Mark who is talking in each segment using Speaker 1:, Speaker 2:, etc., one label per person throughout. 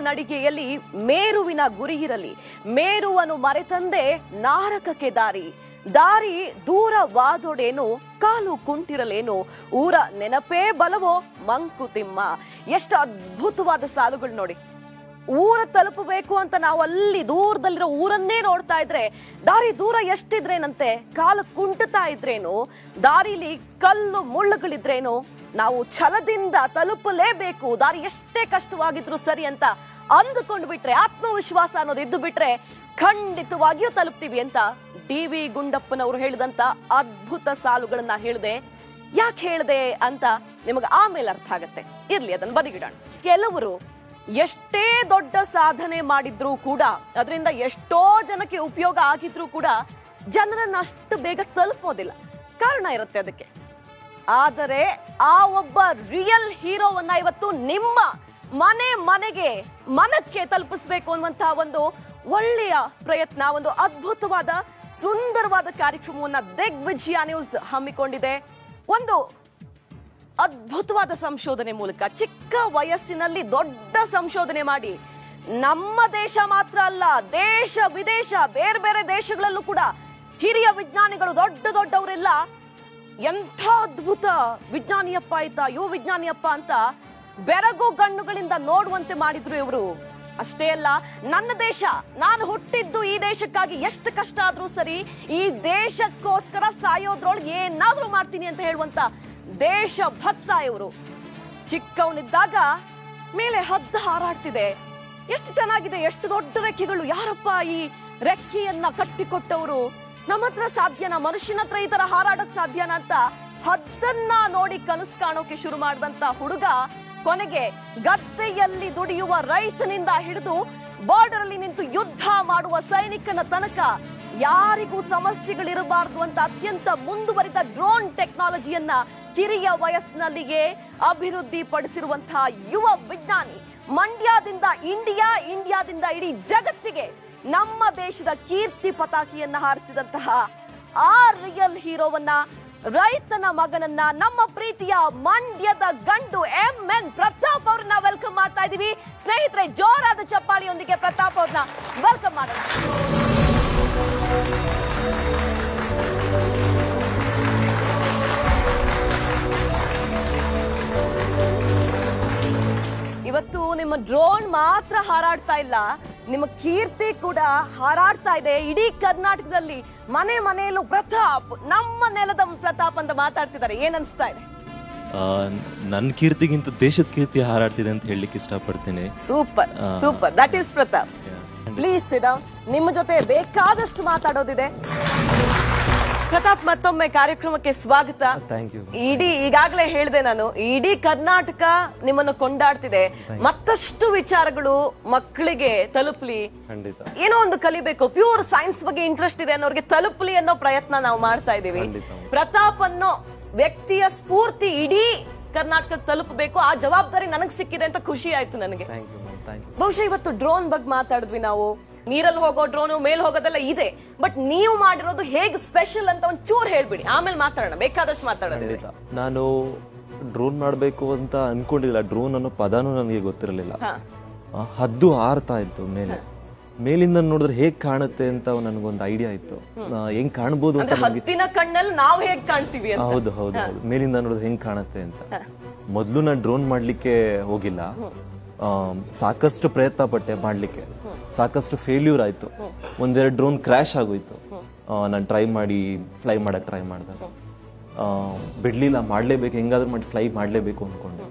Speaker 1: ನಡಿಗೆಯಲ್ಲಿ ಮೇರುವಿನ ಇರಲಿ. ಮೇರುವನು ಮರೆತಂದೆ ನಾರಕಕ್ಕೆ ದಾರಿ. ದಾರಿ ದೂರವಾದೊಡೇನು ಕಾಲು ಕುಂಟಿರಲೇನು. ಊರ ನೆನಪೇ ಬಲವೋ ಮಂಕುತಿಮ್ಮ. ಎಷ್ಟು ಅದ್ಭುತವಾದ ಸಾಲುಗಳು ನೋಡಿ. ಊರ ತಲುಪಬೇಕು ಅಂತ ನಾವು ಅಲ್ಲಿ ದೂರದಲ್ಲಿರೋ ಊರನ್ನೇ ನೋಡ್ತಾ ಇದ್ರೆ, ದಾರಿ ದೂರ ಎಷ್ಟಿದ್ರೇನಂತೆ? ಕಾಲು ಕುಂಟತಾ ಇದ್ರೇನು? ದಾರಿಲಿ ಕಲ್ಲು ಮುಳ್ಳುಗಳಿದ್ರೇನು? ನಾವು ಛಲದಿಂದ ತಲುಪಲೇಬೇಕು. ದಾರಿ ಎಷ್ಟೇ ಕಷ್ಟವಾಗಿದ್ರು ಸರಿ ಅಂತ ಅಂದುಕೊಂಡು ಬಿಟ್ರೆ, ಆತ್ಮವಿಶ್ವಾಸ ಅನ್ನೋದು ಇದ್ದು ಬಿಟ್ರೆ ಖಂಡಿತವಾಗಿಯೂ ತಲುಪ್ತೀವಿ ಅಂತ ಡಿ ವಿ ಗುಂಡಪ್ಪನವರು ಹೇಳಿದಂತ ಅದ್ಭುತ ಸಾಲುಗಳನ್ನ ಹೇಳಿದೆ. ಯಾಕೆ ಹೇಳಿದೆ ಅಂತ ನಿಮಗೆ ಆಮೇಲೆ ಅರ್ಥ ಆಗತ್ತೆ. ಇರ್ಲಿ, ಅದನ್ನ ಬದಿಗಿಡೋಣ. ಕೆಲವರು ಎಷ್ಟೇ ದೊಡ್ಡ ಸಾಧನೆ ಮಾಡಿದ್ರೂ ಕೂಡ, ಅದರಿಂದ ಎಷ್ಟೋ ಜನಕ್ಕೆ ಉಪಯೋಗ ಆಗಿದ್ರೂ ಕೂಡ ಜನರನ್ನ ಅಷ್ಟು ಬೇಗ ತಲುಪೋದಿಲ್ಲ. ಕಾರಣ ಇರುತ್ತೆ ಅದಕ್ಕೆ. ಆದರೆ ಆ ಒಬ್ಬ ರಿಯಲ್ ಹೀರೋವನ್ನ ಇವತ್ತು ನಿಮ್ಮ ಮನೆ ಮನೆಗೆ ಮನಕ್ಕೆ ತಲುಪಿಸ್ಬೇಕು ಅನ್ನುವಂತಹ ಒಂದು ಒಳ್ಳೆಯ ಪ್ರಯತ್ನ, ಒಂದು ಅದ್ಭುತವಾದ, ಸುಂದರವಾದ ಕಾರ್ಯಕ್ರಮವನ್ನ ದಿಗ್ವಿಜಯ ನ್ಯೂಸ್ ಹಮ್ಮಿಕೊಂಡಿದೆ. ಒಂದು ಅದ್ಭುತವಾದ ಸಂಶೋಧನೆ ಮೂಲಕ, ಚಿಕ್ಕ ವಯಸ್ಸಿನಲ್ಲಿ ದೊಡ್ಡ ಸಂಶೋಧನೆ ಮಾಡಿ, ನಮ್ಮ ದೇಶ ಮಾತ್ರ ಅಲ್ಲ, ದೇಶ, ವಿದೇಶ ಬೇರೆ ಬೇರೆ ದೇಶಗಳಲ್ಲೂ ಕೂಡ ಹಿರಿಯ ವಿಜ್ಞಾನಿಗಳು ದೊಡ್ಡ ದೊಡ್ಡವರೆಲ್ಲ ಎಂಥ ಅದ್ಭುತ ವಿಜ್ಞಾನಿಯಪ್ಪ ಆಯ್ತಾ ಯೋ ವಿಜ್ಞಾನಿಯಪ್ಪ ಅಂತ ಬೆರಗು ಗಣ್ಣುಗಳಿಂದ ನೋಡುವಂತೆ ಮಾಡಿದ್ರು ಇವರು. ಅಷ್ಟೇ ಅಲ್ಲ, ನನ್ನ ದೇಶ, ನಾನು ಹುಟ್ಟಿದ್ದು ಈ ದೇಶಕ್ಕಾಗಿ ಎಷ್ಟು ಕಷ್ಟ ಆದ್ರೂ ಸರಿ, ಈ ದೇಶಕ್ಕೋಸ್ಕರ ಸಾಯೋದ್ರೊಳಗೆ ಏನಾದ್ರೂ ಮಾಡ್ತೀನಿ ಅಂತ ಹೇಳುವಂತ ದೇಶ ಭಕ್ತ ಇವರು. ಚಿಕ್ಕವನಿದ್ದಾಗ ಮೇಲೆ ಹದ್ದ ಹಾರಾಡ್ತಿದೆ. ಎಷ್ಟು ಚೆನ್ನಾಗಿದೆ, ಎಷ್ಟು ದೊಡ್ಡ ರೆಕ್ಕೆಗಳು, ಯಾರಪ್ಪ ಈ ರೆಕ್ಕೆಯನ್ನ ಕಟ್ಟಿಕೊಟ್ಟವರು? ನಮ್ಮ ಹತ್ರ ಸಾಧ್ಯನಾ? ಮನುಷ್ಯನ ಹತ್ರ ಈ ತರ ಹಾರಾಡಕ್ ಸಾಧ್ಯನಾ ಅಂತ ಹದ್ದನ್ನ ನೋಡಿ ಕನಸು ಕಾಣೋಕೆ ಶುರು ಮಾಡಿದಂತ ಹುಡುಗ ಕೊನೆಗೆ ಗದ್ದೆಯಲ್ಲಿ ದುಡಿಯುವ ರೈತನಿಂದ ಹಿಡಿದು ಬಾರ್ಡರ್ ಅಲ್ಲಿ ನಿಂತು ಯುದ್ಧ ಮಾಡುವ ಸೈನಿಕನ ತನಕ ಯಾರಿಗೂ ಸಮಸ್ಯೆಗಳಿರಬಾರದು ಅಂತ ಅತ್ಯಂತ ಮುಂದುವರಿದ ಡ್ರೋನ್ ಟೆಕ್ನಾಲಜಿಯನ್ನ ಕಿರಿಯ ವಯಸ್ಸಿನಲ್ಲಿಯೇ ಅಭಿವೃದ್ಧಿ ಪಡಿಸಿರುವಂತಹ ಯುವ ವಿಜ್ಞಾನಿ ಮಂಡ್ಯದಿಂದ ಇಂಡಿಯಾ, ಇಂಡಿಯಾದಿಂದ ಇಡೀ ಜಗತ್ತಿಗೆ ನಮ್ಮ ದೇಶದ ಕೀರ್ತಿ ಪತಾಕಿಯನ್ನ ಹಾರಿಸಿದಂತಹ ಆ ರಿಯಲ್ ಹೀರೋವನ್ನ ರೈತನ ಮಗನನ್ನ, ನಮ್ಮ ಪ್ರೀತಿಯ ಮಂಡ್ಯದ ಗಂಡು ಎಂ ಎನ್ ಪ್ರತಾಪ್ ಅವ್ರನ್ನ ವೆಲ್ಕಮ್ ಮಾಡ್ತಾ ಇದೀವಿ ಸ್ನೇಹಿತರೆ, ಜೋರಾದ ಚಪ್ಪಾಳಿಯೊಂದಿಗೆ ಪ್ರತಾಪ್ ಅವ್ರನ್ನ ವೆಲ್ಕಮ್ ಮಾಡೋಣ. ಇವತ್ತು ನಿಮ್ಮ ಡ್ರೋನ್ ಮಾತ್ರ ಹಾರಾಡ್ತಾ ಇಲ್ಲ. ನಿಮ್ಮ ಕೀರ್ತಿ ಕೂಡ ಹಾರಾಡ್ತಾ ಇದೆ. ಇಡೀ ಕರ್ನಾಟಕದಲ್ಲಿ ಮನೆ ಮನೆಯಲ್ಲೂ ಪ್ರತಾಪ್ ನಮ್ಮ ನೆಲದ ಪ್ರತಾಪ್ ಅಂತ ಮಾತಾಡ್ತಿದ್ದಾರೆ. ಏನನ್ಸ್ತಾ ಅನ್ಸ್ತಾ ಇದೆ?
Speaker 2: ನನ್ನ ಕೀರ್ತಿಗಿಂತ ದೇಶದ ಕೀರ್ತಿ ಹಾರಾಡ್ತಿದೆ ಅಂತ ಹೇಳಲಿಕ್ಕೆ ಇಷ್ಟಪಡ್ತೀನಿ.
Speaker 1: Super super. That is Pratap. Please sit down ನಿಮ್ಮ ಜೊತೆ ಬೇಕಾದಷ್ಟು ಮಾತಾಡೋದಿದೆ. ಪ್ರತಾಪ್ ಮತ್ತೊಮ್ಮೆ ಕಾರ್ಯಕ್ರಮಕ್ಕೆ ಸ್ವಾಗತ.
Speaker 2: ಯು
Speaker 1: ಇಡೀ ಈಗಾಗಲೇ ಹೇಳಿದೆ ನಾನು ಇಡೀ ಕರ್ನಾಟಕ ನಿಮ್ಮನ್ನು ಕೊಂಡಾಡ್ತಿದೆ. ಮತ್ತಷ್ಟು ವಿಚಾರಗಳು ಮಕ್ಕಳಿಗೆ ತಲುಪ್ಲಿ. ಏನೋ ಒಂದು ಕಲಿಬೇಕು ಪ್ಯೂರ್ ಸೈನ್ಸ್ ಬಗ್ಗೆ ಇಂಟ್ರೆಸ್ಟ್ ಇದೆ ಅನ್ನೋರಿಗೆ ತಲುಪಲಿ ಅನ್ನೋ ಪ್ರಯತ್ನ ನಾವು ಮಾಡ್ತಾ ಇದೀವಿ
Speaker 2: ಖಂಡಿತ.
Speaker 1: ಪ್ರತಾಪ್ ಅನ್ನೋ ವ್ಯಕ್ತಿಯ ಸ್ಫೂರ್ತಿ ಇಡೀ ಕರ್ನಾಟಕ ತಲುಪಬೇಕು ಆ ಜವಾಬ್ದಾರಿ ನನಗೆ ಸಿಕ್ಕಿದೆ ಅಂತ ಖುಷಿ ಆಯ್ತು ನನಗೆ. ಬಹುಶಃ ಇವತ್ತು ಡ್ರೋನ್ ಬಗ್ಗೆ ಮಾತಾಡಿದ್ವಿ ನಾವು. ನೀರಲ್ಲಿ ಹೋಗೋ ಡ್ರೋನು ಮೇಲ್ ಹೋಗೋದೆಲ್ಲ ಇದೆ. ಬಟ್ ನೀವು ಮಾಡಿರೋದು ಹೇಗೆ ಸ್ಪೆಷಲ್ ಅಂತ ಒಂದ್ ಚೂರ್ ಹೇಳ್ಬಿಡಿ. ಆಮೇಲೆ ಮಾತಾಡೋಣ. ಬೇಕಾದಷ್ಟು
Speaker 2: ಮಾತಾಡೋಣ ನಾನು ಡ್ರೋನ್ ಮಾಡಬೇಕು ಅಂತ ಅನ್ಕೊಂಡಿಲ್ಲ. ಡ್ರೋನ್ ಅನ್ನೋ ಪದನೂ ನನಗೆ ಗೊತ್ತಿರಲಿಲ್ಲ. ಹದ್ದು ಆರ್ತಾ ಇತ್ತು ಮೇಲೆ. ಮೇಲಿಂದ ನೋಡಿದ್ರೆ ಹೇಗ್ ಕಾಣುತ್ತೆ ಅಂತ ನನಗೊಂದು ಐಡಿಯಾ ಇತ್ತು. ಹೆಂಗ್ ಕಾಣ್ಬೋದು ಅಂತ
Speaker 1: ಕಣ್ಣಲ್ಲಿ ನಾವು ಹೇಗ್ ಕಾಣ್ತೀವಿ
Speaker 2: ಹೌದು ಹೌದು ಹೌದು. ಮೇಲಿಂದ ನೋಡಿದ್ರೆ ಹೆಂಗ್ ಕಾಣುತ್ತೆ ಅಂತ. ಮೊದಲು ನಾನು ಡ್ರೋನ್ ಮಾಡ್ಲಿಕ್ಕೆ ಹೋಗಿಲ್ಲ. ಸಾಕಷ್ಟು ಪ್ರಯತ್ನ ಪಟ್ಟೆ ಮಾಡಲಿಕ್ಕೆ. ಸಾಕಷ್ಟು ಫೇಲ್ಯೂರ್ ಆಯಿತು. ಒಂದೆರಡು ಡ್ರೋನ್ ಕ್ರ್ಯಾಶ್ ಆಗೋಯ್ತು. ನಾನು ಟ್ರೈ ಮಾಡಿ ಫ್ಲೈ ಮಾಡಕ್ಕೆ ಟ್ರೈ ಮಾಡಿದಾಗ ಬಿಡ್ಲಿಲ್ಲ, ಮಾಡಲೇಬೇಕು, ಹೆಂಗಾದ್ರೂ ಮಾಡಿ ಫ್ಲೈ ಮಾಡಲೇಬೇಕು ಅಂದ್ಕೊಂಡು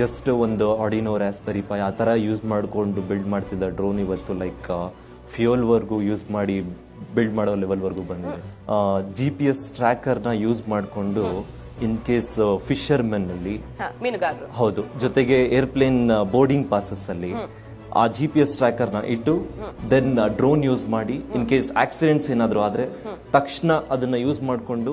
Speaker 2: ಜಸ್ಟ್ ಒಂದು ಆಡಿನೋ ರಾಸ್ಬೆರಿ ಪೈ ಆ ಥರ ಯೂಸ್ ಮಾಡಿಕೊಂಡು ಬಿಲ್ಡ್ ಮಾಡ್ತಿದ್ದ ಡ್ರೋನ್ ಇವತ್ತು ಲೈಕ್ ಫ್ಯೂಯಲ್ವರೆಗೂ ಯೂಸ್ ಮಾಡಿ ಬಿಲ್ಡ್ ಮಾಡೋ ಲೆವೆಲ್ವರೆಗೂ ಬಂದಿದೆ. ಜಿ ಪಿ ಎಸ್ ಟ್ರ್ಯಾಕರ್ನ ಯೂಸ್ ಮಾಡಿಕೊಂಡು ಇನ್ ಕೇಸ್ ಫಿಶರ್ಮನ್ ಅಲ್ಲಿ
Speaker 1: ಮೀನುಗಾರರು.
Speaker 2: ಹೌದು ಜೊತೆಗೆ ಏರ್ಪ್ಲೇನ್ ಬೋರ್ಡಿಂಗ್ ಪಾಸಸ್ ಅಲ್ಲಿ ಆ ಜಿ ಪಿ ಎಸ್ ಟ್ರ್ಯಾಕರ್ನ ಇಟ್ಟು ದೆನ್ ಡ್ರೋನ್ ಯೂಸ್ ಮಾಡಿ ಇನ್ ಕೇಸ್ ಆಕ್ಸಿಡೆಂಟ್ಸ್ ಏನಾದ್ರು ಆದ್ರೆ ತಕ್ಷಣ ಅದನ್ನ ಯೂಸ್ ಮಾಡಿಕೊಂಡು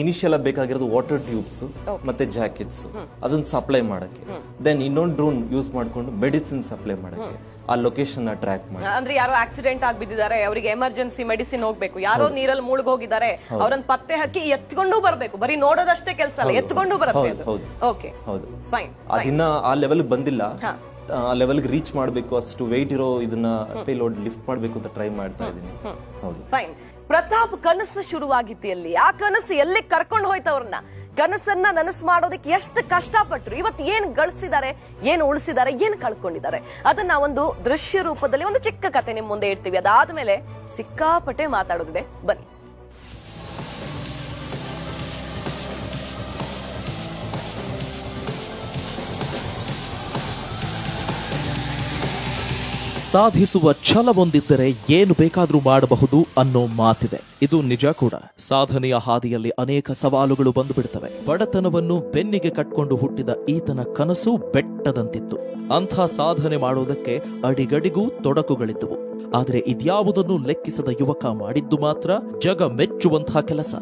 Speaker 2: ಇನಿಷಿಯಲ್ ಆಗಿ ಬೇಕಾಗಿರೋದು ವಾಟರ್ ಟ್ಯೂಬ್ಸ್ ಮತ್ತೆ ಜಾಕೆಟ್ಸ್ ಅದನ್ನ ಸಪ್ಲೈ ಮಾಡಕ್ಕೆ. ದೆನ್ ಇನ್ನೊಂದು ಡ್ರೋನ್ ಯೂಸ್ ಮಾಡ್ಕೊಂಡು ಮೆಡಿಸಿನ್ ಸಪ್ಲೈ ಮಾಡಕ್ಕೆ. ಆ ಲೊಕೇಶನ್ ಟ್ರ್ಯಾಕ್ ಮಾಡಿ.
Speaker 1: ಅಂದ್ರೆ ಯಾರೋ ಆಕ್ಸಿಡೆಂಟ್ ಆಗಿ ಬಿದ್ದಿದ್ದಾರೆ ಅವರಿಗೆ ಎಮರ್ಜೆನ್ಸಿ ಮೆಡಿಸಿನ್ ಹೋಗ್ಬೇಕು. ಯಾರೋ ನೀರಲ್ಲಿ ಮುಳುಗ್ ಹೋಗಿದ್ದಾರೆ ಅವ್ರನ್ನ ಪತ್ತೆ ಹಾಕಿ ಎತ್ಕೊಂಡು ಬರಬೇಕು. ಬರೀ ನೋಡೋದಷ್ಟೇ ಕೆಲಸ ಅಲ್ಲ ಎತ್ಕೊಂಡು ಬರುತ್ತೆ ಓಕೆ
Speaker 2: ಹೌದು.
Speaker 1: ಫೈನ್
Speaker 2: ಅದಿನ್ನ ಆ ಲೆವೆಲ್ ಬಂದಿಲ್ಲ. ಆ ಲೆವೆಲ್ಗೆ ರೀಚ್ ಮಾಡಬೇಕು ಅಷ್ಟು ವೆಯ್ಟ್ ಇರೋ ಇದನ್ನ ಪೇಲೋಡ್ ಲಿಫ್ಟ್ ಮಾಡಬೇಕು ಅಂತ ಟ್ರೈ ಮಾಡ್ತಾ ಇದ್ದೀನಿ. ಹೌದು.
Speaker 1: ಫೈನ್ ಪ್ರತಾಪ್ ಕನಸು ಶುರುವಾಗಿತ್ತು ಎಲ್ಲಿ? ಆ ಕನಸು ಎಲ್ಲಿ ಕರ್ಕೊಂಡು ಹೋಯ್ತು ಅವ್ರನ್ನ? ಕನಸನ್ನ ನನಸು ಮಾಡೋದಕ್ಕೆ ಎಷ್ಟು ಕಷ್ಟಪಟ್ಟರು ಇವತ್ತು ಏನ್ ಗಳಿಸಿದ್ದಾರೆ, ಏನು ಉಳಿಸಿದ್ದಾರೆ, ಏನು ಕಳ್ಕೊಂಡಿದ್ದಾರೆ? ಅದನ್ನ ಒಂದು ದೃಶ್ಯ ರೂಪದಲ್ಲಿ ಒಂದು ಚಿಕ್ಕ ಕತೆ ನಿಮ್ಮ ಮುಂದೆ ಇಡ್ತೀವಿ ಅದಾದ್ಮೇಲೆ ಸಿಕ್ಕಾಪಟ್ಟೆ ಮಾತಾಡೋದಿದೆ. ಬನ್ನಿ.
Speaker 3: ಸಾಧಿಸುವ ಛಲವೊಂದಿದ್ದರೆ ಏನು ಬೇಕಾದರೂ ಮಾಡಬಹುದು ಅನ್ನೋ ಮಾತಿದೆ. ಇದು ನಿಜ ಕೂಡ. ಸಾಧನೆಯ ಹಾದಿಯಲ್ಲಿ ಅನೇಕ ಸವಾಲುಗಳು ಬಂದು ಬಿಡ್ತವೆ ಬಡತನವನ್ನು ಬೆನ್ನಿಗೆ ಕಟ್ಕೊಂಡು ಹುಟ್ಟಿದ ಈತನ ಕನಸು ಬೆಟ್ಟದಂತಿತ್ತು. ಅಂಥ ಸಾಧನೆ ಮಾಡೋದಕ್ಕೆ ಅಡಿಗಡಿಗೂ ತೊಡಕುಗಳಿದ್ದವು. ಆದರೆ ಇದ್ಯಾವುದನ್ನು ಲೆಕ್ಕಿಸದ ಯುವಕ ಮಾಡಿದ್ದು ಮಾತ್ರ ಜಗ ಮೆಚ್ಚುವಂತಹ ಕೆಲಸ.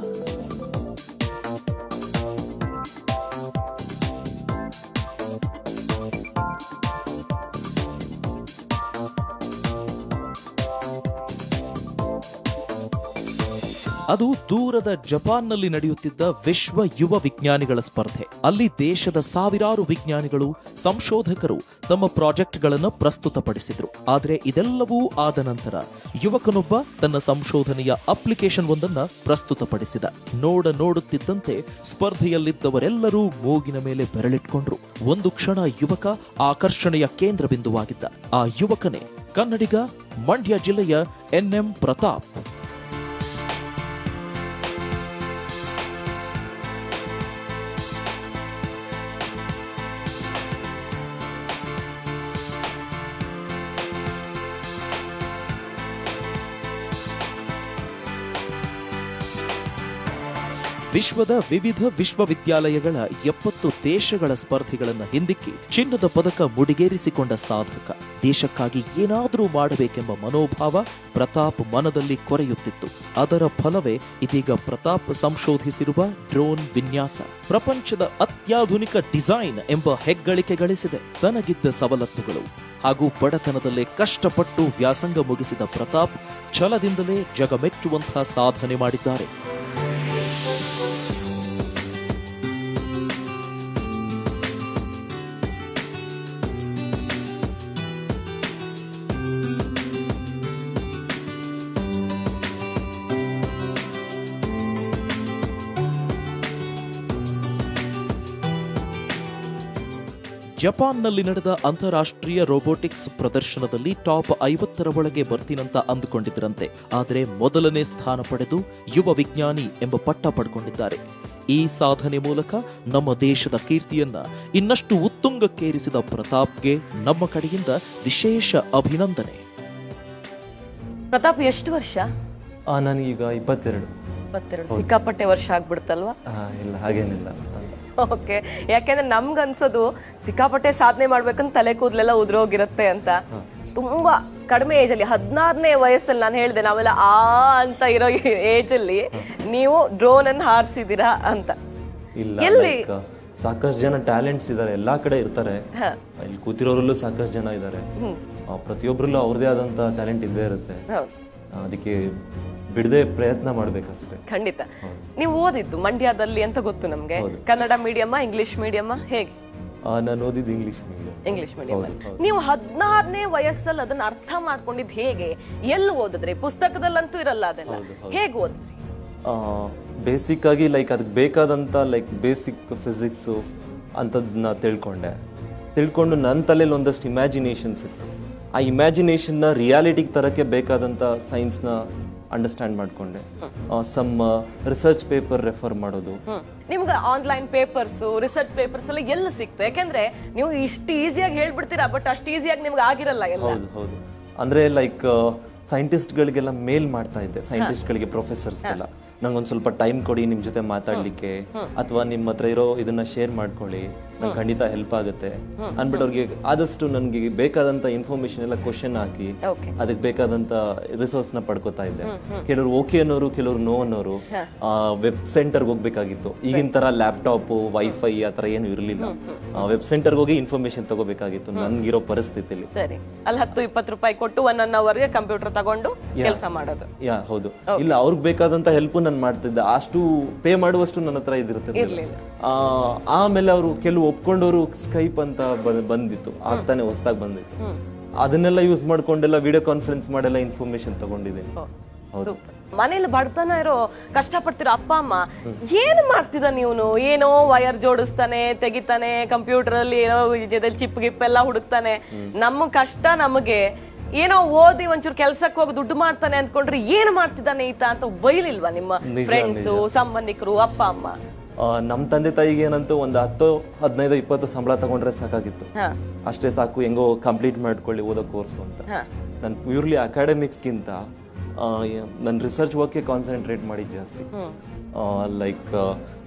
Speaker 3: ಅದು ದೂರದ ಜಪಾನ್ನಲ್ಲಿ ನಡೆಯುತ್ತಿದ್ದ ವಿಶ್ವ ಯುವ ವಿಜ್ಞಾನಿಗಳ ಸ್ಪರ್ಧೆ. ಅಲ್ಲಿ ದೇಶದ ಸಾವಿರಾರು ವಿಜ್ಞಾನಿಗಳು, ಸಂಶೋಧಕರು ತಮ್ಮ ಪ್ರಾಜೆಕ್ಟ್ಗಳನ್ನು ಪ್ರಸ್ತುತಪಡಿಸಿದ್ರು. ಆದರೆ ಇದೆಲ್ಲವೂ ಆದ ನಂತರ ಯುವಕನೊಬ್ಬ ತನ್ನ ಸಂಶೋಧನೆಯ ಅಪ್ಲಿಕೇಶನ್ ಒಂದನ್ನ ಪ್ರಸ್ತುತಪಡಿಸಿದ. ನೋಡ ನೋಡುತ್ತಿದ್ದಂತೆ ಸ್ಪರ್ಧೆಯಲ್ಲಿದ್ದವರೆಲ್ಲರೂ ಮೂಗಿನ ಮೇಲೆ ಬೆರಳಿಟ್ಕೊಂಡ್ರು. ಒಂದು ಕ್ಷಣ ಯುವಕ ಆಕರ್ಷಣೆಯ ಕೇಂದ್ರ ಬಿಂದುವಾಗಿದ್ದ ಆ ಯುವಕನೇ ಕನ್ನಡಿಗ ಮಂಡ್ಯ ಜಿಲ್ಲೆಯ ಎನ್ಎಂ ಪ್ರತಾಪ್. ವಿಶ್ವದ ವಿವಿಧ ವಿಶ್ವವಿದ್ಯಾಲಯಗಳ ಎಪ್ಪತ್ತು ದೇಶಗಳ ಸ್ಪರ್ಧಿಗಳನ್ನು ಹಿಂದಿಕ್ಕಿ ಚಿನ್ನದ ಪದಕ ಮುಡಿಗೇರಿಸಿಕೊಂಡ ಸಾಧಕ. ದೇಶಕ್ಕಾಗಿ ಏನಾದರೂ ಮಾಡಬೇಕೆಂಬ ಮನೋಭಾವ ಪ್ರತಾಪ್ ಮನದಲ್ಲಿ ಕೊರೆಯುತ್ತಿತ್ತು. ಅದರ ಫಲವೇ ಇದೀಗ ಪ್ರತಾಪ್ ಸಂಶೋಧಿಸಿರುವ ಡ್ರೋನ್ ವಿನ್ಯಾಸ. ಪ್ರಪಂಚದ ಅತ್ಯಾಧುನಿಕ ಡಿಸೈನ್ ಎಂಬ ಹೆಗ್ಗಳಿಕೆ ಗಳಿಸಿದೆ. ತನಗಿದ್ದ ಸವಲತ್ತುಗಳು ಹಾಗೂ ಬಡತನದಲ್ಲೇ ಕಷ್ಟಪಟ್ಟು ವ್ಯಾಸಂಗ ಮುಗಿಸಿದ ಪ್ರತಾಪ್ ಛಲದಿಂದಲೇ ಜಗಮೆಚ್ಚುವಂತಹ ಸಾಧನೆ ಮಾಡಿದ್ದಾರೆ. ಜಪಾನ್ನಲ್ಲಿ ನಡೆದ ಅಂತಾರಾಷ್ಟ್ರೀಯ ರೋಬೋಟಿಕ್ಸ್ ಪ್ರದರ್ಶನದಲ್ಲಿ ಟಾಪ್ ಐವತ್ತರ ಒಳಗೆ ಬರ್ತೀನಂತ ಅಂದುಕೊಂಡಿದ್ದರಂತೆ ಆದರೆ ಮೊದಲನೇ ಸ್ಥಾನ ಪಡೆದು ಯುವ ವಿಜ್ಞಾನಿ ಎಂಬ ಪಟ್ಟ ಪಡ್ಕೊಂಡಿದ್ದಾರೆ. ಈ ಸಾಧನೆ ಮೂಲಕ ನಮ್ಮ ದೇಶದ ಕೀರ್ತಿಯನ್ನ ಇನ್ನಷ್ಟು ಉತ್ತುಂಗಕ್ಕೇರಿಸಿದ ಪ್ರತಾಪ್ಗೆ ನಮ್ಮ ಕಡೆಯಿಂದ ವಿಶೇಷ ಅಭಿನಂದನೆ.
Speaker 1: ಪ್ರತಾಪ್ ಎಷ್ಟು ವರ್ಷ?
Speaker 2: ಆ, ನನಗೀಗ ಇಪ್ಪತ್ತೆರಡು.
Speaker 1: ಇಪ್ಪತ್ತೆರಡು. ಸಿಕ್ಕಾಪಟ್ಟೆ ವರ್ಷ ಆಗ್ಬಿಡ್ತಲ್ವಾ?
Speaker 2: ಇಲ್ಲ ಹಾಗೇನಿಲ್ಲ.
Speaker 1: ಓಕೆ. ಯಾಕೆಂದ್ರೆ ನಮ್ಗೆ ಅನ್ಸೋದು ಸಿಕ್ಕಾಪಟ್ಟೆ ಸಾಧನೆ ಮಾಡ್ಬೇಕಂತ ತಲೆ ಕೂದಲೆಲ್ಲ ಉದುರೋಗಿರುತ್ತೆ ಅಂತ. ತುಂಬಾ ಕಡಿಮೆ ಏಜ್ ಅಲ್ಲಿ ಹದಿನಾರನೇ ವಯಸ್ಸಲ್ಲಿ ನಾನು ಹೇಳಿದೆ ನಾವೆಲ್ಲ ಆ ಅಂತ ಇರೋ ಏಜ್ ಅಲ್ಲಿ ನೀವು ಡ್ರೋನ್ ಅನ್ನು ಹಾರಿಸಿದೀರಾ ಅಂತ. ಎಲ್ಲಿ?
Speaker 2: ಸಾಕಷ್ಟು ಜನ ಟ್ಯಾಲೆಂಟ್ಸ್ ಇದ್ದಾರೆ ಎಲ್ಲಾ ಕಡೆ ಇರ್ತಾರೆ. ಇಲ್ಲಿ ಕೂತಿರೋರಲ್ಲೂ ಸಾಕಷ್ಟು ಜನ ಇದ್ದಾರೆ ಪ್ರತಿಯೊಬ್ಬರಲ್ಲೂ ಅವ್ರದೇ ಆದಂತ ಟ್ಯಾಲೆಂಟ್ ಇದ್ದೇ ಇರುತ್ತೆ. ಅದಕ್ಕೆ ಬಿಡದೆ ಪ್ರಯತ್ನ ಮಾಡ್ಬೇಕಷ್ಟೇ.
Speaker 1: ಖಂಡಿತ. ನೀವು ಓದಿದ್ದು ಮಂಡ್ಯದಲ್ಲಿ ಅಂತ ಗೊತ್ತು ನಮಗೆ. ಕನ್ನಡ ಮೀಡಿಯಮ್ಮ ಇಂಗ್ಲಿಷ್ ಮೀಡಿಯಮ್ಮ ಹೇಗೆ?
Speaker 2: ನಾನು ಓದಿದ್ದು ಇಂಗ್ಲಿಷ್ ಮೀಡಿಯಂ
Speaker 1: ಇಂಗ್ಲಿಷ್ ಮೀಡಿಯಂ ನೀವು ಹದಿನಾರನೇ ವಯಸ್ಸಲ್ಲಿ ಅದನ್ನ ಅರ್ಥ ಮಾಡ್ಕೊಂಡಿದ್ದು ಹೇಗೆ? ಎಲ್ಲಿ ಓದಿದ್ರಿ? ಪುಸ್ತಕದಲ್ಲಂತೂ ಇರಲ್ಲ ಅದೆಲ್ಲ. ಹೇಗೆ ಓದಿದ್ರಿ
Speaker 2: ಬೇಸಿಕ್ ಆಗಿ ಲೈಕ್ ಅದಕ್ಕೆ ಬೇಕಾದಂಥ ಲೈಕ್ ಬೇಸಿಕ್ ಫಿಸಿಕ್ಸು ಅಂಥದ್ದನ್ನ ತಿಳ್ಕೊಂಡೆ. ತಿಳ್ಕೊಂಡು ನನ್ನ ತಲೆಯಲ್ಲಿ ಒಂದಷ್ಟು ಇಮ್ಯಾಜಿನೇಷನ್ಸ್ ಇತ್ತು. ಆ ಇಮ್ಯಾಜಿನೇಷನ್ನ ರಿಯಾಲಿಟಿಗೆ ತರಕ್ಕೆ ಬೇಕಾದಂಥ ಸೈನ್ಸ್ನ ಅಂಡರ್ಸ್ಟ್ಯಾಂಡ್ ಮಾಡಿಕೊಂಡೆ. ಸಮ್ ರಿಸರ್ಚ್ ಪೇಪರ್ ರೆಫರ್ ಮಾಡೋದು.
Speaker 1: ನಿಮ್ಗೆ ಆನ್ಲೈನ್ ಪೇಪರ್ಸ್ ರಿಸರ್ಚ್ ಪೇಪರ್ಸ್ ಎಲ್ಲ ಎಲ್ಲ ಸಿಕ್ತು. ಯಾಕಂದ್ರೆ ನೀವು ಇಷ್ಟು ಈಸಿಯಾಗಿ ಹೇಳ್ಬಿಡ್ತೀರಾ ಬಟ್ ಅಷ್ಟು ಈಸಿಯಾಗಿ ನಿಮ್ಗೆ ಆಗಿರಲ್ಲ ಎಲ್ಲ.
Speaker 2: ಹೌದು ಹೌದು. ಅಂದ್ರೆ ಲೈಕ್ ಸೈಂಟಿಸ್ಟ್ಗಳಿಗೆಲ್ಲ ಮೇಲ್ ಮಾಡ್ತಾ ಇದ್ದೆ. ಸೈಂಟಿಸ್ಟ್ಗಳಿಗೆ ಪ್ರೊಫೆಸರ್ಸ್ಗೆಲ್ಲ ನಂಗೊಂದು ಸ್ವಲ್ಪ ಟೈಮ್ ಕೊಡಿ ನಿಮ್ಮ ಜೊತೆ ಮಾತಾಡ್ಲಿಕ್ಕೆ ಅಥವಾ ನಿಮ್ಮ ಹತ್ರ ಇರೋ ಇದನ್ನ ಶೇರ್ ಮಾಡ್ಕೊಳ್ಳಿ. ನಂಗೆ ಖಂಡಿತ ಹೆಲ್ಪ್ ಆಗುತ್ತೆ. ಅಂದ್ಬಿಟ್ಟು ಅವ್ರಿಗೆ ಆದಷ್ಟು ನನಗೆ ಬೇಕಾದಂತ ಇನ್ಫಾರ್ಮೇಶನ್ ಎಲ್ಲ ಕ್ವಶನ್ ಹಾಕಿ ಅದಕ್ಕೆ ಬೇಕಾದಂತ ರಿಸೋರ್ಸ್ನ ಪಡ್ಕೋತಾ ಇದ್ದೆ. ಕೆಲವರು ಓಕೆ ಅನ್ನೋರು ಕೆಲವರು ನೋ ಅನ್ನೋರು ವೆಬ್ ಸೆಂಟರ್ಗೆ ಹೋಗ್ಬೇಕಾಗಿತ್ತು. ಈಗಿನ ತರ ಲ್ಯಾಪ್ಟಾಪ್ ವೈಫೈ ಆ ಥರ ಏನು ಇರಲಿಲ್ಲ. ವೆಬ್ ಸೆಂಟರ್ಗೆ ಹೋಗಿ ಇನ್ಫಾರ್ಮೇಶನ್ ತಗೋಬೇಕಾಗಿತ್ತು ನನ್ಗಿರೋ ಪರಿಸ್ಥಿತಿಲಿ.
Speaker 1: ಸರಿ. ಅಲ್ಲಿ ಹತ್ತು ಇಪ್ಪತ್ತು ರೂಪಾಯಿ ಕೊಟ್ಟು ಒನ್ ಅನ್ ಅವರ್ಗೆ ಕಂಪ್ಯೂಟರ್ ತಗೊಂಡು ಕೆಲಸ ಮಾಡೋದು.
Speaker 2: ಯಾ ಹೌದು. ಇಲ್ಲ ಅವ್ರಿಗೆ ಬೇಕಾದಂತ ಹೆಲ್ಪ್ ನಾನು ಮಾಡ್ತಿದ್ದೆ ಅಷ್ಟು ಪೇ ಮಾಡುವಷ್ಟು ನನ್ನ ಹತ್ರ ಇದಿರ್ತಿರ್ಲಿಲ್ಲ ಆಮೇಲೆ ಅವರು ಕೆಲವು ಒಪ್ಕೊಂಡವರು ಸ್ಕೈಪ್ ಅಂತ ಬಂದಿತ್ತು ಆಗ್ತಾನೆ ಹೊಸದಾಗಿ ಬಂದಿತ್ತು. ಅದನ್ನೆಲ್ಲ ಯೂಸ್ ಮಾಡ್ಕೊಂಡೆಲ್ಲ ವಿಡಿಯೋ ಕಾನ್ಫರೆನ್ಸ್ ಮಾಡೆಲ್ಲ ಇನ್ಫಾರ್ಮೇಶನ್ ತಗೊಂಡಿದ್ದೀನಿ ಹೌದು.
Speaker 1: ಮನೇಲಿ ಬಡತನ ಇರೋ ಕಷ್ಟ ಪಡ್ತಿರೋ ಅಪ್ಪ ಅಮ್ಮ ಏನ್ ಮಾಡ್ತಿದ್ದ ನೀವು ಏನೋ ವಯರ್ ಜೋಡಿಸ್ತಾನೆ ತೆಗಿತಾನೆ ಕಂಪ್ಯೂಟರ್ ಅಲ್ಲಿ ಏನೋ ಚಿಪ್ ಗಿಪ್ ಎಲ್ಲ ಹುಡುಕ್ತಾನೆ. ನಮ್ಮ ಕಷ್ಟ ನಮಗೆ ಏನೋ ಓದಿ ಒಂಚೂರು ಕೆಲ್ಸಕ್ಕೆ ಹೋಗಿ ದುಡ್ಡು ಮಾಡ್ತಾನೆ ಅಂದ್ಕೊಂಡ್ರೆ ಏನು ಮಾಡ್ತಿದ್ದಾನೆ ಈತ ಅಂತ ಬೈಲಿಲ್ವಾ ನಿಮ್ಮ ಫ್ರೆಂಡ್ಸು ಸಂಬಂಧಿಕರು ಅಪ್ಪ ಅಮ್ಮ?
Speaker 2: ನಮ್ಮ ತಂದೆ ತಾಯಿಗೆ ಏನಂತೂ ಒಂದು ಹತ್ತು ಹದಿನೈದು ಇಪ್ಪತ್ತು ಸಂಬಳ ತಗೊಂಡ್ರೆ ಸಾಕಾಗಿತ್ತು. ಅಷ್ಟೇ ಸಾಕು ಹೆಂಗೋ ಕಂಪ್ಲೀಟ್ ಮಾಡ್ಕೊಳ್ಳಿ ಓದೋ ಕೋರ್ಸು ಅಂತ.
Speaker 1: ನನ್ನ
Speaker 2: ನಾನು ಪ್ಯೂರ್ಲಿ ಅಕಾಡೆಮಿಕ್ಸ್ಗಿಂತ ನನ್ನ ರಿಸರ್ಚ್ ವರ್ಕ್ಗೆ ಕಾನ್ಸಂಟ್ರೇಟ್ ಮಾಡಿದ್ದು ಜಾಸ್ತಿ. ಲೈಕ್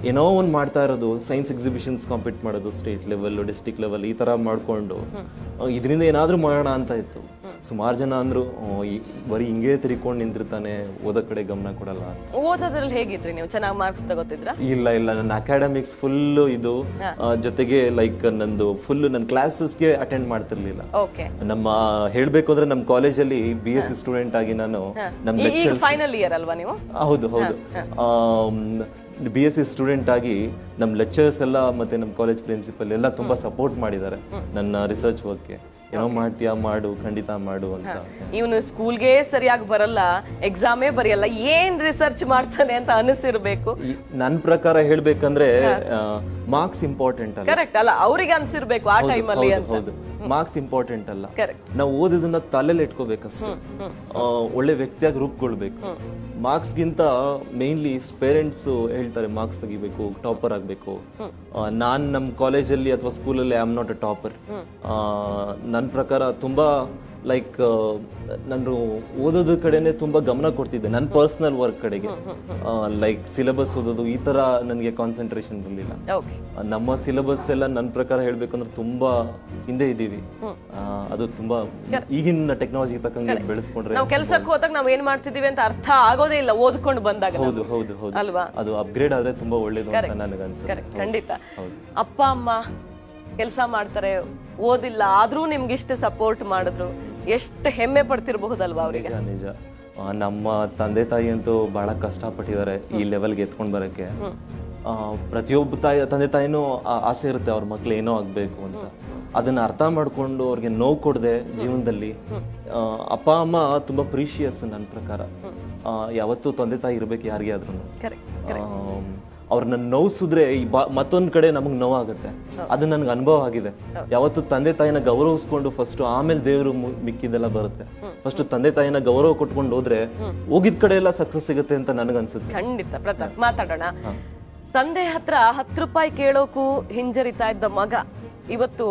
Speaker 2: ಏನೋ ಒಂದು ಮಾಡ್ತಾ ಇರೋದು ಸೈನ್ಸ್ ಎಕ್ಸಿಬಿಷನ್ಸ್ ಕಾಂಪೀಟ್ ಮಾಡೋದು ಸ್ಟೇಟ್ ಲೆವೆಲ್ ಡಿಸ್ಟಿಕ್ ಲೆವೆಲ್ ಈ ಥರ ಮಾಡಿಕೊಂಡು ಇದರಿಂದ ಏನಾದರೂ ಮಾಡೋಣ ಅಂತ ಇತ್ತು. ಸುಮಾರು ಜನ ಅಂದರು ಬರೀ ಹಿಂಗೆ ತಿರ್ಕೊಂಡು ನಿಂತಿರ್ತಾನೆ ಓದೋ ಕಡೆ ಗಮನ ಕೊಡಲ್ಲ
Speaker 1: ಓದೋದ್ರಲ್ಲಿ ಹೇಗಿದ್ರಿ ನೀವು? ಚೆನ್ನಾಗಿ ಮಾರ್ಕ್ಸ್ ತಗೋತಿದ್ರ?
Speaker 2: ಇಲ್ಲ ಇಲ್ಲ ನನ್ನ ಅಕಾಡೆಮಿಕ್ಸ್ ಫುಲ್ ಇದು ಜೊತೆಗೆ ಲೈಕ್ ನಂದು ಫುಲ್ ನನ್ನ ಕ್ಲಾಸಸ್ಗೆ ಅಟೆಂಡ್ ಮಾಡ್ತಿರ್ಲಿಲ್ಲ.
Speaker 1: ಓಕೆ
Speaker 2: ನಮ್ಮ ಹೇಳ್ಬೇಕು ಅಂದ್ರೆ ನಮ್ಮ ಕಾಲೇಜಲ್ಲಿ ಬಿ ಎಸ್ ಸಿ ಸ್ಟೂಡೆಂಟ್ ಆಗಿ ನಾನು ನಮ್ಮ
Speaker 1: ಫೈನಲ್ ಇಯರ್ ಅಲ್ವಾ ನೀವು?
Speaker 2: ಹೌದು ಹೌದು. ಬಿ ಎಸ್ ಸಿ ಸ್ಟೂಡೆಂಟ್ ಆಗಿ ನಮ್ಮ ಲೆಕ್ಚರ್ಸ್ ಎಲ್ಲ ಮತ್ತೆ ನಮ್ಮ ಕಾಲೇಜ್ ಪ್ರಿನ್ಸಿಪಲ್ ಎಲ್ಲ ತುಂಬಾ ಸಪೋರ್ಟ್ ಮಾಡಿದ್ದಾರೆ. ನನ್ನ ರಿಸರ್ಚ್ ವರ್ಕ್ಗೆ ಏನೋ ಮಾಡ್ತೀಯಾ ಮಾಡು ಖಂಡಿತ ಮಾಡು ಅಂತ.
Speaker 1: ಇವನು ಸ್ಕೂಲ್ಗೆ ಸರಿಯಾಗಿ ಬರಲ್ಲ ಎಕ್ಸಾಮೇ ಬರೆಯಲ್ಲ ಏನ್ ರಿಸರ್ಚ್ ಮಾಡ್ತಾನೆ ಅಂತ ಅನಿಸಿರ್ಬೇಕು.
Speaker 2: ನನ್ನ ಪ್ರಕಾರ ಹೇಳ್ಬೇಕಂದ್ರೆ ಮಾರ್ಕ್ಸ್ ಇಂಪಾರ್ಟೆಂಟ್ ಅಲ್ಲ.
Speaker 1: ಕರೆಕ್ಟ್ ಅಲ್ಲ ಅವರಿಗೆ ಅನ್ಸಿರ್ಬೇಕು ಆ
Speaker 2: ಟೈಮ್
Speaker 1: ಟೈಮಲ್ಲಿ
Speaker 2: ಹೌದು, ಮಾರ್ಕ್ಸ್ ಇಂಪಾರ್ಟೆಂಟ್ ಅಲ್ಲ.
Speaker 1: ಕರೆಕ್ಟ್
Speaker 2: ನಾವು ಓದಿದ್ದನ್ನ ತಲೆಲಿ ಇಟ್ಕೋಬೇಕಷ್ಟೇ ಒಳ್ಳೆ ವ್ಯಕ್ತಿಯಾಗಿ ರೂಪುಗೊಳ್ಬೇಕು. ಮಾರ್ಕ್ಸ್ಗಿಂತ ಮೇನ್ಲಿ ಪೇರೆಂಟ್ಸು ಹೇಳ್ತಾರೆ ಮಾರ್ಕ್ಸ್ ತೆಗಿಬೇಕು ಟಾಪರ್ ಆಗಬೇಕು. ನಾನು ನಮ್ಮ ಕಾಲೇಜಲ್ಲಿ ಅಥವಾ ಸ್ಕೂಲಲ್ಲಿ I am not a topper ನನ್ನ ಪ್ರಕಾರ ತುಂಬಾ ಲೈಕ್ ನಾನು ಓದೋದ್ರ ಕಡೆನೆ ತುಂಬಾ ಗಮನ ಕೊಡ್ತಿದ್ದೆ ನನ್ನ ಪರ್ಸನಲ್ ವರ್ಕ್ ಕಡೆಗೆ. ಲೈಕ್ ಸಿಲೆಬಸ್ ಓದೋದು ಈ ತರ ನನಗೆ ಕಾನ್ಸಂಟ್ರೇಷನ್ ಬರಲಿಲ್ಲ. ನಮ್ಮ ಸಿಲೆಬಸ್ ಎಲ್ಲ ನನ್ನ ಪ್ರಕಾರ ಹೇಳ್ಬೇಕಂದ್ರೆ ತುಂಬಾ ಹಿಂದೆ ಇದ್ದೀವಿ. ಅದು ತುಂಬಾ ಈಗಿನ ಟೆಕ್ನಾಲಜಿ ತಕ್ಕಂಗೆ ಬೆಳೆಸ್ಕೊಂಡ್ರೆ
Speaker 1: ನಾವು ಕೆಲಸಕ್ಕೆ ಹೋದಾಗ ನಾವು ಏನ್ ಮಾಡ್ತಿದೀವಿ ಅಂತ ಅರ್ಥ ಆಗೋದೇ ಇಲ್ಲ ಓದ್ಕೊಂಡು ಬಂದಾಗ
Speaker 2: ಹೌದು ಹೌದು ಹೌದು.
Speaker 1: ಅಲ್ವಾ?
Speaker 2: ಅದು ಅಪ್ಗ್ರೇಡ್ ಆದ್ರೆ ತುಂಬಾ ಒಳ್ಳೇದು ಅಂತ ನನಗೆ
Speaker 1: ಅನ್ಸುತ್ತೆ. ಖಂಡಿತ. ಅಪ್ಪ ಅಮ್ಮ ಕೆಲಸ ಮಾಡ್ತಾರೆ ಓದಿಲ್ಲ ಆದ್ರೂ ನಿಮ್ಗೆ ಇಷ್ಟು ಸಪೋರ್ಟ್ ಮಾಡಿದ್ರು. ಎಷ್ಟು ಹೆಮ್ಮೆ ಪಡ್ತಿರಬಹುದಲ್ವಾ ಅವರಿಗೆ?
Speaker 2: ನಿಜ ನಮ್ಮ ತಂದೆ ತಾಯಿ ಅಂತೂ ಬಹಳ ಕಷ್ಟಪಟ್ಟಿದ್ದಾರೆ ಈ ಲೆವೆಲ್ಗೆ ಎತ್ಕೊಂಡು ಬರಕ್ಕೆ. ಪ್ರತಿಯೊಬ್ಬ ತಾಯಿ ತಂದೆ ತಾಯಿನೂ ಆಸೆ ಇರುತ್ತೆ ಅವ್ರ ಮಕ್ಳು ಏನೋ ಆಗ್ಬೇಕು ಅಂತ. ಅದನ್ನ ಅರ್ಥ ಮಾಡ್ಕೊಂಡು ಅವ್ರಿಗೆ ನೋವು ಕೊಡದೆ ಜೀವನದಲ್ಲಿ ಅಪ್ಪ ಅಮ್ಮ ತುಂಬಾ ಪ್ರೀಶಿಯಸ್ ನನ್ನ ಪ್ರಕಾರ. ಯಾವತ್ತೂ ತಂದೆ ತಾಯಿ ಇರ್ಬೇಕು ಯಾರಿಗೆ ಆದ್ರೂ ಅವ್ರನ್ನ ನೋವಿಸಿದ್ರೆ ಈ ಬ ಮತ್ತೊಂದ್ ಕಡೆ ನಮಗ್ ನೋವಾಗುತ್ತೆ. ಅದು ನನ್ಗೆ ಅನುಭವ ಆಗಿದೆ. ಯಾವತ್ತು ತಂದೆ ತಾಯಿನ ಗೌರವಿಸ್ಕೊಂಡು ಫಸ್ಟ್ ಆಮೇಲೆ ದೇವರು ಮಿಕ್ಕಿದೆಲ್ಲ ಬರುತ್ತೆ. ಫಸ್ಟ್ ತಂದೆ ತಾಯಿನ ಗೌರವ ಕೊಟ್ಕೊಂಡು ಹೋದ್ರೆ ಹೋಗಿದ ಕಡೆ ಎಲ್ಲ ಸಕ್ಸಸ್ ಸಿಗುತ್ತೆ ಅಂತ ನನಗನ್ಸುತ್ತೆ
Speaker 1: ಖಂಡಿತ. ಪ್ರತಾಪ್ ಮಾತಾಡೋಣ. ತಂದೆ ಹತ್ರ ಹತ್ತು ರೂಪಾಯಿ ಕೇಳೋಕು ಹಿಂಜರಿತಾ ಇದ್ದ ಮಗ. ಇವತ್ತು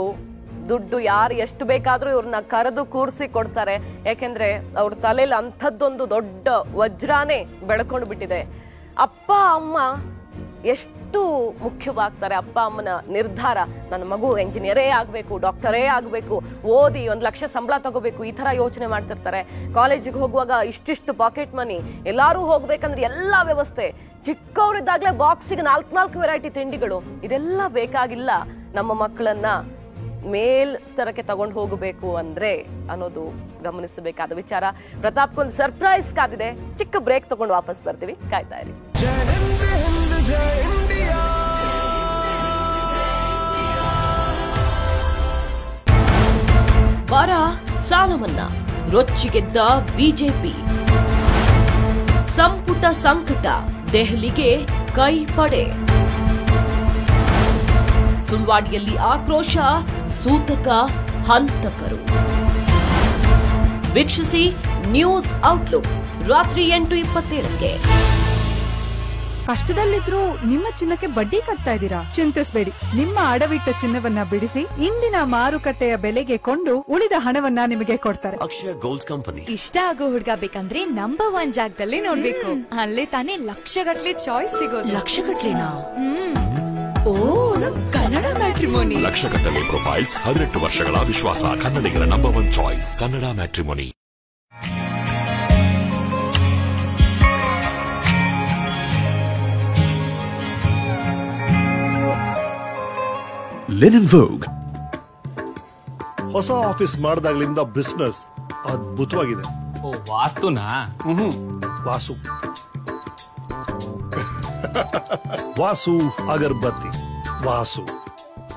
Speaker 1: ದುಡ್ಡು ಯಾರು ಎಷ್ಟು ಬೇಕಾದ್ರೂ ಇವ್ರನ್ನ ಕರೆದು ಕೂರಿಸಿ ಕೊಡ್ತಾರೆ. ಯಾಕೆಂದ್ರೆ ಅವ್ರ ತಲೆಯಲ್ಲಿ ಅಂಥದ್ದೊಂದು ದೊಡ್ಡ ವಜ್ರಾನೇ ಬೆಳ್ಕೊಂಡು ಬಿಟ್ಟಿದೆ. ಅಪ್ಪ ಅಮ್ಮ ಎಷ್ಟು ಮುಖ್ಯವಾಗ್ತಾರೆ ಅಪ್ಪ ಅಮ್ಮನ ನಿರ್ಧಾರ? ನನ್ನ ಮಗು ಎಂಜಿನಿಯರೇ ಆಗಬೇಕು ಡಾಕ್ಟರೇ ಆಗಬೇಕು, ಓದಿ ಒಂದು ಲಕ್ಷ ಸಂಬಳ ತಗೋಬೇಕು, ಈ ಥರ ಯೋಚನೆ ಮಾಡ್ತಿರ್ತಾರೆ. ಕಾಲೇಜಿಗೆ ಹೋಗುವಾಗ ಇಷ್ಟಿಷ್ಟು ಪಾಕೆಟ್ ಮನಿ ಎಲ್ಲರೂ ಹೋಗ್ಬೇಕಂದ್ರೆ ಎಲ್ಲ ವ್ಯವಸ್ಥೆ. ಚಿಕ್ಕವರಿದ್ದಾಗಲೇ ಬಾಕ್ಸಿಗೆ ನಾಲ್ಕು ನಾಲ್ಕು ವೆರೈಟಿ ತಿಂಡಿಗಳು. ಇದೆಲ್ಲ ಬೇಕಾಗಿಲ್ಲ. ನಮ್ಮ ಮಕ್ಕಳನ್ನ ಮೇಲ್ ಸ್ತರಕ್ಕೆ ತಗೊಂಡು ಹೋಗಬೇಕು ಅಂದ್ರೆ ಅನ್ನೋದು ಗಮನಿಸಬೇಕಾದ ವಿಚಾರ. ಪ್ರತಾಪ್ಗೊಂದು ಸರ್ಪ್ರೈಸ್ ಕಾದಿದೆ. ಚಿಕ್ಕ ಬ್ರೇಕ್ ತಗೊಂಡು ವಾಪಸ್ ಬರ್ತೀವಿ. ಕಾಯ್ತಾ ಇರಿ. ಬರ ಸಾಲ ಮನ್ನಾ ರೊಚ್ಚಿಗೆದ್ದ ಬಿಜೆಪಿ. ಸಂಪುಟ ಸಂಕಟ, ದೆಹಲಿಗೆ ಕೈ ಪಡೆ. ಸುಳ್ವಾಡಿಯಲ್ಲಿ ಆಕ್ರೋಶ, ಸೂತಕ, ಹಂತಕರು. ವೀಕ್ಷಿಸಿ ನ್ಯೂಸ್ ಔಟ್ಲುಕ್, ರಾತ್ರಿ ಎಂಟು ಇಪ್ಪತ್ತೇಳಕ್ಕೆ.
Speaker 4: ಕಷ್ಟದಲ್ಲಿದ್ರು ನಿಮ್ಮ ಚಿನ್ನಕ್ಕೆ ಬಡ್ಡಿ ಕಟ್ತಾ ಇದ್ದೀರಾ? ಚಿಂತಿಸಬೇಡಿ. ನಿಮ್ಮ ಅಡವಿಟ್ಟ ಚಿನ್ನವನ್ನ ಬಿಡಿಸಿ ಇಂದಿನ ಮಾರುಕಟ್ಟೆಯ ಬೆಲೆಗೆ ಕೊಂಡು ಉಳಿದ ಹಣವನ್ನ ನಿಮಗೆ ಕೊಡ್ತಾರೆ.
Speaker 5: Akshaya gold company.
Speaker 6: ಇಷ್ಟ ಆಗೋ ಹುಡುಗ ಬೇಕಂದ್ರೆ ನಂಬರ್ ಒನ್ ಜಾಗದಲ್ಲಿ ನೋಡ್ಬೇಕು. ಅಲ್ಲೇ ತಾನೇ ಲಕ್ಷಗಟ್ಲೆ ಚಾಯ್ಸ್ ಸಿಗೋದು.
Speaker 7: ಲಕ್ಷಗಟ್ಲೆನಾ? ಓ ನಮ್ ಕನ್ನಡ ಮ್ಯಾಟ್ರಿಮೋನಿ.
Speaker 5: ಲಕ್ಷಗಟ್ಟಲೆ ಪ್ರೊಫೈಲ್ಸ್ ಹದಿನೆಂಟು ವರ್ಷಗಳ ವಿಶ್ವಾಸ ಕನ್ನಡಿಗರ number one choice Kannada matrimony.
Speaker 8: Lenin Vogue
Speaker 9: ಹೊಸ ಆಫೀಸ್ ಮಾಡಿದಾಗ್ಲಿಂದ ಬಿಸ್ನೆಸ್ ಅದ್ಭುತವಾಗಿದೆ.
Speaker 10: ಓ ವಾಸ್ತುನಾ?
Speaker 9: ವಾಸು. ವಾಸು ಅಗರ್ಬತ್ತಿ. ವಾಸು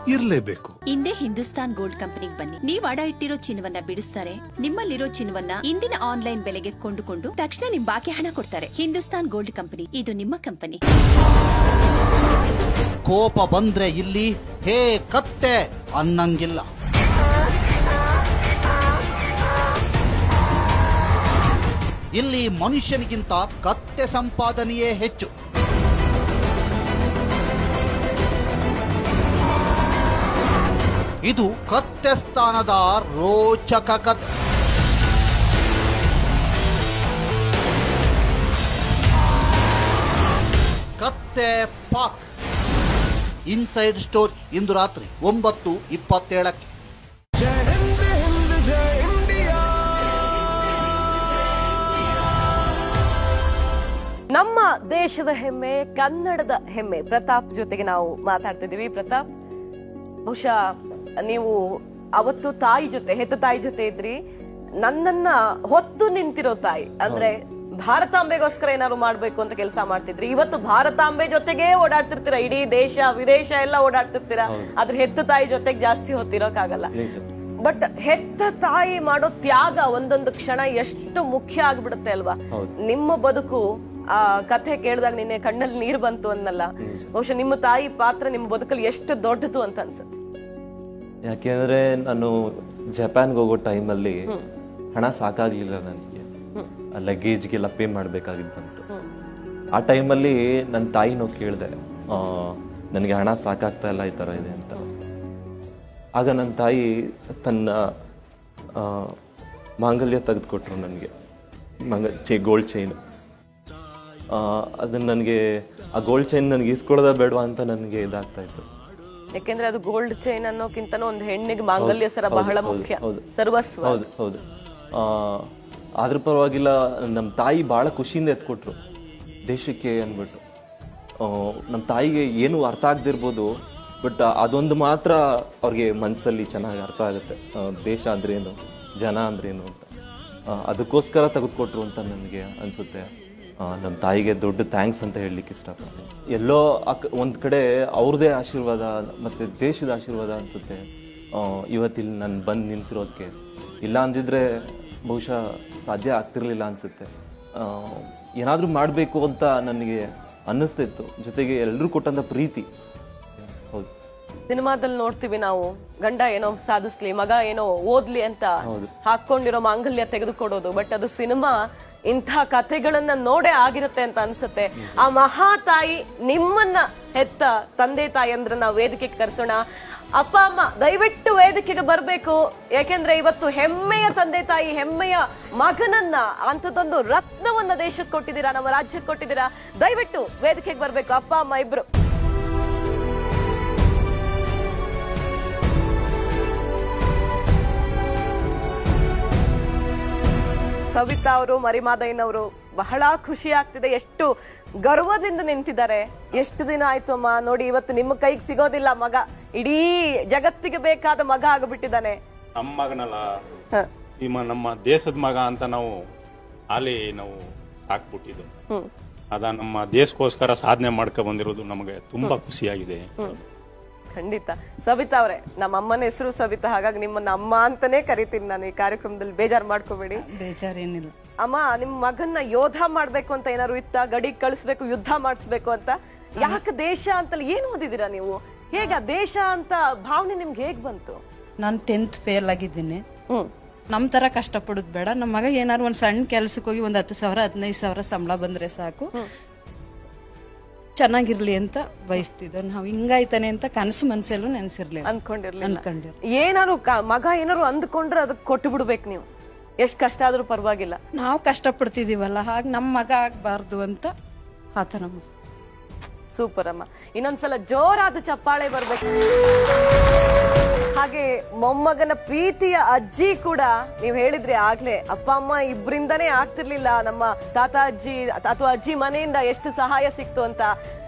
Speaker 9: ಇರ್ಲೇಬೇಕು.
Speaker 8: ಹಿಂದೆ ಹಿಂದೂಸ್ತಾನ್ ಗೋಲ್ಡ್ ಕಂಪನಿಗೆ ಬನ್ನಿ. ನೀವ್ ಅಡ ಇಟ್ಟಿರೋ ಚಿನ್ನವನ್ನ ಬಿಡಿಸ್ತಾರೆ. ನಿಮ್ಮಲ್ಲಿರೋ ಚಿನ್ನವನ್ನ ಇಂದಿನ ಆನ್ಲೈನ್ ಬೆಲೆಗೆ ಕೊಂಡುಕೊಂಡು ತಕ್ಷಣ ನಿಮ್ ಬಾಕಿ ಹಣ ಕೊಡ್ತಾರೆ. ಹಿಂದೂಸ್ತಾನ್ ಗೋಲ್ಡ್ ಕಂಪನಿ ಇದು ನಿಮ್ಮ ಕಂಪನಿ.
Speaker 10: ಕೋಪ ಬಂದ್ರೆ ಇಲ್ಲಿ ಹೇ ಕತ್ತೆ ಅನ್ನಂಗಿಲ್ಲ. ಇಲ್ಲಿ ಮನುಷ್ಯನಿಗಿಂತ ಕತ್ತೆ ಸಂಪಾದನೆಯೇ ಹೆಚ್ಚು. ಇದು ಕತ್ತೆ ಸ್ಥಾನದ ರೋಚಕ ಕತೆ ಕತ್ತೆ ಪಾಕ್. ಇನ್ಸೈಡ್ ಸ್ಟೋರ್ ಇಂದು ರಾತ್ರಿ ಒಂಬತ್ತು ಇಪ್ಪತ್ತೇಳಕ್ಕೆ.
Speaker 1: ನಮ್ಮ ದೇಶದ ಹೆಮ್ಮೆ ಕನ್ನಡದ ಹೆಮ್ಮೆ. ಪ್ರತಾಪ್ ಜೊತೆಗೆ ನಾವು ಮಾತಾಡ್ತಿದೀವಿ ಪ್ರತಾಪ್ ಬಹುಶಃ ನೀವು ಅವತ್ತು ತಾಯಿ ಜೊತೆ ಹೆತ್ತ ತಾಯಿ ಜೊತೆ ಇದ್ರಿ. ನನ್ನನ್ನ ಹೊತ್ತು ನಿಂತಿರೋ ತಾಯಿ. ಅಂದ್ರೆ ಭಾರತಾಂಬೆಗೋಸ್ಕರ ಏನಾದ್ರು ಮಾಡ್ಬೇಕು ಅಂತ ಕೆಲಸ ಮಾಡ್ತಿದ್ರಿ? ಇವತ್ತು ಭಾರತಾಂಬೆ ಜೊತೆಗೆ ಓಡಾಡ್ತಿರ್ತೀರಾ? ಇಡೀ ದೇಶ ವಿದೇಶ ಎಲ್ಲ ಓಡಾಡ್ತಿರ್ತೀರಾ? ಆದ್ರೆ ಹೆತ್ತ ತಾಯಿ ಜೊತೆಗೆ ಜಾಸ್ತಿ
Speaker 2: ಹೊತ್ತಿರೋಕಾಗಲ್ಲ
Speaker 1: ಬಟ್ ಹೆತ್ತ ತಾಯಿ ಮಾಡೋ ತ್ಯಾಗ ಒಂದೊಂದು ಕ್ಷಣ ಎಷ್ಟು ಮುಖ್ಯ ಆಗ್ಬಿಡುತ್ತೆ ಅಲ್ವಾ? ನಿಮ್ಮ ಬದುಕು ಆ ಕಥೆ ಕೇಳಿದಾಗ ನಿನ್ನೆ ಕಣ್ಣಲ್ಲಿ ನೀರು ಬಂತು ಅನ್ನಲ್ಲ. ಬಹುಶಃ ನಿಮ್ಮ ತಾಯಿ ಪಾತ್ರ ನಿಮ್ಮ ಬದುಕಲ್ಲಿ ಎಷ್ಟು ದೊಡ್ಡದು ಅಂತ ಅನ್ಸುತ್ತೆ.
Speaker 2: ಯಾಕೆಂದ್ರೆ ನಾನು ಜಪಾನ್ಗೆ ಹೋಗೋ ಟೈಮಲ್ಲಿ ಹಣ ಸಾಕಾಗ್ಲಿಲ್ಲ ನನಗೆ ಲಗೇಜ್ಗೆಲ್ಲ ಪೇ ಮಾಡಬೇಕಾಗಿದ್ದು ಬಂತು ಆ ಟೈಮಲ್ಲಿ ನನ್ನ ತಾಯಿನೂ ಕೇಳಿದೆ ನನಗೆ ಹಣ ಸಾಕಾಗ್ತಾ ಇಲ್ಲ ಈ ಥರ ಇದೆ ಅಂತ. ಆಗ ನನ್ನ ತಾಯಿ ತನ್ನ ಮಾಂಗಲ್ಯ ತೆಗೆದುಕೊಟ್ರು ನನಗೆ. ಮಂಗ ಚೇ ಗೋಲ್ಡ್ ಚೈನ್ ಅದನ್ನ ನನಗೆ ಆ ಗೋಲ್ಡ್ ಚೈನ್ ನನಗೆ ಇಸ್ಕೊಳ್ಳೋದ ಬೇಡವಾ ಅಂತ ನನಗೆ ಇದಾಗ್ತಾ ಇತ್ತು.
Speaker 1: ಯಾಕೆಂದ್ರೆ ಅದು ಗೋಲ್ಡ್ ಚೈನ್ ಅನ್ನೋಕ್ಕಿಂತನೂ ಒಂದು ಹೆಣ್ಣಿಗೆ ಮಾಂಗಲ್ಯ ಸರ ಬಹಳ ಮುಖ್ಯ.
Speaker 2: ಹೌದು.
Speaker 1: ಸರ್ವಸ್ವ.
Speaker 2: ಹೌದು ಹೌದು. ಅದ್ರ ಪರವಾಗಿಲ್ಲ ನಮ್ಮ ತಾಯಿ ಭಾಳ ಖುಷಿಯಿಂದ ಎತ್ಕೊಟ್ರು. ದೇಶಕ್ಕೆ ಅಂದ್ಬಿಟ್ಟು. ನಮ್ಮ ತಾಯಿಗೆ ಏನು ಅರ್ಥ ಆಗದಿರ್ಬೋದು, ಬಟ್ ಅದೊಂದು ಮಾತ್ರ ಅವ್ರಿಗೆ ಮನಸ್ಸಲ್ಲಿ ಚೆನ್ನಾಗಿ ಅರ್ಥ ಆಗುತ್ತೆ. ದೇಶ ಅಂದ್ರೇನು ಜನ ಅಂದ್ರೇನು ಅಂತ. ಅದಕ್ಕೋಸ್ಕರ ತೆಗೆದುಕೊಟ್ರು ಅಂತ ನನಗೆ ಅನಿಸುತ್ತೆ. ನಮ್ಮ ತಾಯಿಗೆ ದೊಡ್ಡ ಥ್ಯಾಂಕ್ಸ್ ಅಂತ ಹೇಳಲಿಕ್ಕೆ ಇಷ್ಟಪಡ್ತೀನಿ. ಎಲ್ಲೋ ಅಕ್, ಒಂದು ಕಡೆ ಅವ್ರದ್ದೇ ಆಶೀರ್ವಾದ, ಮತ್ತು ದೇಶದ ಆಶೀರ್ವಾದ ಅನಿಸುತ್ತೆ. ಇವತ್ತಿಲ್ಲಿ ನಾನು ಬಂದು ನಿಂತಿರೋದಕ್ಕೆ ಇಲ್ಲ ಅಂದಿದ್ರೆ ಬಹುಶಃ ಸಾಧ್ಯ ಆಗ್ತಿರ್ಲಿಲ್ಲ ಅನಿಸುತ್ತೆ. ಏನಾದರೂ ಮಾಡಬೇಕು ಅಂತ ನನಗೆ ಅನ್ನಿಸ್ತಿತ್ತು. ಜೊತೆಗೆ ಎಲ್ಲರೂ ಕೊಟ್ಟಂಥ ಪ್ರೀತಿ. ಹೌದು.
Speaker 1: ಸಿನಿಮಾದಲ್ಲಿ ನೋಡ್ತೀವಿ ನಾವು ಗಂಡ ಏನೋ ಸಾಧಿಸ್ಲಿ ಮಗ ಏನೋ ಓದ್ಲಿ ಅಂತ. ಹಾಕೊಂಡಿರೋ ಮಾಂಗಲ್ಯ ತೆಗೆದುಕೊಡೋದು ಬಟ್ ಅದು ಸಿನಿಮಾ ಇಂಥ ಕಥೆಗಳನ್ನ ನೋಡೇ ಆಗಿರುತ್ತೆ ಅಂತ ಅನ್ಸುತ್ತೆ. ಆ ಮಹಾ ತಾಯಿ ನಿಮ್ಮನ್ನ ಹೆತ್ತ ತಂದೆ ತಾಯಿ ಅಂದ್ರೆ ನಾವು ವೇದಿಕೆಗೆ ಕರೆಸೋಣ ಅಪ್ಪ, ಅಮ್ಮ, ದಯವಿಟ್ಟು ವೇದಿಕೆಗೆ ಬರಬೇಕು. ಯಾಕೆಂದ್ರೆ ಇವತ್ತು ಹೆಮ್ಮೆಯ ತಂದೆ ತಾಯಿ, ಹೆಮ್ಮೆಯ ಮಗನನ್ನ ಅಂಥದ್ದೊಂದು ರತ್ನವನ್ನ ದೇಶಕ್ಕೆ ಕೊಟ್ಟಿದ್ದೀರಾ, ನಮ್ಮ ರಾಜ್ಯಕ್ಕೆ ಕೊಟ್ಟಿದ್ದೀರಾ? ದಯವಿಟ್ಟು ವೇದಿಕೆಗೆ ಬರಬೇಕು. ಅಪ್ಪ, ಅಮ್ಮ ಇಬ್ರು. ಸವಿತಾ ಅವರು, ಮರಿಮಾದಯ್ಯನವರು ಬಹಳ ಖುಷಿ ಆಗ್ತಿದೆ ಎಷ್ಟು ಗರ್ವದಿಂದ ನಿಂತಿದ್ದಾರೆ. ಎಷ್ಟು ದಿನ ಆಯ್ತು ಅಮ್ಮ? ನೋಡಿ ಇವತ್ತು ನಿಮ್ಮ ಕೈಗೆ ಸಿಗೋದಿಲ್ಲ ಮಗ. ಇಡೀ ಜಗತ್ತಿಗೆ ಬೇಕಾದ ಮಗ ಆಗಿಬಿಟ್ಟಿದ್ದಾನೆ.
Speaker 11: ನಮ್ಮ ಮಗನಲ್ಲ. ನಿಮ್ಮ ನಮ್ಮ ದೇಶದ ಮಗ ಅಂತ ನಾವು ಅಲ್ಲಿ ನಾವು ಸಾಕ್ಬಿಟ್ಟಿದ್ದು. ಅದ ನಮ್ಮ ದೇಶಕ್ಕೋಸ್ಕರ ಸಾಧನೆ ಮಾಡ್ಕೊ ಬಂದಿರೋದು ನಮಗೆ ತುಂಬಾ ಖುಷಿಯಾಗಿದೆ.
Speaker 1: ಖಂಡಿತ. ಸವಿತಾ ಅವರೇ ನಮ್ಮ ಅಮ್ಮನ ಹೆಸರು ಸವಿತಾ ಹಾಗಾಗಿ ನಿಮ್ಮನ್ನ ಅಮ್ಮ ಅಂತಾನೆ ಕರಿತೀನಿ ನಾನು ಈ ಕಾರ್ಯಕ್ರಮದಲ್ಲಿ. ಬೇಜಾರು ಮಾಡ್ಕೋಬೇಡಿ.
Speaker 12: ಬೇಜಾರೇನಿಲ್ಲ.
Speaker 1: ಅಮ್ಮ ನಿಮ್ ಮಗನ್ನ ಯೋಧ ಮಾಡ್ಬೇಕು ಅಂತ ಏನಾದ್ರು ಇತ್ತ? ಗಡಿ ಕಳಿಸ್ಬೇಕು ಯುದ್ಧ ಮಾಡಿಸ್ಬೇಕು ಅಂತ? ಯಾಕೆ ದೇಶ ಅಂತಲ್ಲಿ ಏನು ಓದಿದಿರಾ ನೀವು? ಹೇಗ ದೇಶ ಅಂತ ಭಾವನೆ ನಿಮ್ಗೆ ಹೇಗ್ ಬಂತು?
Speaker 12: ನಾನು ಟೆಂತ್ ಫೇಲ್ ಆಗಿದ್ದೀನಿ.
Speaker 1: ಹ್ಮ್.
Speaker 12: ನಮ್ಮ ತರ ಕಷ್ಟಪಡೋದು ಬೇಡ. ನಮ್ಮ ಮಗ ಏನಾರು ಒಂದು ಸಣ್ಣ ಕೆಲ್ಸಕ್ಕೆ ಹೋಗಿ ಒಂದು ಹತ್ತು ಸಾವಿರ ಹದಿನೈದು ಸಾವಿರ ಸಂಬಳ ಬಂದ್ರೆ ಸಾಕು. ಚೆನ್ನಾಗಿರ್ಲಿ ಅಂತ ಬಯಸ್ತಿದ್ದ. ನಾವು ಹಿಂಗಾಯ್ತಾನೆ ಅಂತ ಕನಸು ಮನಸ್ಸಲ್ಲೂ ನೆನೆಸಿರ್ಲಿಲ್ಲ.
Speaker 1: ಅನ್ಕೊಂಡಿರ್ಲಿ
Speaker 12: ಅನ್ಕೊಂಡಿರ್
Speaker 1: ಏನಾರು ಮಗ ಏನಾರು ಅಂದ್ಕೊಂಡ್ರೆ ಅದಕ್ಕೆ ಕೊಟ್ಟು ಬಿಡ್ಬೇಕು ನೀವು. ಎಷ್ಟು ಕಷ್ಟ ಆದ್ರೂ ಪರವಾಗಿಲ್ಲ.
Speaker 12: ನಾವು ಕಷ್ಟಪಡ್ತಿದೀವಲ್ಲ ಹಾಗೆ ನಮ್ಮ ಮಗ ಆಗ್ಬಾರ್ದು ಅಂತ ಆತನಮ್ಮ
Speaker 1: ಸೂಪರ್ ಅಮ್ಮ ಇನ್ನೊಂದ್ಸಲ ಜೋರಾದ ಚಪ್ಪಾಳೆ ಬರ್ಬೇಕು. ಹಾಗೆ ಮೊಮ್ಮಗನ ಪ್ರೀತಿಯ ಅಜ್ಜಿ ಕೂಡ ನೀವು ಹೇಳಿದ್ರೆ ಆಗ್ಲೇ ಅಪ್ಪ, ಅಮ್ಮ ಇಬ್ರಿಂದನೇ ಆಗ್ತಿರ್ಲಿಲ್ಲ ನಮ್ಮ ತಾತ ಅಜ್ಜಿ ಅಥವಾ ಅಜ್ಜಿ ಮನೆಯಿಂದ ಎಷ್ಟು ಸಹಾಯ ಸಿಕ್ತು ಅಂತ.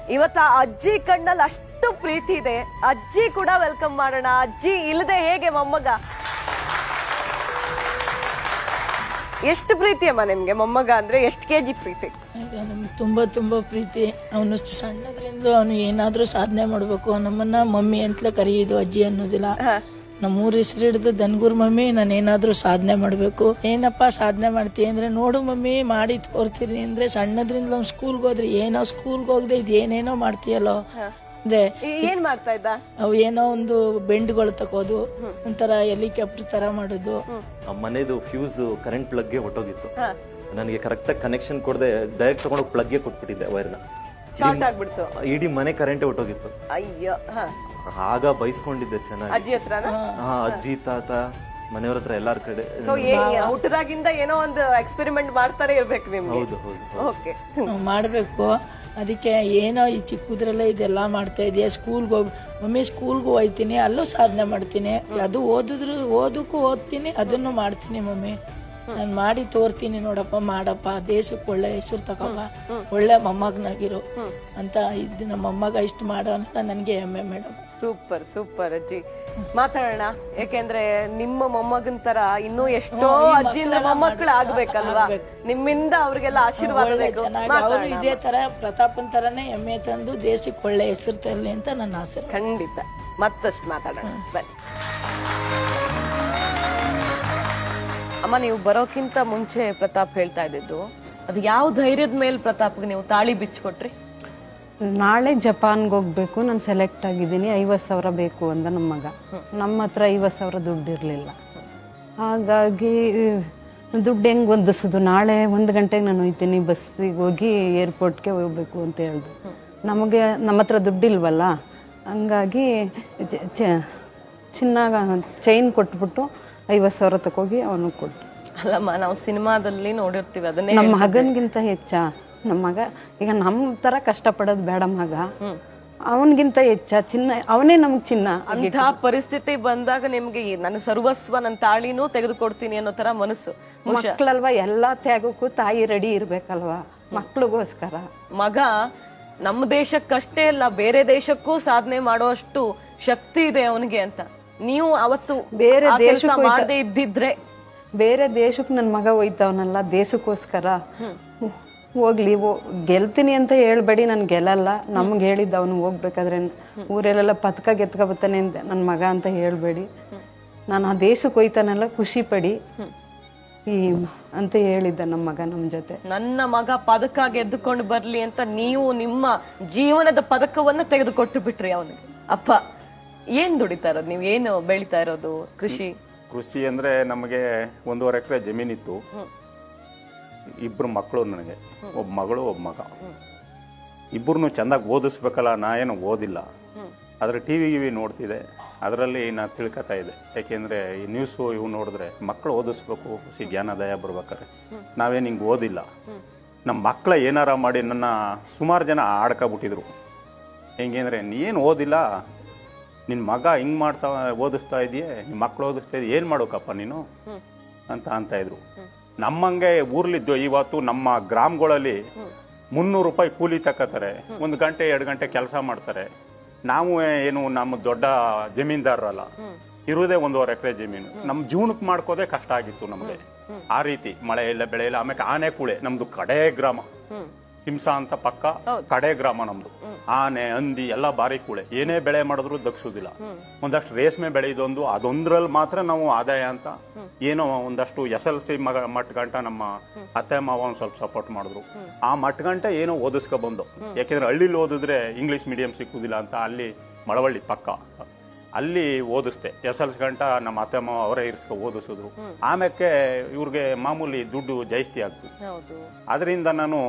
Speaker 1: ಇವತ್ತ ಅಜ್ಜಿ ಕಣ್ಣಲ್ಲಿ ಅಷ್ಟು ಪ್ರೀತಿ ಇದೆ. ಅಜ್ಜಿ ಕೂಡ ವೆಲ್ಕಮ್ ಮಾಡೋಣ. ಅಜ್ಜಿ ಇಲ್ಲದೆ ಹೇಗೆ ಮೊಮ್ಮಗ? ಎಷ್ಟು ಪ್ರೀತಿ ಅಮ್ಮ ನಿಮ್ಗೆ? ಮೊಮ್ಮಗ ಅಂದ್ರೆ ಎಷ್ಟು ಕೆಜಿ ಪ್ರೀತಿ?
Speaker 13: ತುಂಬಾ ನಮ್ಗೆ ತುಂಬ ತುಂಬ ಪ್ರೀತಿ. ಅವನು ಸಣ್ಣದ್ರಿಂದ ಅವನು ಏನಾದ್ರೂ ಸಾಧನೆ ಮಾಡಬೇಕು. ನಮ್ಮನ್ನ ಮಮ್ಮಿ ಅಂತಲೇ ಕರೆಯೋದು ಅಜ್ಜಿ ಅನ್ನೋದಿಲ್ಲ. ನಮ್ಮೂರ ಹೆಸರು ಹಿಡಿದು ದನ್ಗೂರ್ ಮಮ್ಮಿ ನಾನು ಏನಾದ್ರೂ ಸಾಧನೆ ಮಾಡಬೇಕು. ಏನಪ್ಪ ಸಾಧನೆ ಮಾಡ್ತೀನಿ ಅಂದ್ರೆ ನೋಡು ಮಮ್ಮಿ ಮಾಡಿ ತೋರ್ತೀನಿ ಅಂದ್ರೆ ಸಣ್ಣದ್ರಿಂದ ಅವ್ನು ಸ್ಕೂಲ್ಗೆ ಹೋದ್ರೆ ಏನೋ ಸ್ಕೂಲ್ಗೆ ಹೋಗದೆ ಇದು ಏನೇನೋ ಮಾಡ್ತೀಯಲ್ಲೋ. ಅಂದ್ರೆ
Speaker 1: ಏನ್ ಮಾಡ್ತಾ ಇದ್ದ?
Speaker 13: ಅವು ಏನೋ ಒಂದು ಬೆಂಡ್ಗಳು ತಕೋದು ಒಂಥರ ಹೆಲಿಕಾಪ್ಟರ್ ತರ ಮಾಡೋದು.
Speaker 2: ಆ ಮನೆದು ಫ್ಯೂಸ್ ಕರೆಂಟ್ ಪ್ಲಗ್ಗೆ ಹೊಟ್ಟೋಗಿತ್ತು ನನಗೆ ಕರೆಕ್ಟಾಗಿ ಕನೆಕ್ಷನ್ ಕೊಡದೆ ಡೈರೆಕ್ಟ್ ತಗೊಂಡೋಗಿ ಪ್ಲಗ್ಗೆ ಕೊಟ್ಬಿಟ್ಟಿದ್ದೆ ವೈರ್ನ
Speaker 1: ಶಾರ್ಟ್ ಆಗ್ಬಿಡ್ತು.
Speaker 2: ಇಡೀ ಮನೆ ಕರೆಂಟ್ ಹೊಟ್ಟೋಗಿತ್ತು
Speaker 1: ಅಯ್ಯೋ ಹ.
Speaker 2: ಆಗ ಬೈಸ್ಕೊಂಡಿದ್ದೆ ಚೆನ್ನಾಗಿ.
Speaker 1: ಅಜ್ಜಿ ಹತ್ರ
Speaker 2: ಹಾ. ಅಜ್ಜಿ ತಾತ ಮನೆಯವ್ರ ಹತ್ರ ಎಲ್ಲಾರ ಕಡೆ
Speaker 1: ಸೊ ಹುಟ್ಟದಾಗಿಂದ ಏನೋ ಒಂದು ಎಕ್ಸ್ಪೆರಿಮೆಂಟ್ ಮಾಡ್ತಾರೆ ಇರ್ಬೇಕು ನಿಮ್ಗೆ.
Speaker 2: ಹೌದು ಹೌದು
Speaker 1: ಓಕೆ
Speaker 13: ಮಾಡಬೇಕು. ಅದಕ್ಕೆ ಏನೋ ಈ ಚಿಕ್ಕದ್ರಲ್ಲೇ ಇದೆಲ್ಲ ಮಾಡ್ತಾ ಇದೆಯಾ ಸ್ಕೂಲ್ಗೆ ಹೋಗಿ ಮಮ್ಮಿ ಸ್ಕೂಲ್ಗೂ ಹೋಗ್ತೀನಿ ಅಲ್ಲೂ ಸಾಧನೆ ಮಾಡ್ತೀನಿ. ಅದು ಓದಿದ್ರು ಓದಕ್ಕೂ ಓದ್ತೀನಿ ಅದನ್ನು ಮಾಡ್ತೀನಿ ಮಮ್ಮಿ. ನಾನು ಮಾಡಿ ತೋರ್ತೀನಿ ನೋಡಪ್ಪ ಮಾಡಪ್ಪ ದೇಶಕ್ಕೆ ಒಳ್ಳೆ ಹೆಸರು ತಗೋಪ್ಪ ಒಳ್ಳೆ ಮೊಮ್ಮಗನಾಗಿರು ಅಂತ ಇದು ನಮ್ಮ ಮೊಮ್ಮಗ ಇಷ್ಟು ಮಾಡೋ ಅಂತ ನನಗೆ ಹೆಮ್ಮೆ ಮೇಡಮ್.
Speaker 1: ಸೂಪರ್ ಸೂಪರ್ ಅಜ್ಜಿ. ಮಾತಾಡೋಣ. ಯಾಕೆಂದ್ರೆ ನಿಮ್ಮ ಮೊಮ್ಮಗನ್ ತರ ಇನ್ನೂ ಎಷ್ಟೋ ಅಜ್ಜಿಯಿಂದ ಮೊಮ್ಮಕ್ಕಳು ಆಗ್ಬೇಕಲ್ವಾ? ನಿಮ್ಮಿಂದ ಅವ್ರಿಗೆಲ್ಲ ಆಶೀರ್ವಾದ
Speaker 13: ಅವರು. ಇದೇ ತರ ಪ್ರತಾಪನ್ ತರನೇ ಹೆಮ್ಮೆ ತಂದು ದೇಶಕ್ಕೆ ಒಳ್ಳೆ ಹೆಸರು ತರಲಿ ಅಂತ ನನ್ನ ಆಸೆ.
Speaker 1: ಖಂಡಿತ. ಮತ್ತಷ್ಟು ಮಾತಾಡೋಣ. ಬನ್ನಿ. ಅಮ್ಮ ನೀವು ಬರೋಕ್ಕಿಂತ ಮುಂಚೆ ಪ್ರತಾಪ್ ಹೇಳ್ತಾ ಇದ್ದಿದ್ದು ಅದು ಯಾವ ಧೈರ್ಯದ ಮೇಲೆ ಪ್ರತಾಪ್ಗೆ ನೀವು ತಾಳಿ ಬಿಚ್ಕೊಟ್ರಿ?
Speaker 12: ನಾಳೆ ಜಪಾನ್ಗೆ ಹೋಗ್ಬೇಕು ನಾನು ಸೆಲೆಕ್ಟ್ ಆಗಿದ್ದೀನಿ ಐವತ್ತು ಸಾವಿರ ಬೇಕು ಅಂದ ನಮ್ಮ ಮಗ. ನಮ್ಮ ಹತ್ರ ಐವತ್ತು ಸಾವಿರ ದುಡ್ಡು ಇರಲಿಲ್ಲ. ಹಾಗಾಗಿ ದುಡ್ಡು ಹೆಂಗೆ ಹೊಂದಿಸೋದು? ನಾಳೆ ಒಂದು ಗಂಟೆಗೆ ನಾನು ಹೋಯ್ತೀನಿ ಬಸ್ಸಿಗೆ ಹೋಗಿ ಏರ್ಪೋರ್ಟ್ಗೆ ಹೋಗ್ಬೇಕು ಅಂತ ಹೇಳ್ದು. ನಮಗೆ ನಮ್ಮ ಹತ್ರ ದುಡ್ಡಿಲ್ವಲ್ಲ ಹಂಗಾಗಿ ಚಿನ್ನ ಚೈನ್ ಕೊಟ್ಬಿಟ್ಟು ಐವತ್ತು ಸಾವಿರ ತಗೋಗಿ ಅವನಿಗೆ ಕೊಟ್ಟು
Speaker 1: ಅಲ್ಲಮ್ಮ ನಾವು ಸಿನಿಮಾದಲ್ಲಿ ನೋಡಿರ್ತೀವಿ ಅದನ್ನೇ
Speaker 12: ನಮ್ಮ ಮಗನ್ಗಿಂತ ಹೆಚ್ಚ. ನಮ್ಮ ಮಗ. ಈಗ ನಮ್ಮ ತರ ಕಷ್ಟಪಡೋದು ಬೇಡ ಮಗ. ಅವನಿಗಿಂತ ಹೆಚ್ಚ ಚಿನ್ನ ಅವನೇ ನಮ್ಗೆ ಚಿನ್ನ
Speaker 1: ಅಂತ ಪರಿಸ್ಥಿತಿ ಬಂದಾಗ ನಿಮ್ಗೆ ನನ್ನ ಸರ್ವಸ್ವ ನನ್ನ ತಾಳಿನೂ ತೆಗೆದುಕೊಡ್ತೀನಿ ಅನ್ನೋ ತರ ಮನಸ್ಸು.
Speaker 12: ಮಕ್ಕಳಲ್ವಾ ಎಲ್ಲಾ ತ್ಯಾಗಕ್ಕೂ ತಾಯಿ ರೆಡಿ ಇರ್ಬೇಕಲ್ವಾ? ಮಕ್ಳಿಗೋಸ್ಕರ.
Speaker 1: ಮಗ ನಮ್ಮ ದೇಶಕ್ಕಷ್ಟೇ ಅಲ್ಲ ಬೇರೆ ದೇಶಕ್ಕೂ ಸಾಧನೆ ಮಾಡುವಷ್ಟು ಶಕ್ತಿ ಇದೆ ಅವನಿಗೆ ಅಂತ. ನೀವು ಅವತ್ತು
Speaker 12: ಬೇರೆ ದೇಶ
Speaker 1: ಮಾಡದೇ ಇದ್ದಿದ್ರೆ.
Speaker 12: ಬೇರೆ ದೇಶಕ್ಕೆ ನನ್ನ ಮಗ ಹೋಯ್ತವನಲ್ಲ ದೇಶಕ್ಕೋಸ್ಕರ. ಹೋಗ್ಲಿ ಗೆಲ್ತೀನಿ ಅಂತ ಹೇಳ್ಬೇಡಿ ನಾನು ಗೆಲ್ಲಲ್ಲ. ನಮ್ಗೆ ಹೇಳಿದ್ದ ಅವನು ಹೋಗ್ಬೇಕಾದ್ರೆ ಊರಲ್ಲೆಲ್ಲ ಪದಕ ಗೆತ್ಕ ಬರ್ತಾನೆ ಅಂತ ನನ್ನ ಮಗ ಅಂತ ಹೇಳ್ಬೇಡಿ. ನಾನು ಆ ದೇಶಕ್ಕೆ ಹೋಯ್ತಾನಲ್ಲ ಖುಷಿ ಪಡಿ. ಈ ಅಂತ ಹೇಳಿದ್ದ ನಮ್ಮ ಮಗ ನಮ್ಮ ಜೊತೆ.
Speaker 1: ನನ್ನ ಮಗ ಪದಕ ಗೆದ್ದುಕೊಂಡು ಬರ್ಲಿ ಅಂತ ನೀವು ನಿಮ್ಮ ಜೀವನದ ಪದಕವನ್ನ ತೆಗೆದುಕೊಟ್ಟು ಬಿಟ್ರಿ ಅವನಿಗೆ. ಅಪ್ಪ ಏನ್ ದುಡಿತಾ ಇರೋದು? ನೀವು ಏನು ಬೆಳಿತಾ ಇರೋದು? ಕೃಷಿ?
Speaker 11: ಕೃಷಿ ಅಂದ್ರೆ ನಮಗೆ ಒಂದೂವರೆ ಎಕರೆ ಜಮೀನಿತ್ತು. ಇಬ್ಬರು ಮಕ್ಕಳು ನನಗೆ. ಒಬ್ಬ ಮಗಳು ಒಬ್ಬ ಮಗ. ಇಬ್ಬರನ್ನು ಚೆಂದಾಗಿ ಓದಿಸ್ಬೇಕಲ್ಲ ನಾ ಏನು ಓದಿಲ್ಲ. ಆದರೆ ಟಿ ವಿ ಗಿವಿ ನೋಡ್ತಿದ್ದೆ ಅದರಲ್ಲಿ ನಾನು ತಿಳ್ಕೊತಾ ಇದ್ದೆ. ಯಾಕೆಂದರೆ ಈ ನ್ಯೂಸು ಇವು ನೋಡಿದ್ರೆ ಮಕ್ಕಳು ಓದಿಸ್ಬೇಕು ಸಿ ಜ್ಞಾನೋದಯ ಬರ್ಬೇಕಾದ್ರೆ. ನಾವೇನು ಹಿಂಗೆ ಓದಿಲ್ಲ. ನಮ್ಮ ಮಕ್ಕಳ ಏನಾರ ಮಾಡಿ ನನ್ನ ಸುಮಾರು ಜನ ಆಡ್ಕೊಬಿಟ್ಟಿದ್ರು. ಹೆಂಗೆ ಅಂದರೆ ನೀನು ಓದಿಲ್ಲ? ನಿನ್ನ ಮಗ ಹಿಂಗೆ ಮಾಡ್ತಾ ಓದಿಸ್ತಾ ಇದೆಯೇ? ನಿಮ್ಮ ಮಕ್ಕಳು ಓದಿಸ್ತಾ ಇದೆಯಾ? ಏನು ಮಾಡೋಕಪ್ಪ ನೀನು? ಅಂತ ಅಂತ ಇದ್ರು. ನಮ್ಮಂಗೆ ಊರ್ಲಿದ್ದು ಇವತ್ತು ನಮ್ಮ ಗ್ರಾಮಗಳಲ್ಲಿ ಮುನ್ನೂರು ರೂಪಾಯಿ ಕೂಲಿ ತಕ್ಕತಾರೆ. ಒಂದು ಗಂಟೆ, ಎರಡು ಗಂಟೆ ಕೆಲಸ ಮಾಡ್ತಾರೆ. ನಾವು ಏನು ನಮ್ಮ ದೊಡ್ಡ ಜಮೀನ್ದಾರರಲ್ಲ, ಇರುವುದೇ ಒಂದೂವರೆ ಎಕರೆ ಜಮೀನು. ನಮ್ಮ ಜೀವನಕ್ಕೆ ಮಾಡ್ಕೋದೇ ಕಷ್ಟ ಆಗಿತ್ತು ನಮಗೆ. ಆ ರೀತಿ ಮಳೆ ಇಲ್ಲ, ಬೆಳೆ ಇಲ್ಲ. ಆಮೇಲೆ ಆನೆ ಕೂಳೆ ನಮ್ದು ಕಡೆ ಗ್ರಾಮ. ಸಿಂಸ ಅಂತ ಪಕ್ಕ ಕಡೆ ಗ್ರಾಮ ನಮ್ದು. ಆನೆ ಹಂದಿ ಎಲ್ಲ ಬಾರಿ ಕೂಳೆ. ಏನೇ ಬೆಳೆ ಮಾಡಿದ್ರು ದಕ್ಸುದಿಲ್ಲ ಒಂದಷ್ಟು ರೇಷ್ಮೆ ಬೆಳೆಯೋದೊಂದು ಅದೊಂದ್ರಲ್ಲಿ ಮಾತ್ರ ನಾವು ಆದಾಯ ಅಂತ ಏನೋ ಒಂದಷ್ಟು ಎಸ್ ಎಲ್ ಸಿ ಮಗ ಮಟ್ಗಂಟ ನಮ್ಮ ಅತ್ತೆ ಮಾವ ಒಂದ್ ಸ್ವಲ್ಪ ಸಪೋರ್ಟ್ ಮಾಡಿದ್ರು. ಆ ಮಟ್ಗಂಟ ಏನೋ ಓದಿಸ್ಕೊ ಬಂದು ಯಾಕೆಂದ್ರೆ ಹಳ್ಳಿಲಿ ಓದಿದ್ರೆ ಇಂಗ್ಲಿಷ್ ಮೀಡಿಯಂ ಸಿಕ್ಕುದಿಲ್ಲ ಅಂತ ಅಲ್ಲಿ ಮಳವಳ್ಳಿ ಪಕ್ಕ. ಅಲ್ಲಿ ಓದಿಸ್ದೆ. ಎಸ್ ಎಲ್ ಸಿ ಗಂಟ ನಮ್ಮ ಅತ್ತೆ ಮಾವ ಅವರೇ ಇರಿಸ್ಕೊ ಓದಿಸಿದ್ರು. ಆಮೇಲೆ ಇವ್ರಿಗೆ ಮಾಮೂಲಿ ದುಡ್ಡು ಜಾಸ್ತಿ
Speaker 1: ಆಗ್ತದೆ
Speaker 11: ಅದರಿಂದ ನಾನು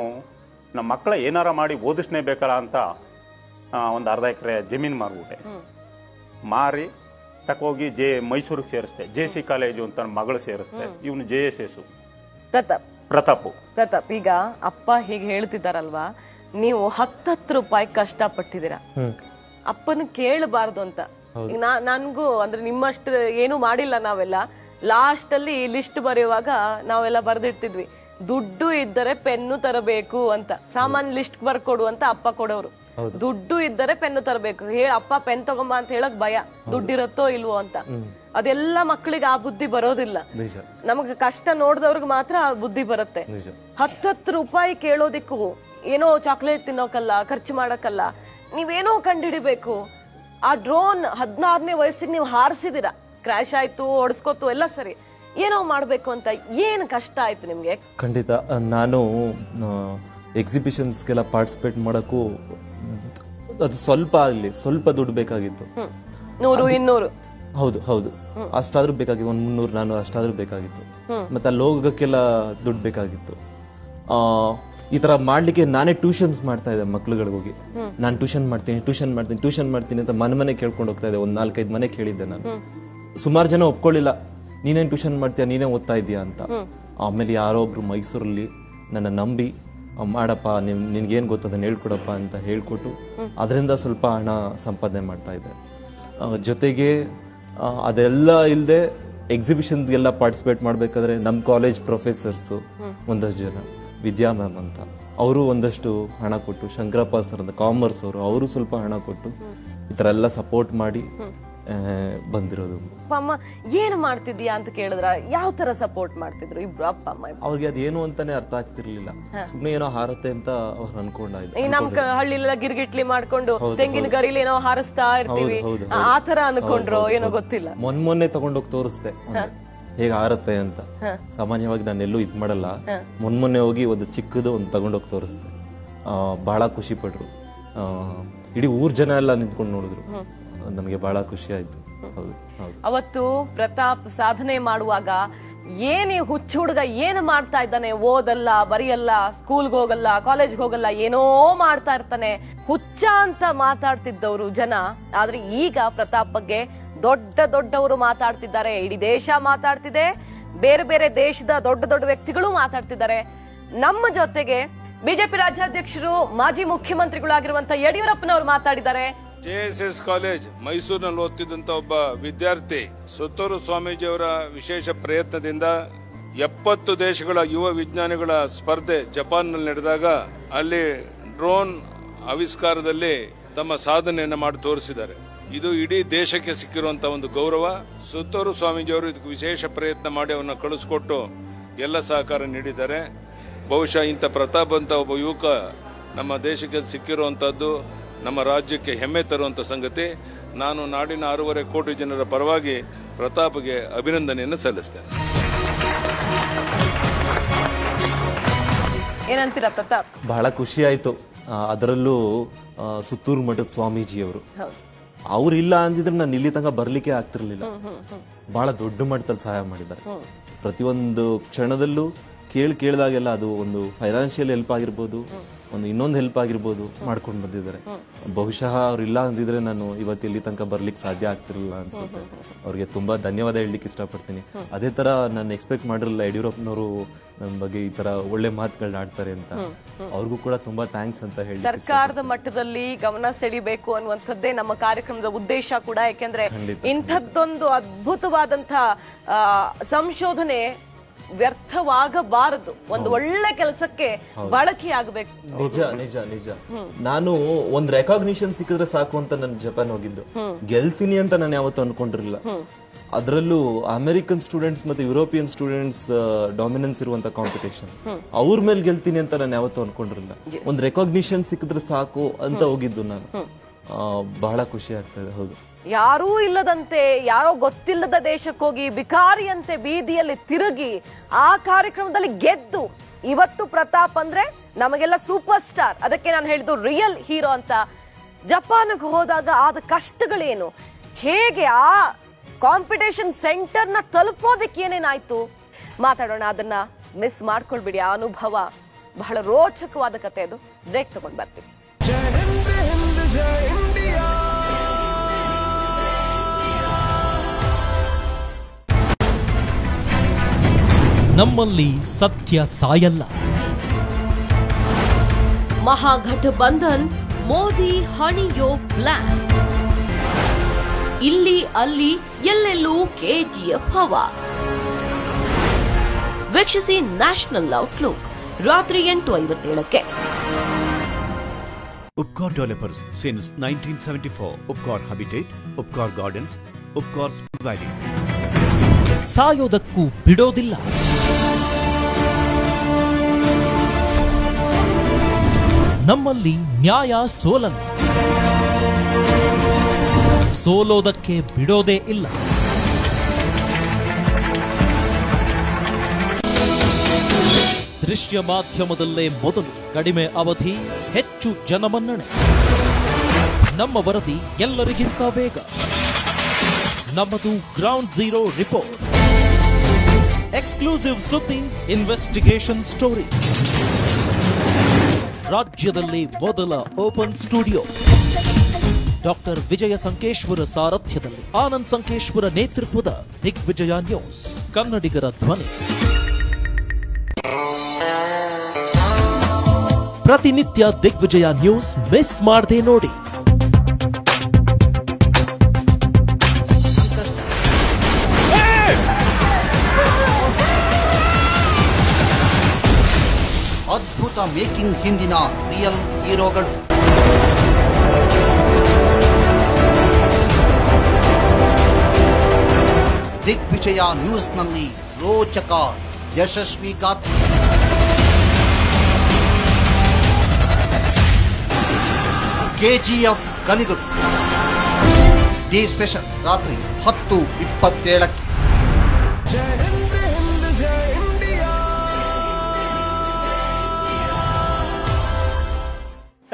Speaker 11: ನಮ್ಮ ಮಕ್ಕಳ ಏನಾರ ಮಾಡಿ ಓದಿಸ್ನೇ ಬೇಕಲ್ಲ ಅಂತ ಒಂದು ಅರ್ಧ ಎಕರೆ ಜಮೀನು ಮಾರ್ಬಿಟ್ಟೆ. ಮಾರಿ ತಕೋಗಿ ಜೆ ಮೈಸೂರಿಗೆ ಸೇರಿಸ್ದೆ. ಜೆ ಸಿ ಕಾಲೇಜು ಅಂತ ನನ್ನ ಮಗಳು ಸೇರಿಸ್ದೆ. ಇವನು J S S.
Speaker 1: Pratap.
Speaker 11: Pratap.
Speaker 1: Pratap ಈಗ ಅಪ್ಪ ಹೀಗೆ ಹೇಳ್ತಿದ್ದಾರಲ್ವಾ? ನೀವು ಹತ್ತತ್ತು ರೂಪಾಯಿ ಕಷ್ಟ ಪಟ್ಟಿದ್ದೀರಾ ಅಪ್ಪನ ಕೇಳಬಾರ್ದು ಅಂತ. ಈಗ ನಾ ನನ್ಗೂ ಅಂದ್ರೆ ನಿಮ್ಮಷ್ಟು ಏನು ಮಾಡಿಲ್ಲ ನಾವೆಲ್ಲ. ಲಾಸ್ಟ್ ಅಲ್ಲಿ ಲಿಸ್ಟ್ ಬರೆಯುವಾಗ ನಾವೆಲ್ಲ ಬರ್ದಿಡ್ತಿದ್ವಿ. ದುಡ್ಡು ಇದ್ದರೆ ಪೆನ್ನು ತರಬೇಕು ಅಂತ. ಸಾಮಾನ್ಯ ಲಿಸ್ಟ್ ಬರ್ಕೊಡು ಅಂತ ಅಪ್ಪ ಕೊಡೋರು. ದುಡ್ಡು ಇದ್ದರೆ ಪೆನ್ನು ತರಬೇಕು. ಹೇಳ ಅಪ್ಪ ಪೆನ್ ತಗೊಂಬ ಅಂತ ಹೇಳಕ್ ಭಯ. ದುಡ್ಡಿರತ್ತೋ ಇಲ್ವೋ ಅಂತ. ಅದೆಲ್ಲ ಮಕ್ಕಳಿಗೆ ಆ ಬುದ್ಧಿ ಬರೋದಿಲ್ಲ. ನಮಗೆ ಕಷ್ಟ ನೋಡಿದವ್ರಿಗೆ ಮಾತ್ರ ಆ ಬುದ್ಧಿ ಬರುತ್ತೆ. ಹತ್ತತ್ತು ರೂಪಾಯಿ ಕೇಳೋದಿಕ್ಕೂ ಏನೋ ಚಾಕ್ಲೇಟ್ ತಿನ್ನೋಕಲ್ಲ ಖರ್ಚು ಮಾಡಕ್ಕಲ್ಲ ನೀವೇನೋ ಕಂಡಿಡಿಬೇಕು. ಆ ಡ್ರೋನ್ ಹದಿನಾರನೇ ವಯಸ್ಸಿಗೆ ನೀವು ಹಾರಿಸಿದಿರ ಕ್ರಾಶ್ ಆಯ್ತು ಹೊಡ್ಸ್ಕೊತು ಎಲ್ಲ ಸರಿ. ಏನೋ ಮಾಡಬೇಕು ಅಂತ ಏನು ಕಷ್ಟ ಆಯ್ತು ನಿಮ್ಗೆ?
Speaker 2: ಖಂಡಿತ ನಾನು ಎಕ್ಸಿಬಿಷನ್ಸ್ಗೆಲ್ಲ ಪಾರ್ಟಿಸಿಪೇಟ್ ಮಾಡೋಕ್ಕೂ ಅದು ಸ್ವಲ್ಪ ಆಗಲಿ ಸ್ವಲ್ಪ ದುಡ್ಡು ಬೇಕಾಗಿತ್ತು.
Speaker 1: ನೂರು ಇನ್ನೂರು.
Speaker 2: ಹೌದು ಹೌದು. ಅಷ್ಟಾದ್ರೂ ಬೇಕಾಗಿತ್ತು ಒಂದು ಮುನ್ನೂರು ನಾನು ಅಷ್ಟಾದ್ರೂ ಬೇಕಾಗಿತ್ತು. ಮತ್ತೆ ಅಲ್ಲಿ ಹೋಗೋಕ್ಕೆಲ್ಲ ದುಡ್ಡು ಬೇಕಾಗಿತ್ತು. ಆ, ಈ ತರ ಮಾಡ್ಲಿಕ್ಕೆ ನಾನೇ ಟ್ಯೂಷನ್ಸ್ ಮಾಡ್ತಾ ಇದ್ದೆ ಮಕ್ಳುಗಳಿಗೆ ಹೋಗಿ. ನಾನು ಟ್ಯೂಷನ್ ಮಾಡ್ತೀನಿ ಟ್ಯೂಷನ್ ಮಾಡ್ತೀನಿ ಟ್ಯೂಷನ್ ಮಾಡ್ತೀನಿ ಅಂತ ಮನೆ ಮನೆ ಕೇಳ್ಕೊಂಡು ಹೋಗ್ತಾ ಇದ್ದೆ. ಒಂದು ನಾಲ್ಕೈದು ಮನೆ ಕೇಳಿದ್ದೆ ನಾನು. ಸುಮಾರು ಜನ ಒಪ್ಕೊಳ್ಳಿಲ್ಲ. ನೀನೇನ್ ಟ್ಯೂಷನ್ ಮಾಡ್ತೀಯಾ ನೀನೇ ಓದ್ತಾ ಇದೀಯಾ ಅಂತ. ಆಮೇಲೆ ಯಾರೋ ಒಬ್ರು ಮೈಸೂರಲ್ಲಿ ನನ್ನ ನಂಬಿ ಮಾಡಪ್ಪ ನಿಮ್ ನಿನ್ಗೇನು ಗೊತ್ತು ಅದನ್ನ ಹೇಳ್ಕೊಡಪ್ಪ ಅಂತ ಹೇಳ್ಕೊಟ್ಟು ಅದರಿಂದ ಸ್ವಲ್ಪ ಹಣ ಸಂಪಾದನೆ ಮಾಡ್ತಾ ಇದ್ದೆ. ಜೊತೆಗೆ ಅದೆಲ್ಲ ಇಲ್ಲದೆ ಎಕ್ಸಿಬಿಷನ್ಗೆಲ್ಲ ಪಾರ್ಟಿಸಿಪೇಟ್ ಮಾಡಬೇಕಾದ್ರೆ ನಮ್ಮ ಕಾಲೇಜ್ ಪ್ರೊಫೆಸರ್ಸು ಒಂದಷ್ಟು ಜನ. ವಿದ್ಯಾ ಮ್ಯಾಮ್ ಅಂತ. ಅವರು ಒಂದಷ್ಟು ಹಣ ಕೊಟ್ಟು ಶಂಕರಪ್ಪ ಸರ್ ಅಂತ ಕಾಮರ್ಸ್ ಅವರು ಅವರು ಸ್ವಲ್ಪ ಹಣ ಕೊಟ್ಟು ಈ ಥರ ಎಲ್ಲ ಸಪೋರ್ಟ್ ಮಾಡಿ ಬಂದಿರೋದು.
Speaker 1: ಅಪ್ಪ ಅಮ್ಮ ಏನು ಮಾಡ್ತಿದ್ಯಾ ಅಂತ ಕೇಳಿದ್ರ? ಯಾವ ತರ ಸಪೋರ್ಟ್ ಮಾಡ್ತಿದ್ರು ಇಬ್ರು ಅಪ್ಪ ಅಮ್ಮ.
Speaker 2: ಅವ್ರಿಗೆ ಅದೇನು ಅಂತಾನೆ ಅರ್ಥ ಆಗ್ತಿರ್ಲಿಲ್ಲ. ಸುಮ್ಮನೆ ಏನೋ ಹಾರತ್ತೆ ಅಂತ ಅವ್ರು ಅನ್ಕೊಂಡ
Speaker 1: ಈ ನಮ್ ಹಳ್ಳಿಲೆಲ್ಲ ಗಿರ್ಗಿಟ್ಲಿ ಮಾಡ್ಕೊಂಡು ತೆಂಗಿನ ಗರಿಲಿ ಏನೋ ಹಾರಿಸ್ತಾ ಇರ್ತೀವಿ. ಆ- ತರ ಅನ್ಕೊಂಡ್ರು ಏನೋ ಗೊತ್ತಿಲ್ಲ.
Speaker 2: ಮೊನ್ ಮೊನ್ನೆ ತಗೊಂಡೋಗಿ ತೋರಿಸ್ದೆ ಹೇಗೆ ಆರತ್ತೆ ಅಂತ. ಸಾಮಾನ್ಯವಾಗಿ ನಾನು ಎಲ್ಲೂ ಇದ್ ಮಾಡಲ್ಲ. ಮೊನ್ ಮೊನ್ನೆ ಹೋಗಿ ಒಂದು ಚಿಕ್ಕದು ಒಂದು ತಗೊಂಡೋಗಿ ತೋರಿಸ್ದೆ. ಆ, ಬಹಳ ಖುಷಿ ಪಟ್ರು. ಆ, ಇಡೀ ಊರ್ ಜನ ಎಲ್ಲ ನಿಂತ್ಕೊಂಡು ನೋಡಿದ್ರು. ನನಗೆ ಬಹಳ ಖುಷಿ ಆಯ್ತು.
Speaker 1: ಅವತ್ತು ಪ್ರತಾಪ್ ಸಾಧನೆ ಮಾಡುವಾಗ ಏನೇ ಹುಚ್ಚು ಹುಡುಗ ಏನು ಮಾಡ್ತಾ ಇದ್ದಾನೆ? ಓದಲ್ಲ, ಬರೆಯಲ್ಲ ಸ್ಕೂಲ್ಗೆ ಹೋಗಲ್ಲ ಕಾಲೇಜ್ಗೆ ಹೋಗಲ್ಲ, ಏನೋ ಮಾಡ್ತಾ ಇರ್ತಾನೆ. ಹುಚ್ಚ ಅಂತ ಮಾತಾಡ್ತಿದ್ದವರು ಜನ, ಆದ್ರೆ ಈಗ ಪ್ರತಾಪ್ ಬಗ್ಗೆ ದೊಡ್ಡ ದೊಡ್ಡವರು ಮಾತಾಡ್ತಿದ್ದಾರೆ. ಇಡೀ ದೇಶ ಮಾತಾಡ್ತಿದೆ. ಬೇರೆ ಬೇರೆ ದೇಶದ ದೊಡ್ಡ ದೊಡ್ಡ ವ್ಯಕ್ತಿಗಳು ಮಾತಾಡ್ತಿದ್ದಾರೆ. ನಮ್ಮ ಜೊತೆಗೆ ಬಿಜೆಪಿ ರಾಜ್ಯಾಧ್ಯಕ್ಷರು, ಮಾಜಿ ಮುಖ್ಯಮಂತ್ರಿಗಳಾಗಿರುವಂತಹ ಯಡಿಯೂರಪ್ಪನವರು ಮಾತಾಡಿದ್ದಾರೆ.
Speaker 14: ಜೆಎಸ್ಎಸ್ ಕಾಲೇಜ್ ಮೈಸೂರಿನಲ್ಲಿ ಓದ್ತಿದ್ದಂಥ ಒಬ್ಬ ವಿದ್ಯಾರ್ಥಿ ಸುತ್ತೂರು ಸ್ವಾಮೀಜಿಯವರ ವಿಶೇಷ ಪ್ರಯತ್ನದಿಂದ ಎಪ್ಪತ್ತು ದೇಶಗಳ ಯುವ ವಿಜ್ಞಾನಿಗಳ ಸ್ಪರ್ಧೆ ಜಪಾನ್ನಲ್ಲಿ ನಡೆದಾಗ ಅಲ್ಲಿ ಡ್ರೋನ್ ಆವಿಷ್ಕಾರದಲ್ಲಿ ತಮ್ಮ ಸಾಧನೆಯನ್ನು ಮಾಡಿ ತೋರಿಸಿದ್ದಾರೆ. ಇದು ಇಡೀ ದೇಶಕ್ಕೆ ಸಿಕ್ಕಿರುವಂತ ಒಂದು ಗೌರವ. ಸುತ್ತೂರು ಸ್ವಾಮೀಜಿಯವರು ಇದಕ್ಕೆ ವಿಶೇಷ ಪ್ರಯತ್ನ ಮಾಡಿ ಅವನ್ನ ಕಳಿಸ್ಕೊಟ್ಟು ಎಲ್ಲ ಸಹಕಾರ ನೀಡಿದ್ದಾರೆ. ಬಹುಶಃ ಇಂಥ ಪ್ರತಾಪ್ ಅಂತ ಒಬ್ಬ ಯುವಕ ನಮ್ಮ ದೇಶಕ್ಕೆ ಸಿಕ್ಕಿರುವಂತದ್ದು ನಮ್ಮ ರಾಜ್ಯಕ್ಕೆ ಹೆಮ್ಮೆ ತರುವಂತ ಸಂಗತಿ ನಾನು ನಾಡಿನ ಆರೂವರೆ ಕೋಟಿ ಜನರ ಪರವಾಗಿ ಪ್ರತಾಪ್ಗೆ ಅಭಿನಂದನೆಯನ್ನು ಸಲ್ಲಿಸ್ತೇನೆ.
Speaker 1: ಏನಂತೀರಾ ಪ್ರತಾಪ್?
Speaker 2: ಬಹಳ ಖುಷಿ ಆಯ್ತು. ಅದರಲ್ಲೂ ಸುತ್ತೂರು ಮಠದ ಸ್ವಾಮೀಜಿಯವರು. ಅವ್ರು ಇಲ್ಲ ಅಂದಿದ್ರೆ ನಾನು ಇಲ್ಲಿ ತನಕ ಬರ್ಲಿಕ್ಕೆ ಆಗ್ತಿರ್ಲಿಲ್ಲ. ಬಹಳ ದೊಡ್ಡ ಮಟ್ಟದಲ್ಲಿ ಸಹಾಯ ಮಾಡಿದ್ದಾರೆ. ಪ್ರತಿಯೊಂದು ಕ್ಷಣದಲ್ಲೂ ಕೇಳಿ ಕೇಳಿದಾಗೆಲ್ಲ ಅದು ಒಂದು ಫೈನಾನ್ಷಿಯಲ್ ಹೆಲ್ಪ್ ಆಗಿರ್ಬೋದು. ಒಂದು ಇನ್ನೊಂದು ಹೆಲ್ಪ್ ಆಗಿರ್ಬೋದು ಮಾಡ್ಕೊಂಡು ಬಂದಿದ್ದಾರೆ. ಬಹುಶಃ ಅವ್ರು ಇಲ್ಲ ಅಂದಿದ್ರೆ ನಾನು ಇವತ್ತು ಇಲ್ಲಿ ತನಕ ಬರ್ಲಿಕ್ಕೆ ಸಾಧ್ಯ ಆಗ್ತಿರಲಿಲ್ಲ ಅನ್ಸುತ್ತೆ. ಅವ್ರಿಗೆ ತುಂಬಾ ಧನ್ಯವಾದ ಹೇಳಲಿಕ್ಕೆ ಇಷ್ಟಪಡ್ತೀನಿ. ಅದೇ ತರ ನಾನು ಎಕ್ಸ್ಪೆಕ್ಟ್ ಮಾಡಿರಲಿಲ್ಲ ಯಡಿಯೂರಪ್ಪನವರು ನಮ್ಮ ಬಗ್ಗೆ ಈ ತರ ಒಳ್ಳೆ ಮಾತುಗಳನ್ನ ಆಡ್ತಾರೆ ಅಂತ. ಅವ್ರಿಗೂ ಕೂಡ ತುಂಬಾ ಥ್ಯಾಂಕ್ಸ್ ಅಂತ ಹೇಳಿ
Speaker 1: ಸರ್ಕಾರದ ಮಟ್ಟದಲ್ಲಿ ಗಮನ ಸೆಳಿಬೇಕು ಅನ್ನುವಂಥದ್ದೇ ನಮ್ಮ ಕಾರ್ಯಕ್ರಮದ ಉದ್ದೇಶ ಕೂಡ. ಯಾಕೆಂದ್ರೆ. ಇಂಥದ್ದೊಂದು ಅದ್ಭುತವಾದಂತಹ ಸಂಶೋಧನೆ ವ್ಯರ್ಥವಾಗಬಾರದು. ಒಂದು ಒಳ್ಳೆ ಕೆಲಸಕ್ಕೆ ಬಳಕೆ ಆಗಬೇಕು
Speaker 2: ನಿಜ ನಿಜ ನಿಜ. ನಾನು ಒಂದ್ ರೆಕಾಗ್ನಿಷನ್ ಸಿಕ್ಕಿದ್ರೆ ಸಾಕು ಅಂತ ನಾನು ಜಪಾನ್ ಹೋಗಿದ್ದು. ಗೆಲ್ತೀನಿ ಅಂತ ನಾನು ಯಾವತ್ತೂ ಅನ್ಕೊಂಡಿರ್ಲಿಲ್ಲ. ಅದರಲ್ಲೂ ಅಮೆರಿಕನ್ ಸ್ಟೂಡೆಂಟ್ಸ್ ಮತ್ತೆ ಯುರೋಪಿಯನ್ ಸ್ಟೂಡೆಂಟ್ಸ್ ಡಾಮಿನೆನ್ಸ್ ಇರುವಂತ ಕಾಂಪಿಟೇಷನ್ ಅವ್ರ ಮೇಲೆ ಗೆಲ್ತೀನಿ ಅಂತ ನಾನು ಯಾವತ್ತೂ ಅನ್ಕೊಂಡಿರಲಿಲ್ಲ. ಒಂದು ರೆಕಾಗ್ನಿಷನ್ ಸಿಕ್ಕಿದ್ರೆ ಸಾಕು ಅಂತ ಹೋಗಿದ್ದು ನಾನು. ಬಹಳ ಖುಷಿ ಆಗ್ತದೆ ಹೌದು.
Speaker 1: ಯಾರೂ ಇಲ್ಲದಂತೆ, ಯಾರೋ ಗೊತ್ತಿಲ್ಲದ ದೇಶಕ್ಕೋಗಿ ಬಿಕಾರಿಯಂತೆ ಬೀದಿಯಲ್ಲಿ ತಿರುಗಿ ಆ ಕಾರ್ಯಕ್ರಮದಲ್ಲಿ ಗೆದ್ದು ಇವತ್ತು ಪ್ರತಾಪ್ ಅಂದ್ರೆ ನಮಗೆಲ್ಲ ಸೂಪರ್ ಸ್ಟಾರ್. ಅದಕ್ಕೆ ನಾನು ಹೇಳಿದ್ದು ರಿಯಲ್ ಹೀರೋ ಅಂತ. ಜಪಾನ್ಗೆ ಹೋದಾಗ ಆದ ಕಷ್ಟಗಳೇನು? ಹೇಗೆ ಆ ಕಾಂಪಿಟೇಷನ್ ಸೆಂಟರ್ನ ತಲುಪೋದಕ್ಕೆ ಏನೇನಾಯ್ತು? ಮಾತಾಡೋಣ, ಅದನ್ನ ಮಿಸ್ ಮಾಡ್ಕೊಳ್ಬಿಡಿ. ಆ ಅನುಭವ ಬಹಳ ರೋಚಕವಾದ ಕತೆ ಅದು. ಬ್ರೇಕ್ ತಗೊಂಡ್ ಬರ್ತೀವಿ
Speaker 3: ನಮ್ಮಲ್ಲಿ ಸತ್ಯ ಸಾಯಲ್ಲ
Speaker 1: ಮಹಾಗಠಬಂಧನ್ ಮೋದಿ ಹಣಿಯೋ ಪ್ಲಾನ್ ಇಲ್ಲಿ ಅಲ್ಲಿ ಎಲ್ಲೆಲ್ಲೂ ಕೆಜಿಎಫ್ ಹವಾ ವೀಕ್ಷಿಸಿ ನ್ಯಾಷನಲ್ ಔಟ್ಲುಕ್ ರಾತ್ರಿ ಎಂಟು ಐವತ್ತೇಳಕ್ಕೆ
Speaker 15: Upcar developers since 1974. Upcar Habitat, Upcar Gardens, Upcar Valley.
Speaker 3: ಸಾಯೋದಕ್ಕೂ ಬಿಡೋದಿಲ್ಲ. ನಮ್ಮಲ್ಲಿ ನ್ಯಾಯ ಸೋಲಲ್ಲ. ಸೋಲೋದಕ್ಕೆ ಬಿಡೋದೇ ಇಲ್ಲ. ದೃಶ್ಯ ಮಾಧ್ಯಮದಲ್ಲೇ ಮೊದಲು ಕಡಿಮೆ ಅವಧಿ, ಹೆಚ್ಚು ಜನಮನ್ನಣೆ. ನಮ್ಮ ವರದಿ ಎಲ್ಲರಿಗಿಂತ ಬೇಗ ನಮ್ಮದು ಗ್ರೌಂಡ್ ಜೀರೋ ರಿಪೋರ್ಟ್ ಎಕ್ಸ್ಕ್ಲೂಸಿವ್ ಸುದ್ದಿ ಇನ್ವೆಸ್ಟಿಗೇಷನ್ ಸ್ಟೋರಿ ರಾಜ್ಯದಲ್ಲಿ ಮೊದಲ open studio doctor Vijay Sankeshwar ಸಾರಥ್ಯದಲ್ಲಿ Anand Sankeshwar ನೇತೃತ್ವದ ದಿಗ್ವಿಜಯ ನ್ಯೂಸ್, ಕನ್ನಡಿಗರ ಧ್ವನಿ. ಪ್ರತಿನಿತ್ಯ ದಿಗ್ವಿಜಯ ನ್ಯೂಸ್ ಮಿಸ್ ಮಾಡದೆ ನೋಡಿ.
Speaker 10: ಮೇಕಿಂಗ್ ಹಿಂದಿನ ರಿಯಲ್ ಹೀರೋಗಳು ದಿಗ್ವಿಜಯ ನ್ಯೂಸ್ನಲ್ಲಿ ರೋಚಕ ಯಶಸ್ವಿ ಗಾತ್ರ ಕೆಜಿಎಫ್ ಕಲಿಗಳು ಡಿ ಸ್ಪೆಷಲ್ ರಾತ್ರಿ ಹತ್ತು ಇಪ್ಪತ್ತೇಳಕ್ಕೆ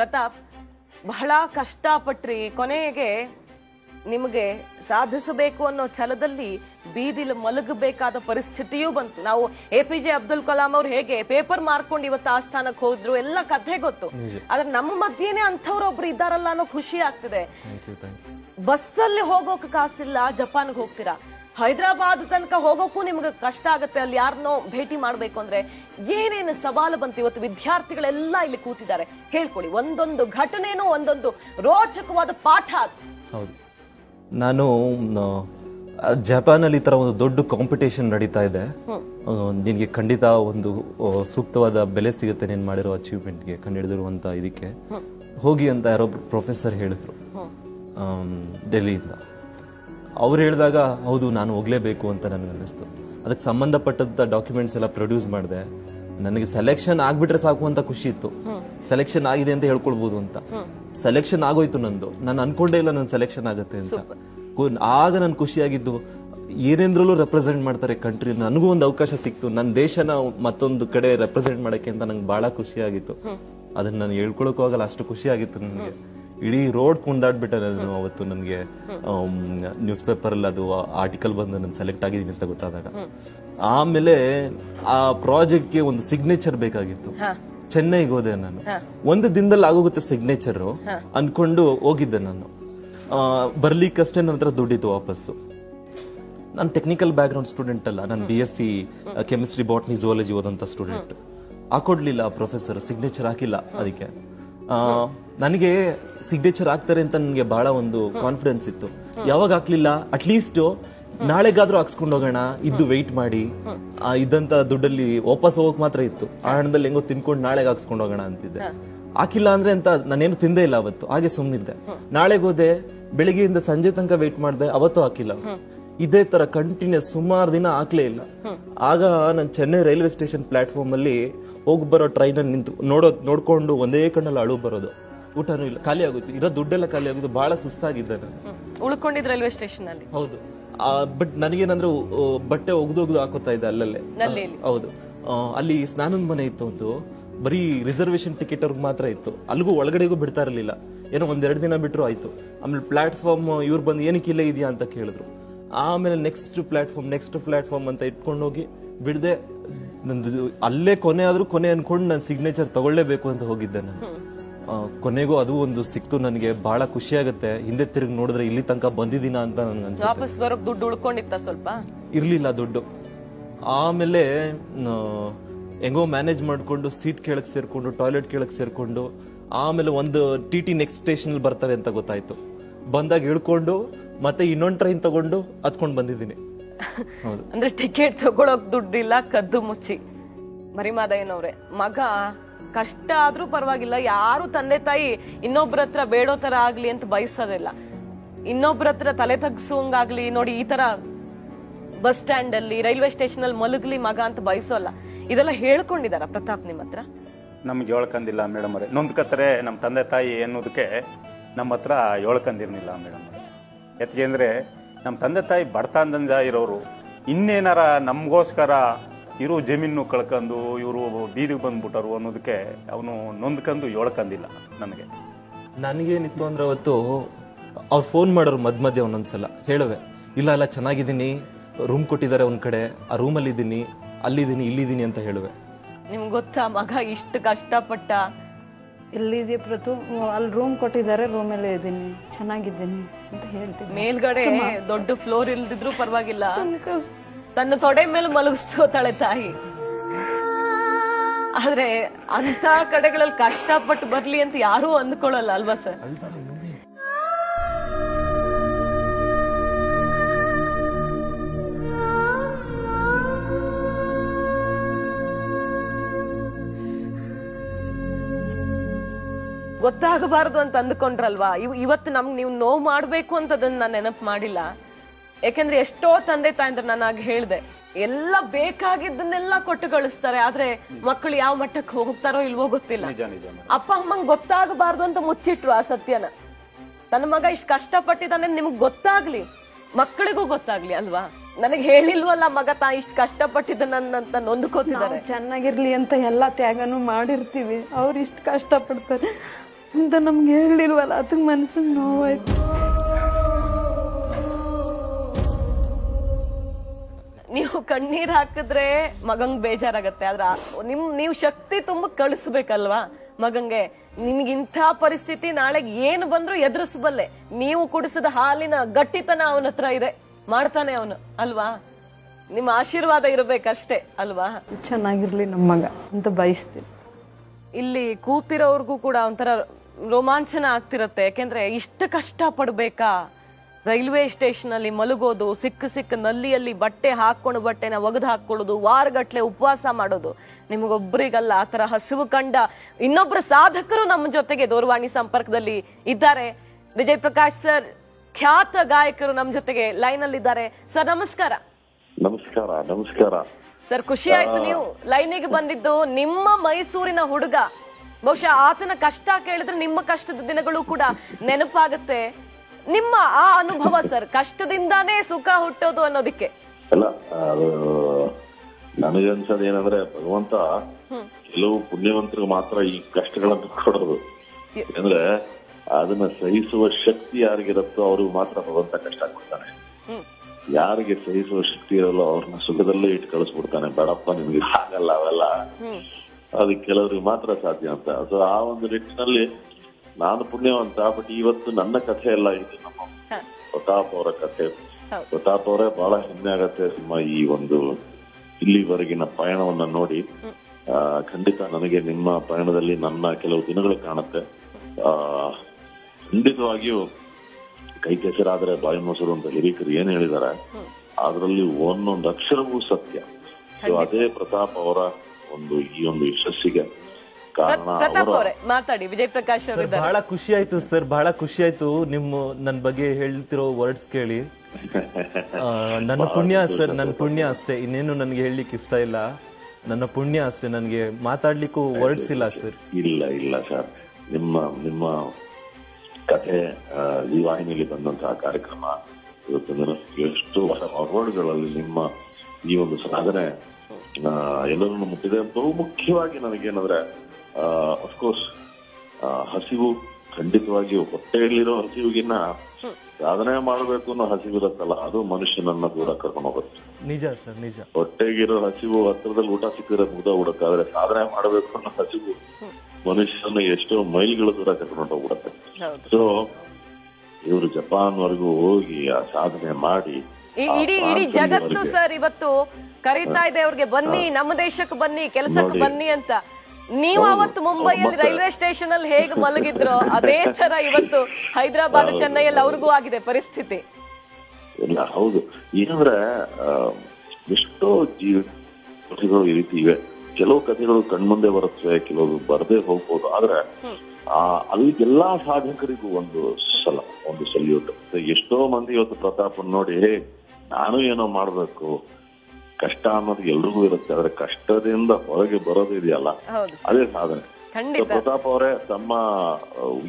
Speaker 1: ಪ್ರತಾಪ್ ಬಹಳ ಕಷ್ಟಪಟ್ರಿ. ಕೊನೆಗೆ ನಿಮಗೆ ಸಾಧಿಸಬೇಕು ಅನ್ನೋ ಛಲದಲ್ಲಿ ಬೀದಿಲಿ ಮಲಗಬೇಕಾದ ಪರಿಸ್ಥಿತಿಯೂ ಬಂತು. ನಾವು A P J Abdul Kalam ಅವ್ರು ಹೇಗೆ ಪೇಪರ್ ಮಾರ್ಕೊಂಡು ಇವತ್ತು ಆ ಸ್ಥಾನಕ್ಕೆ ಹೋದ್ರು ಎಲ್ಲ ಕಥೆ ಗೊತ್ತು. ಆದ್ರೆ ನಮ್ಮ ಮಧ್ಯೆನೆ ಅಂಥವ್ರೊಬ್ರು ಇದ್ದಾರಲ್ಲ ಅನ್ನೋ ಖುಷಿ ಆಗ್ತಿದೆ. ಬಸ್ಸಲ್ಲಿ ಹೋಗೋಕೆ ಕಾಸಿಲ್ಲ ಜಪಾನ್ಗೆ ಹೋಗ್ತೀರಾ? ಹೈದರಾಬಾದ್ ತನಕ ಹೋಗೋಕ್ಕೂ ನಿಮ್ಗೆ ಕಷ್ಟ ಆಗುತ್ತೆ ಅಲ್ಲಿ ಯಾರನ್ನೋ ಭೇಟಿ ಮಾಡಬೇಕು ಅಂದ್ರೆ ಏನೇನು ಸವಾಲು ಬಂತು? ಇವತ್ತು ವಿದ್ಯಾರ್ಥಿಗಳೆಲ್ಲ ಇಲ್ಲಿ ಕೂತಿದ್ದಾರೆ. ಹೇಳ್ಕೊಡಿ ಒಂದೊಂದು ಘಟನೆನೂ ಒಂದೊಂದು ರೋಚಕವಾದ ಪಾಠ ಅದು.
Speaker 2: ಹೌದು. ನಾನು ಜಪಾನಲ್ಲಿ ಈ ಥರ ಒಂದು ದೊಡ್ಡ ಕಾಂಪಿಟೇಷನ್ ನಡೀತಾ ಇದೆ. ನಿನಗೆ ಖಂಡಿತ ಒಂದು ಸೂಕ್ತವಾದ ಬೆಲೆ ಸಿಗುತ್ತೆ ನೀನು ಮಾಡಿರೋ ಅಚೀವ್ಮೆಂಟ್ಗೆ ಕಂಡುಹಿಡಿದಿರುವಂಥ ಇದಕ್ಕೆ. ಹೋಗಿ ಅಂತ ಯಾರೋ ಪ್ರೊಫೆಸರ್ ಹೇಳಿದ್ರು. ಡೆಲ್ಲಿಯಿಂದ ಅವ್ರು ಹೇಳಿದಾಗ ಹೌದು ನಾನು ಹೋಗ್ಲೇಬೇಕು ಅಂತ ನನಗೆ ಅನ್ನಿಸ್ತು. ಅದಕ್ಕೆ ಸಂಬಂಧಪಟ್ಟಂಥ ಡಾಕ್ಯುಮೆಂಟ್ಸ್ ಎಲ್ಲ ಪ್ರೊಡ್ಯೂಸ್ ಮಾಡಿದೆ. ನನಗೆ ಸೆಲೆಕ್ಷನ್ ಆಗ್ಬಿಟ್ರೆ ಸಾಕು ಅಂತ ಖುಷಿ ಇತ್ತು. ಸೆಲೆಕ್ಷನ್ ಆಗಿದೆ ಅಂತ ಹೇಳ್ಕೊಳ್ಬೋದು ಅಂತ. ಸೆಲೆಕ್ಷನ್ ಆಗೋಯ್ತು ನಂದು. ನಾನು ಅನ್ಕೊಂಡೇ ಇಲ್ಲ ನನ್ನ ಸೆಲೆಕ್ಷನ್ ಆಗುತ್ತೆ ಅಂತ. ಆಗ ನಾನು ಖುಷಿಯಾಗಿದ್ದು ಏನೇಂದ್ರಲ್ಲೂ ರೆಪ್ರೆಸೆಂಟ್ ಮಾಡ್ತಾರೆ ಕಂಟ್ರಿ ನನಗೂ ಒಂದು ಅವಕಾಶ ಸಿಕ್ತು. ನನ್ನ ದೇಶನ ಮತ್ತೊಂದು ಕಡೆ ರೆಪ್ರೆಸೆಂಟ್ ಮಾಡೋಕ್ಕೆ ಅಂತ ನಂಗೆ ಭಾಳ ಖುಷಿಯಾಗಿತ್ತು. ಅದನ್ನು ಅದನ್ನ ನಾನು ಹೇಳ್ಕೊಳಕ್ಕೂ ಆಗಲ್ಲ ಅಷ್ಟು ಖುಷಿ ಆಗಿತ್ತು ನನಗೆ ಇಡೀ ರೋಡ್ ಕುಣ್ದಾಡ್ಬಿಟ್ಟೆ ನಾನು ಅವತ್ತು ನನಗೆ ನ್ಯೂಸ್ ಪೇಪರಲ್ಲಿ ಅದು ಆರ್ಟಿಕಲ್ ಬಂದು ನಾನು ಸೆಲೆಕ್ಟ್ ಆಗಿದ್ದೀನಿ ಅಂತ ಗೊತ್ತಾದಾಗ. ಆಮೇಲೆ ಆ ಪ್ರಾಜೆಕ್ಟ್ಗೆ ಒಂದು ಸಿಗ್ನೇಚರ್ ಬೇಕಾಗಿತ್ತು. ಚೆನ್ನೈಗೆ ಹೋದೆ ನಾನು. ಒಂದು ದಿನದಲ್ಲಿ ಆಗೋಗುತ್ತೆ ಸಿಗ್ನೇಚರ್ ಅನ್ಕೊಂಡು ಹೋಗಿದ್ದೆ ನಾನು. ಬರ್ಲಿಕ್ಕಷ್ಟೇ ನನ್ನ ಹತ್ರ ದುಡ್ಡಿತ್ತು ವಾಪಸ್ಸು. ನಾನು ಟೆಕ್ನಿಕಲ್ ಬ್ಯಾಕ್ಗ್ರೌಂಡ್ ಸ್ಟೂಡೆಂಟ್ ಅಲ್ಲ. ನಾನು B S C chemistry botany zoology ಓದಂತ student ಹಾಕೊಡ್ಲಿಲ್ಲ ಪ್ರೊಫೆಸರ್ ಸಿಗ್ನೇಚರ್ ಹಾಕಿಲ್ಲ ಅದಕ್ಕೆ. ನನಗೆ ಸಿಗ್ನೇಚರ್ ಆಗ್ತಾರೆ ಅಂತ ನನಗೆ ಬಹಳ ಒಂದು ಕಾನ್ಫಿಡೆನ್ಸ್ ಇತ್ತು. ಯಾವಾಗ ಹಾಕ್ಲಿಲ್ಲ? ಅಟ್ಲೀಸ್ಟ್ ನಾಳೆಗಾದ್ರೂ ಹಾಕ್ಸ್ಕೊಂಡು ಹೋಗೋಣ ಇದ್ದು ವೆಯ್ಟ್ ಮಾಡಿ. ಇದ್ದಂತ ದುಡ್ಡಲ್ಲಿ ವಾಪಸ್ ಹೋಗಕ್ ಮಾತ್ರ ಇತ್ತು. ಆ ಹಣದಲ್ಲಿ ಹೆಂಗೋ ತಿನ್ಕೊಂಡು ನಾಳೆಗೆ ಹಾಕ್ಸ್ಕೊಂಡು ಹೋಗೋಣ ಅಂತಿದ್ದೆ. ಹಾಕಿಲ್ಲ ಅಂದ್ರೆ ಅಂತ ನಾನೇನು ತಿಂದೇ ಇಲ್ಲ ಅವತ್ತು. ಹಾಗೆ ಸುಮ್ಮನಿದ್ದೆ ನಾಳೆಗೆ ಹೋದೆ ಬೆಳಿಗ್ಗೆಯಿಂದ ಸಂಜೆ ತನಕ ವೆಯ್ಟ್ ಮಾಡಿದೆ ಅವತ್ತು ಹಾಕಿಲ್ಲ. ಇದೇ ತರ ಕಂಟಿನ್ಯೂಸ್ ಸುಮಾರು ದಿನ ಹಾಕ್ಲೇ ಇಲ್ಲ. ಆಗ ನಾನು ಚೆನ್ನೈ ರೈಲ್ವೆ ಸ್ಟೇಷನ್ ಪ್ಲಾಟ್ಫಾರ್ಮ್ ಅಲ್ಲಿ ಹೋಗಿ ಬರೋ ಟ್ರೈನ್ ನಿಂತು ನೋಡೋ ನೋಡ್ಕೊಂಡು ಒಂದೇ ಕಣ್ಣಲ್ಲಿ ಅಳು ಬರೋದು. ಊಟನೂ ಇಲ್ಲ ಖಾಲಿ ಆಗುತ್ತೆ ಇರೋ ದುಡ್ಡೆಲ್ಲ ಖಾಲಿ ಆಗೋದು ಬಹಳ ಸುಸ್ತಾಗಿದ್ದೆ ನಾನು.
Speaker 1: ಉಳ್ಕೊಂಡಿದ್ ರೈಲ್ವೆ ಸ್ಟೇಷನ್ ಅಲ್ಲಿ.
Speaker 2: ಹೌದು. ಬಟ್ ನನಗೇನಂದ್ರೆ ಬಟ್ಟೆ ಒಗ್ದೊಗ್ದು ಒಗ್ದು ಹಾಕೋತಾ ಇದ್ದೆ ಅಲ್ಲಲ್ಲೇ. ಹೌದು. ಅಲ್ಲಿ ಸ್ನಾನದ ಮನೆ ಇತ್ತು ಒಂದು. ಬರೀ ರಿಸರ್ವೇಶನ್ ಟಿಕೆಟ್ ಅವ್ರಿಗೆ ಮಾತ್ರ ಇತ್ತು. ಅಲ್ಲಿಗೂ ಒಳಗಡೆಗೂ ಬಿಡ್ತಾ ಇರಲಿಲ್ಲ. ಏನೋ ಒಂದೆರಡು ದಿನ ಬಿಟ್ಟರು ಆಯ್ತು. ಆಮೇಲೆ ಪ್ಲಾಟ್ಫಾರ್ಮ್ ಇವ್ರು ಬಂದು ಏನಕ್ಕೆ ಇಲ್ಲೇ ಇದೆಯಾ ಅಂತ ಕೇಳಿದ್ರು. ಆಮೇಲೆ ನೆಕ್ಸ್ಟ್ ಪ್ಲಾಟ್ಫಾರ್ಮ್ ನೆಕ್ಸ್ಟ್ ಪ್ಲಾಟ್ಫಾರ್ಮ್ ಅಂತ ಇಟ್ಕೊಂಡು ಹೋಗಿ ಬಿಡದೆ ನಂದು ಅಲ್ಲೇ ಕೊನೆ ಆದರೂ ಕೊನೆ ಅಂದ್ಕೊಂಡು ನಾನು ಸಿಗ್ನೇಚರ್ ತಗೊಳ್ಳೇಬೇಕು ಅಂತ ಹೋಗಿದ್ದೆ ನಾನು. ಕೊನೆಗೂ ಅದು ಒಂದು ಸಿಕ್ತು ನನಗೆ ಬಹಳ ಖುಷಿ ಆಗುತ್ತೆ. ಹಿಂದೆ ತಿರುಗಿ ನೋಡಿದ್ರೆ ಇಲ್ಲಿ ತನಕ ಬಂದಿದ್ದೀನ ಅಂತ ನನಗೆ ಅನ್ಸುತ್ತೆ.
Speaker 1: ದುಡ್ಡು ಉಳ್ಕೊಂಡಿತ್ತ ಸ್ವಲ್ಪ?
Speaker 2: ಇರಲಿಲ್ಲ ದುಡ್ಡು. ಆಮೇಲೆ ಹೆಂಗೋ ಮ್ಯಾನೇಜ್ ಮಾಡಿಕೊಂಡು ಸೀಟ್ ಕೇಳಕ್ಕೆ ಸೇರಿಕೊಂಡು ಟಾಯ್ಲೆಟ್ ಕೇಳಕ್ಕೆ ಸೇರಿಕೊಂಡು ಆಮೇಲೆ ಒಂದು ಟಿ ಟಿ ನೆಕ್ಸ್ಟ್ ಸ್ಟೇಷನ್ ಬರ್ತಾರೆ ಅಂತ ಗೊತ್ತಾಯ್ತು. ಬಂದಾಗ ಇಳ್ಕೊಂಡು ಮತ್ತೆ ಇನ್ನೊಂದು ಟ್ರೈನ್ ತಗೊಂಡು ಹತ್ಕೊಂಡು ಬಂದಿದ್ದೀನಿ. ಹೌದು.
Speaker 1: ಅಂದ್ರೆ ಟಿಕೆಟ್ ತಗೊಳಕ್ ದುಡ್ಡಿಲ್ಲ ಕದ್ದು ಮುಚ್ಚಿ. ಮರಿಮಾದಯ್ಯನವ್ರೆ ಮಗ ಕಷ್ಟ ಆದ್ರೂ ಪರವಾಗಿಲ್ಲ ಯಾರು ತಂದೆ ತಾಯಿ ಇನ್ನೊಬ್ರ ಹತ್ರ ಬೇಡೋ ತರ ಆಗ್ಲಿ ಅಂತ ಬಯಸೋದಿಲ್ಲ. ಇನ್ನೊಬ್ರ ಹತ್ರ ತಲೆ ತಗ್ಸೋಂಗಾಗ್ಲಿ ನೋಡಿ ಈ ತರ ಬಸ್ ಸ್ಟ್ಯಾಂಡ್ ಅಲ್ಲಿ ರೈಲ್ವೆ ಸ್ಟೇಷನ್ ಅಲ್ಲಿ ಮಲಗ್ಲಿ ಮಗ ಅಂತ ಬಯಸೋಲ್ಲ. ಇದೆಲ್ಲ ಹೇಳ್ಕೊಂಡಿದಾರ ಪ್ರತಾಪ್ ನಿಮ್ಮ ಹತ್ರ?
Speaker 11: ನಮ್ಗೆ ಹೇಳ್ಕಂದಿಲ್ಲ ಮೇಡಮ್ ಅವರೇ. ನೊಂದ್ಕತ್ತರೆ ನಮ್ಮ ತಂದೆ ತಾಯಿ ಅನ್ನೋದಕ್ಕೆ ನಮ್ಮ ಹತ್ರ ಹೇಳ್ಕಂದಿರ್ಲಿಲ್ಲ ಮೇಡಮ್ ಅವರೇ. ಯಾಕೆ ಅಂದರೆ ನಮ್ಮ ತಂದೆ ತಾಯಿ ಬಡತನದಿಂದ ಇರೋರು ಇನ್ನೇನಾರ ನಮಗೋಸ್ಕರ ಇರೋ ಜಮೀನು ಕಳ್ಕೊಂಡು ಇವರು ಬೀದಿಗೆ ಬಂದ್ಬಿಟ್ಟರು ಅನ್ನೋದಕ್ಕೆ ಅವನು ನೊಂದ್ಕೊಂಡು ಹೇಳ್ಕಂದಿಲ್ಲ ನನಗೆ.
Speaker 2: ನನಗೇನಿತ್ತು ಅಂದ್ರೆ ಅವತ್ತು ಅವ್ರು ಫೋನ್ ಮಾಡೋರು ಮಧ್ಯ ಮಧ್ಯೆ ಒಂದೊಂದ್ಸಲ. ಹೇಳುವೆ ಇಲ್ಲ ಇಲ್ಲ ಚೆನ್ನಾಗಿದ್ದೀನಿ ರೂಮ್ ಕೊಟ್ಟಿದ್ದಾರೆ ಒಂದು ಕಡೆ ಆ ರೂಮಲ್ಲಿ ಇದ್ದೀನಿ ಅಲ್ಲಿದ್ದೀನಿ ಇಲ್ಲಿದ್ದೀನಿ ಅಂತ ಹೇಳುವೆ.
Speaker 1: ನಿಮ್ಗೆ ಗೊತ್ತಾ ಮಗ ಇಷ್ಟು ಕಷ್ಟಪಟ್ಟ
Speaker 12: ಎಲ್ಲಿದೆ ಪ್ರತು ಅಲ್ಲಿ ರೂಮ್ ಕೊಟ್ಟಿದ್ದಾರೆ ರೂಮಲ್ಲೇ ಇದ್ದೀನಿ. ಚೆನ್ನಾಗಿದ್ದೀನಿ ಅಂತ ಹೇಳ್ತೀನಿ
Speaker 1: ಮೇಲ್ಗಡೆ ದೊಡ್ಡ ಫ್ಲೋರ್ ಇಲ್ದಿದ್ರು ಪರವಾಗಿಲ್ಲ. ತನ್ನ ತೊಡೆ ಮೇಲೆ ಮಲಗಿಸ್ತೋತಾಳೆ ತಾಯಿ. ಆದ್ರೆ ಅಂತ ಕಡೆಗಳಲ್ಲಿ ಕಷ್ಟಪಟ್ಟು ಬರ್ಲಿ ಅಂತ ಯಾರೂ ಅಂದ್ಕೊಳ್ಳಲ್ಲ ಅಲ್ವಾ ಸರ್? ಗೊತ್ತಾಗಬಾರದು ಅಂತ ಅಂದ್ಕೊಂಡ್ರಲ್ವಾ? ಇವ್ ಇವತ್ತು ನಮ್ಗೆ ನೀವು ನೋವು ಮಾಡಬೇಕು ಅಂತ ಅದನ್ನ ನಾನು ನೆನಪು ಮಾಡಿಲ್ಲ. ಯಾಕೆಂದ್ರೆ ಎಷ್ಟೋ ತಂದೆ ತಾಯಂದ್ರೆ ನಾನು ಆಗ ಹೇಳ್ದೆ. ಎಲ್ಲ ಬೇಕಾಗಿದ್ದನ್ನೆಲ್ಲ ಕೊಟ್ಟು ಕಳಿಸ್ತಾರೆ. ಆದ್ರೆ ಮಕ್ಕಳು ಯಾವ ಮಟ್ಟಕ್ಕೆ ಹೋಗ್ತಾರೋ ಇಲ್ವೋ ಗೊತ್ತಿಲ್ಲ.
Speaker 11: ನಿಜ ನಿಜ
Speaker 1: ಅಪ್ಪ ಅಮ್ಮಂಗ್ ಗೊತ್ತಾಗಬಾರ್ದು ಅಂತ ಮುಚ್ಚಿಟ್ರು ಆ ಸತ್ಯನ. ತನ್ನ ಮಗ ಇಷ್ಟು ಕಷ್ಟಪಟ್ಟಿದ್ದಾನೆ ನಿಮ್ಗೆ ಗೊತ್ತಾಗ್ಲಿ. ಮಕ್ಕಳಿಗೂ ಗೊತ್ತಾಗ್ಲಿ ಅಲ್ವಾ? ನನಗೆ ಹೇಳಿಲ್ವಲ್ಲ ಮಗ ತಾ ಇಷ್ಟು ಕಷ್ಟಪಟ್ಟಿದ್ದಾನಂತ ನೊಂದ್ಕೋತಿದ್ದಾರೆ.
Speaker 12: ನಾವು ಚೆನ್ನಾಗಿರ್ಲಿ ಅಂತ ಎಲ್ಲ ತ್ಯಾಗನೂ ಮಾಡಿರ್ತೀವಿ. ಅವ್ರು ಇಷ್ಟು ಕಷ್ಟಪಡ್ತಾರೆ. ಅಂತ ನಮ್ಗೆ ಹೇಳಿಲ್ವಲ್ಲ ಅದಕ್ಕೆ ಮನಸ್ಸಿಗೆ ನೋವಾಯ್ತು.
Speaker 1: ನೀವು ಕಣ್ಣೀರ್ ಹಾಕಿದ್ರೆ ಮಗಂಗ್ ಬೇಜಾರಾಗತ್ತೆ ಆದ್ರ ನಿಮ್ ನೀವು ಶಕ್ತಿ ತುಂಬ ಕಳಿಸ್ಬೇಕಲ್ವಾ ಮಗಂಗೆ? ನಿನ್ಗಿಂಥ ಪರಿಸ್ಥಿತಿ ನಾಳೆ ಏನು ಬಂದ್ರು ಎದುರಿಸಬಲ್ಲೆ. ನೀವು ಕುಡಿಸಿದ ಹಾಲಿನ ಗಟ್ಟಿತನ ಅವನ ಹತ್ರ ಇದೆ ಮಾಡ್ತಾನೆ ಅವನು ಅಲ್ವಾ? ನಿಮ್ಮ ಆಶೀರ್ವಾದ ಇರಬೇಕಷ್ಟೇ ಅಲ್ವಾ?
Speaker 12: ಚೆನ್ನಾಗಿರ್ಲಿ ನಮ್ಮ ಮಗ ಅಂತ ಬಯಸ್ತೀನಿ.
Speaker 1: ಇಲ್ಲಿ ಕೂತಿರೋರ್ಗೂ ಕೂಡ ಒಂಥರ ರೋಮಾಂಚನ ಆಗ್ತಿರತ್ತೆ. ಯಾಕೆಂದ್ರೆ ಇಷ್ಟು ಕಷ್ಟ ಪಡ್ಬೇಕಾ ರೈಲ್ವೆ ಸ್ಟೇಷನ್ ಅಲ್ಲಿ ಮಲಗೋದು ಸಿಕ್ಕ ಸಿಕ್ಕ ನಲ್ಲಿಯಲ್ಲಿ ಬಟ್ಟೆ ಹಾಕೊಂಡು ಬಟ್ಟೆನ ಒಗೆದು ಹಾಕೊಳ್ಳೋದು ವಾರಗಟ್ಲೆ ಉಪವಾಸ ಮಾಡೋದು. ನಿಮಗೊಬ್ಬರಿಗಲ್ಲ ಆ ತರ ಹಸಿವು ಕಂಡ ಇನ್ನೊಬ್ರು ಸಾಧಕರು ನಮ್ಮ ಜೊತೆಗೆ ದೂರವಾಣಿ ಸಂಪರ್ಕದಲ್ಲಿ ಇದ್ದಾರೆ. ವಿಜಯ್ ಪ್ರಕಾಶ್ ಸರ್ ಖ್ಯಾತ ಗಾಯಕರು ನಮ್ಮ ಜೊತೆಗೆ ಲೈನ್ ಅಲ್ಲಿ ಇದ್ದಾರೆ ಸರ್ ನಮಸ್ಕಾರ.
Speaker 16: ನಮಸ್ಕಾರ ನಮಸ್ಕಾರ.
Speaker 1: ಸರ್ ಖುಷಿ ಆಯ್ತು ನೀವು ಲೈನಿಗೆ ಬಂದಿದ್ದು ನಿಮ್ಮ ಮೈಸೂರಿನ ಹುಡುಗ. ಬಹುಶಃ ಆತನ ಕಷ್ಟ ಕೇಳಿದ್ರೆ ನಿಮ್ಮ ಕಷ್ಟದ ದಿನಗಳು ಕೂಡ ನೆನಪಾಗುತ್ತೆ. ನಿಮ್ಮ ಆ ಅನುಭವ ಸರ್ ಕಷ್ಟದಿಂದಾನೇ ಸುಖ ಹುಟ್ಟೋದು ಅನ್ನೋದಕ್ಕೆ.
Speaker 16: ಅಲ್ಲ ಅದು ನನಗೆ ಅನ್ಸೋದು ಏನಂದ್ರೆ ಭಗವಂತ ಕೆಲವು ಪುಣ್ಯವಂತರಿಗೆ ಮಾತ್ರ ಈ ಕಷ್ಟಗಳನ್ನು ಕೊಡೋದು. ಅಂದ್ರೆ ಅದನ್ನ ಸಹಿಸುವ ಶಕ್ತಿ ಯಾರಿಗಿರುತ್ತೋ ಅವ್ರಿಗೆ ಮಾತ್ರ ಭಗವಂತ ಕಷ್ಟ ಕೊಡ್ತಾನೆ ಯಾರಿಗೆ ಸಹಿಸುವ ಶಕ್ತಿ ಇರಲ್ಲೋ ಅವ್ರನ್ನ ಸುಖದಲ್ಲೇ ಇಟ್ಟು ಕಳಿಸ್ಬಿಡ್ತಾನೆ. ಬೇಡಪ್ಪ ನಿಮ್ಗೆ ಆಗಲ್ಲ ಅವೆಲ್ಲ. ಅದು ಕೆಲವರಿಗೆ ಮಾತ್ರ ಸಾಧ್ಯ ಅಂತ. ಸೊ ಆ ಒಂದು ನಿಟ್ಟಿನಲ್ಲಿ ನಾನು ಪುಣ್ಯವಂತ ಬಟ್ ಇವತ್ತು ನನ್ನ ಕಥೆ ಎಲ್ಲ ಇದು ನಮ್ಮ ಪ್ರತಾಪ್ ಅವರ ಕಥೆ. ಪ್ರತಾಪ್ ಅವರೇ ಬಹಳ ಹೆಮ್ಮೆ ಆಗತ್ತೆ ನಿಮ್ಮ ಈ ಒಂದು ಇಲ್ಲಿವರೆಗಿನ ಪಯಣವನ್ನ ನೋಡಿ. ಆ, ಖಂಡಿತ ನನಗೆ ನಿಮ್ಮ ಪಯಣದಲ್ಲಿ ನನ್ನ ಕೆಲವು ದಿನಗಳು ಕಾಣುತ್ತೆ. ಆ ಖಂಡಿತವಾಗಿಯೂ ಕೈ ಕೆಸರಾದ್ರೆ ಬಾಯಿ ಮೊಸರು ಅಂತ ಹಿರಿಕರು ಏನ್ ಹೇಳಿದ್ದಾರೆ ಅದರಲ್ಲಿ ಒಂದೊಂದು ಅಕ್ಷರವೂ ಸತ್ಯ. ಸೊ ಅದೇ ಪ್ರತಾಪ್ ಅವರ ಒಂದು ಈ ಒಂದು ಯಶಸ್ಸಿಗೆ
Speaker 1: ಪ್ರತಾಪ್
Speaker 16: ಅವರ.
Speaker 1: ಮಾತಾಡಿ ವಿಜಯ್ ಪ್ರಕಾಶ್ ಅವರು
Speaker 2: ಬಹಳ ಖುಷಿ ಆಯ್ತು ಸರ್ ಬಹಳ ಖುಷಿ ಆಯ್ತು ನಿಮ್ಮ ನನ್ನ ಬಗ್ಗೆ ಹೇಳ್ತಿರೋ ವರ್ಡ್ಸ್ ಕೇಳಿ. ಆ, ನನ್ನ ಪುಣ್ಯ ಸರ್ ನನ್ನ ಪುಣ್ಯ ಅಷ್ಟೇ ಇನ್ನೇನು ನನಗೆ ಹೇಳಲಿಕ್ಕೆ ಇಷ್ಟ ಇಲ್ಲ. ನನ್ನ ಪುಣ್ಯ ಅಷ್ಟೇ ನನಗೆ ಮಾತಾಡ್ಲಿಕ್ಕೂ ವರ್ಡ್ಸ್ ಇಲ್ಲ ಸರ್.
Speaker 16: ಇಲ್ಲ ಇಲ್ಲ ಸರ್. ನಿಮ್ಮ ನಿಮ್ಮ ಕಥೆ ಈ ವಾಹಿನಿಯಲ್ಲಿ ಬಂದಂತಹ ಕಾರ್ಯಕ್ರಮ ಇವತ್ತು ಎಷ್ಟು ಎಷ್ಟು ಅವಾರ್ಡ್ಗಳಲ್ಲಿ ನಿಮ್ಮ ಈ ಒಂದು ಸಾಧನೆ ಎಲ್ಲರನ್ನು ಮುಟ್ಟಿದೆ ಬಹು ಮುಖ್ಯವಾಗಿ ನನಗೇನಂದ್ರೆ ಅಫ್ಕೋರ್ಸ್ ಹಸಿವು ಖಂಡಿತವಾಗಿಯೂ ಹೊಟ್ಟೆಯಲ್ಲಿರೋ ಹಸಿವಿಗಿನ್ನ ಸಾಧನೆ ಮಾಡಬೇಕು ಅನ್ನೋ ಹಸಿವಿರುತ್ತಲ್ಲ ಅದು ಮನುಷ್ಯನನ್ನ ದೂರ ಕರ್ಕೊಂಡು ಹೋಗುತ್ತೆ.
Speaker 2: ನಿಜ ಸರ್ ನಿಜ.
Speaker 16: ಹೊಟ್ಟೆಗಿರೋ ಹಸಿವು ಹತ್ರದಲ್ಲಿ ಊಟ ಸಿಕ್ಕಿದ್ರೆ ಮುಗ್ದ ಹುಡುಕಾದ್ರೆ ಸಾಧನೆ ಮಾಡಬೇಕು ಅನ್ನೋ ಹಸಿವು ಮನುಷ್ಯನ ಎಷ್ಟೋ ಮೈಲ್ಗಳ ದೂರ ಕರ್ಕೊಂಡು ಹೋಗ್ಬಿಡುತ್ತೆ. ಸೊ ಇವರು ಜಪಾನ್ ವರೆಗೂ ಹೋಗಿ ಆ ಸಾಧನೆ ಮಾಡಿ
Speaker 1: ಇಡೀ ಇಡೀ ಜಗತ್ತು ಸರ್ ಇವತ್ತು ಕರೀತಾ ಇದೆ ಅವ್ರಿಗೆ ಬನ್ನಿ ನಮ್ಮ ದೇಶಕ್ಕೆ ಬನ್ನಿ ಕೆಲಸಕ್ಕೆ ಬನ್ನಿ ಅಂತ. ನೀವು. ಅವತ್ತು ಮುಂಬೈಯಲ್ಲಿ ರೈಲ್ವೆ ಸ್ಟೇಷನ್ ಅಲ್ಲಿ ಹೇಗೆ ಮಲಗಿದ್ರೋ ಅದೇ ತರ ಇವತ್ತು ಹೈದರಾಬಾದ್
Speaker 16: ಹೌದು.
Speaker 1: ಚೆನ್ನೈಯಲ್ಲಿ ಅವ್ರಿಗೂ ಆಗಿದೆ ಪರಿಸ್ಥಿತಿ.
Speaker 16: ಇಲ್ಲ ಹೌದು. ಏನಂದ್ರೆ ಎಷ್ಟೋ ಕಥೆಗಳು ಈ ರೀತಿ ಇವೆ. ಕೆಲವು ಕಥೆಗಳು ಕಣ್ಮುಂದೆ ಬರುತ್ತವೆ ಕೆಲವು ಬರದೇ ಹೋಗ್ಬೋದು. ಆದ್ರೆ ಆ ಅದಕ್ಕೆಲ್ಲಾ ಸಾಧಕರಿಗೂ ಒಂದು ಸಲ ಒಂದು ಸಲ್ಯೂಟ್. ಎಷ್ಟೋ ಮಂದಿ ಇವತ್ತು ಪ್ರತಾಪ್ ನೋಡಿ ನಾನು ಏನೋ ಮಾಡ್ಬೇಕು. ಕಷ್ಟ ಅನ್ನೋದು ಎಲ್ರಿಗೂ ಇರುತ್ತೆ ಆದ್ರೆ ಕಷ್ಟದಿಂದ ಹೊರಗೆ ಬರೋದಿದೆಯಲ್ಲ ಅದೇ ಸಾಧನೆ. ಪ್ರತಾಪ್ ಅವರೇ ತಮ್ಮ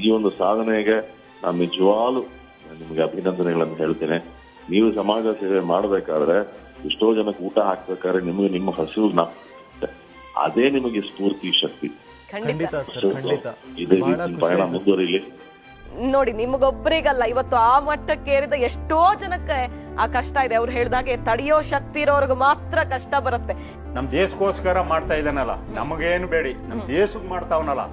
Speaker 16: ಈ ಒಂದು ಸಾಧನೆಗೆ ನಾನು ನಿಜವಾಗ್ಲು ನಿಮ್ಗೆ ಅಭಿನಂದನೆಗಳನ್ನು ಹೇಳ್ತೇನೆ. ನೀವು ಸಮಾಜ ಸೇವೆ ಮಾಡಬೇಕಾದ್ರೆ ಎಷ್ಟೋ ಜನಕ್ಕೆ ಊಟ ಹಾಕ್ಬೇಕಾದ್ರೆ ನಿಮಗೆ ನಿಮ್ಮ ಹಸಿವು ನಾ ಅದೇ ನಿಮಗೆ ಸ್ಫೂರ್ತಿ ಶಕ್ತಿ.
Speaker 2: ಖಂಡಿತ.
Speaker 16: ಇದೇ ಪಯಣ ಮುಂದುವರಿಲಿ.
Speaker 1: ನೋಡಿ ನಿಮಗೊಬ್ಬರಿಗಲ್ಲ ಇವತ್ತು ಆ ಮಟ್ಟಕ್ಕೆ ಏರಿದ ಎಷ್ಟೋ ಜನಕ್ಕೆ ಆ ಕಷ್ಟ ಇದೆ. ಅವ್ರು ಹೇಳ್ದಾಗೆ ತಡೆಯೋ ಶಕ್ತಿ ಇರೋರ್ಗು ಮಾತ್ರ ಕಷ್ಟ ಬರುತ್ತೆ.
Speaker 11: ನಮ್ ದೇಶಕ್ಕೋಸ್ಕರ ಮಾಡ್ತಾ ಇದ್ದಾನಲ್ಲ ನಮಗೇನು ಬೇಡಿ. ನಮ್ ದೇಶಕ್ಕೆ ಮಾಡ್ತಾವನಲ್ಲ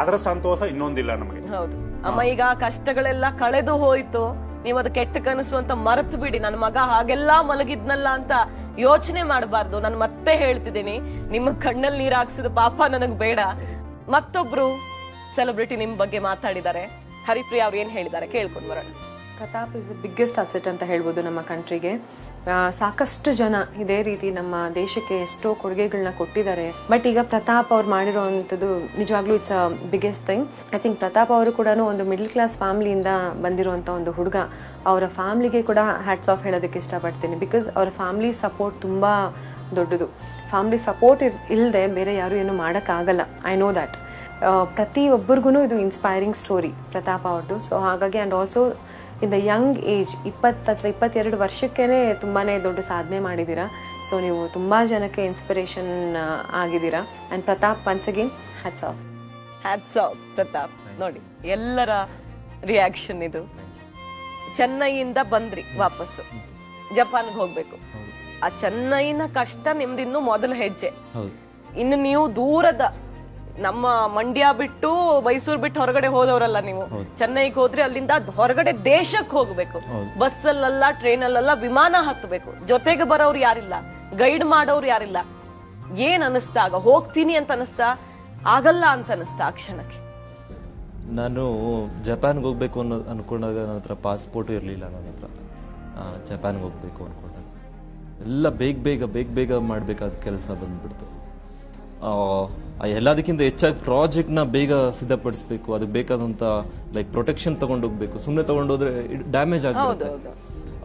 Speaker 11: ಅದ್ರ ಸಂತೋಷ ಇನ್ನೊಂದಿಲ್ಲ ನಮಗೆ.
Speaker 1: ಹೌದು. ಅಮ್ಮ ಈಗ ಆ ಕಷ್ಟಗಳೆಲ್ಲ ಕಳೆದು ಹೋಯ್ತು. ನೀವು ಅದು ಕೆಟ್ಟ ಕನಸು ಅಂತ ಮರೆತು ಬಿಡಿ. ನನ್ನ ಮಗ ಹಾಗೆಲ್ಲ ಮಲಗಿದ್ನಲ್ಲ ಅಂತ ಯೋಚನೆ ಮಾಡಬಾರ್ದು. ನಾನು ಮತ್ತೆ ಹೇಳ್ತಿದ್ದೀನಿ ನಿಮ್ಮ ಕಣ್ಣಲ್ಲಿ ನೀರು ಹಾಕ್ಸಿದ ಪಾಪ ನನಗ್ ಬೇಡ. ಮತ್ತೊಬ್ರು ಸೆಲೆಬ್ರಿಟಿ ನಿಮ್ ಬಗ್ಗೆ ಮಾತಾಡಿದ್ದಾರೆ. ಹರಿಪ್ರಿಯ ಅವ್ರು ಏನ್ ಹೇಳಿದ್ದಾರೆ ಕೇಳ್ಕೊಂಡು ಬರೋಣ.
Speaker 17: Pratap is the biggest asset ಅಂತ ಹೇಳ್ಬೋದು ನಮ್ಮ ಕಂಟ್ರಿಗೆ. ಸಾಕಷ್ಟು ಜನ ಇದೇ ರೀತಿ ನಮ್ಮ ದೇಶಕ್ಕೆ ಎಷ್ಟೋ ಕೊಡುಗೆಗಳನ್ನ ಕೊಟ್ಟಿದ್ದಾರೆ. ಬಟ್ ಈಗ ಪ್ರತಾಪ್ ಅವ್ರು ಮಾಡಿರೋವಂಥದ್ದು ನಿಜವಾಗ್ಲೂ it's a biggest thing I think Pratap ಅವರು ಕೂಡ ಒಂದು ಮಿಡ್ಲ್ ಕ್ಲಾಸ್ ಫ್ಯಾಮಿಲಿಯಿಂದ ಬಂದಿರುವಂಥ ಒಂದು ಹುಡುಗ. ಅವರ ಫ್ಯಾಮಿಲಿಗೆ ಕೂಡ ಹ್ಯಾಟ್ಸ್ ಆಫ್ ಹೇಳೋದಕ್ಕೆ ಇಷ್ಟಪಡ್ತೀನಿ. ಬಿಕಾಸ್ ಅವರ ಫ್ಯಾಮಿಲಿ ಸಪೋರ್ಟ್ ತುಂಬ ದೊಡ್ಡದು. ಫ್ಯಾಮಿಲಿ ಸಪೋರ್ಟ್ ಇರ್ ಇಲ್ಲದೆ ಬೇರೆ ಯಾರು ಏನು ಮಾಡೋಕ್ಕಾಗಲ್ಲ. ಐ ನೋ ದ್ಯಾಟ್ ಪ್ರತಿಯೊಬ್ಬರಿಗೂ ಇದು ಇನ್ಸ್ಪೈರಿಂಗ್ ಸ್ಟೋರಿ ಪ್ರತಾಪ್ ಅವ್ರದ್ದು ಸೊ ಹಾಗಾಗಿ and also in the young age ಇಪ್ಪತ್ತು ಅಥವಾ ಇಪ್ಪತ್ತೆರಡು ವರ್ಷಕ್ಕೇ ತುಂಬಾ ದೊಡ್ಡ ಸಾಧನೆ ಮಾಡಿದ್ದೀರಾ. ಸೊ ನೀವು ತುಂಬ ಜನಕ್ಕೆ ಇನ್ಸ್ಪಿರೇಷನ್ ಆಗಿದ್ದೀರಾ. And Pratap once again hats off
Speaker 1: hats off Pratap. ನೋಡಿ ಎಲ್ಲರ ರಿಯಾಕ್ಷನ್ ಇದು. ಚೆನ್ನೈಯಿಂದ ಬಂದ್ರಿ ವಾಪಸ್ಸು. ಜಪಾನ್ಗೆ ಹೋಗ್ಬೇಕು. ಆ ಚೆನ್ನೈನ ಕಷ್ಟ ನಿಮ್ದಿನ್ನೂ ಮೊದಲ ಹೆಜ್ಜೆ.
Speaker 2: ಹೌದು.
Speaker 1: ಇನ್ನು ನೀವು ದೂರದ ನಮ್ಮ ಮಂಡ್ಯ ಬಿಟ್ಟು ಮೈಸೂರು ಬಿಟ್ಟು ಹೊರಗಡೆ ಹೋದವರಲ್ಲ ನೀವು. ಚೆನ್ನೈಗೆ ಹೋದ್ರೆ ಅಲ್ಲಿಂದ ಹೊರಗಡೆ ದೇಶಕ್ಕೆ ಹೋಗ್ಬೇಕು. ಟ್ರೈನ್ ಅಲ್ಲಲ್ಲ ವಿಮಾನ ಹತ್ತಬೇಕು ಜೊತೆಗೆ ಬರೋರು ಯಾರಿಲ್ಲ. ಗೈಡ್ ಮಾಡೋರು ಯಾರಿಲ್ಲ. ಏನ್ ಅನಿಸ್ತಾ? ಆಗ ಹೋಗ್ತೀನಿ ಅಂತ ಅನಿಸ್ತಾ? ಆಗಲ್ಲ ಅಂತ ಅನಿಸ್ತಾ ಆ ಕ್ಷಣಕ್ಕೆ?
Speaker 2: ನಾನು ಜಪಾನ್ಗೆ ಹೋಗ್ಬೇಕು ಅನ್ನೋ ಅನ್ಕೊಂಡಾಗ ನನ್ನ ಹತ್ರ ಪಾಸ್ಪೋರ್ಟ್ ಇರಲಿಲ್ಲ ನನ್ನ ಹತ್ರ. ಜಪಾನ್ಗೆ ಹೋಗ್ಬೇಕು ಅನ್ಕೊಂಡಾಗ. ಎಲ್ಲ ಬೇಗ ಬೇಗ ಬೇಗ ಬೇಗ ಮಾಡಬೇಕಾದ ಕೆಲಸ ಬಂದ್ಬಿಡ್ತು. ಎಲ್ಲದಕ್ಕಿಂತ ಹೆಚ್ಚಾಗಿ ಪ್ರಾಜೆಕ್ಟ್ನ ಬೇಗ ಸಿದ್ಧಪಡಿಸಬೇಕು ಅದಕ್ಕೆ ಬೇಕಾದಂಥ ಲೈಕ್ ಪ್ರೊಟೆಕ್ಷನ್ ತಗೊಂಡೋಗ್ಬೇಕು. ಸುಮ್ಮನೆ ತಗೊಂಡೋದ್ರೆ ಡ್ಯಾಮೇಜ್ ಆಗ್ಬಿಡುತ್ತೆ.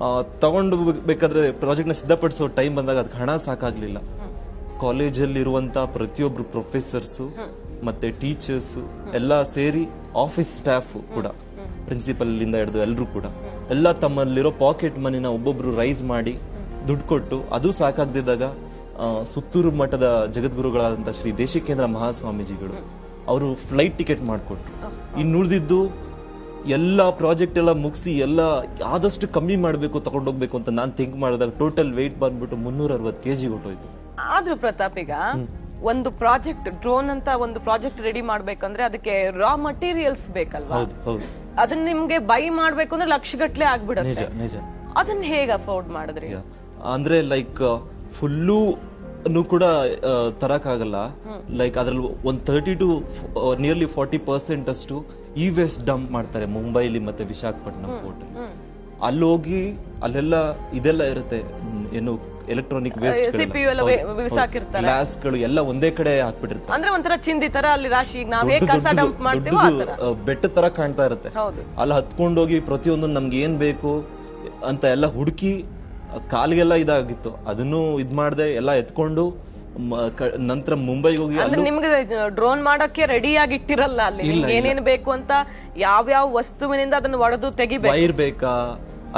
Speaker 2: ಆ, ತಗೊಂಡು ಬೇಕಾದ್ರೆ ಪ್ರಾಜೆಕ್ಟ್ನ ಸಿದ್ಧಪಡಿಸೋ ಟೈಮ್ ಬಂದಾಗ ಅದಕ್ಕೆ ಹಣ ಸಾಕಾಗಲಿಲ್ಲ. ಕಾಲೇಜಲ್ಲಿರುವಂಥ ಪ್ರತಿಯೊಬ್ಬರು ಪ್ರೊಫೆಸರ್ಸು ಮತ್ತು ಟೀಚರ್ಸು ಎಲ್ಲ ಸೇರಿ ಆಫೀಸ್ ಸ್ಟಾಫ್ ಕೂಡ ಪ್ರಿನ್ಸಿಪಲ್ ಇಂದ ಹಿಡಿದು ಎಲ್ಲರೂ ಕೂಡ ಎಲ್ಲ ತಮ್ಮಲ್ಲಿರೋ ಪಾಕೆಟ್ ಮನಿನ ಒಬ್ಬೊಬ್ಬರು ರೈಸ್ ಮಾಡಿ ದುಡ್ಡು ಕೊಟ್ಟು ಅದು ಸಾಕಾಗ್ದಿದ್ದಾಗ ಸುತ್ತೂರು ಮಠದ ಜಗದ್ಗುರುಗಳಾದಂಥ ಶ್ರೀ ದೇಶಿಕೇಂದ್ರ ಮಹಾಸ್ವಾಮೀಜಿಗಳು ಅವರು ಫ್ಲೈಟ್ ಟಿಕೆಟ್ ಮಾಡಿಕೊಟ್ರು. ಇನ್ನು ಉಳಿದಿದ್ದು ಎಲ್ಲ ಪ್ರಾಜೆಕ್ಟ್ ಎಲ್ಲ ಮುಗಿಸಿ ಎಲ್ಲ ಆದಷ್ಟು ಕಮ್ಮಿ ಮಾಡಬೇಕು ತಗೊಂಡೋಗ್ಬೇಕು ಅಂತ ನಾನು ಥಿಂಕ್ ಮಾಡಿದಾಗ ಟೋಟಲ್ ವೆಯ್ಟ್ ಬಂದ್ಬಿಟ್ಟು ಮುನ್ನೂರ ಅರವತ್ತು ಕೆ ಜಿ ಹೊಟ್ಟೋಯ್ತು
Speaker 1: ಆದ್ರೂ ಪ್ರತಾಪ್ ಈಗ ಒಂದು ಪ್ರಾಜೆಕ್ಟ್ ಡ್ರೋನ್ ಅಂತ ಒಂದು ಪ್ರಾಜೆಕ್ಟ್ ರೆಡಿ ಮಾಡ್ಬೇಕಂದ್ರೆ ಅದಕ್ಕೆ ರಾ ಮಟೀರಿಯಲ್ಸ್ ಬೇಕಲ್ಲ
Speaker 2: ಹೌದು ಹೌದು.
Speaker 1: ಅದನ್ನ ನಿಮ್ಗೆ ಬೈ ಮಾಡ್ಬೇಕು ಅಂದ್ರೆ ಲಕ್ಷಗಟ್ಲೆ ಆಗ್ಬಿಡುತ್ತೆ. ಅದನ್ನ ಹೇಗೆ ಅಫೋರ್ಡ್ ಮಾಡಿದ್ರಿ?
Speaker 2: ಅಂದ್ರೆ ಲೈಕ್ ಫುಲ್ಲು ಕೂಡ ತರಕಾಗಲ್ಲ. ತರಕ್ಕಾಗಲ್ಲ ಲೈಕ್ ಅದ್ರಲ್ಲಿ ಒಂದ್ thirty two nearly forty percent ಅಷ್ಟು ಇ ವೇಸ್ಟ್ ಡಂಪ್ ಮಾಡ್ತಾರೆ ಮುಂಬೈಲಿ ಮತ್ತೆ ವಿಶಾಖಪಟ್ಟಣಂ ಪೋರ್ಟ್ ಅಲ್ಲಿ. ಹೋಗಿ ಅಲ್ಲೆಲ್ಲ ಇದೆಲ್ಲ ಇರುತ್ತೆ ಏನು ಎಲೆಕ್ಟ್ರಾನಿಕ್ ವೇಸ್ಟ್ ಗ್ಲಾಸ್ಗಳು ಎಲ್ಲ ಒಂದೇ ಕಡೆ ಹಾಕ್ಬಿಟ್ಟಿರ್ತಾರೆ.
Speaker 1: ಅಂದ್ರೆ ಒಂಥರ ಚಿಂದಿ ತರ ಅಲ್ಲಿ ರಾಶಿ ನಾವ್ ಕಸ ಡಂಪ್ ಮಾಡ್ತೀವೋ ಆ ತರ
Speaker 2: ಬೆಟ್ಟದ ತರ ಕಾಣ್ತಾ ಇರುತ್ತೆ. ಅಲ್ಲಿ ಹತ್ಕೊಂಡೋಗಿ ಪ್ರತಿಯೊಂದು ನಮ್ಗೆ ಏನ್ ಬೇಕು ಅಂತ ಎಲ್ಲ ಹುಡುಕಿ ಕಾಲಿಗೆಲ್ಲ ಇದಾಗಿತ್ತು. ಅದನ್ನು ಇದ್ ಮಾಡದೆ ಎಲ್ಲ ಎತ್ಕೊಂಡು ನಂತರ ಮುಂಬೈಗೆ ಹೋಗಿ
Speaker 1: ಅಂದ್ರೆ ನಿಮ್ಗೆ ಡ್ರೋನ್ ಮಾಡಕ್ಕೆ ರೆಡಿ ಆಗಿಟ್ಟಿರಲ್ಲ ಅಲ್ಲಿ. ಏನೇನ್ ಬೇಕು ಅಂತ ಯಾವ ಯಾವ ವಸ್ತುವಿನಿಂದ ಅದನ್ನ ಒಡೆದು ತೆಗಿಬೇಕು?
Speaker 2: ವೈರ್ ಬೇಕಾ?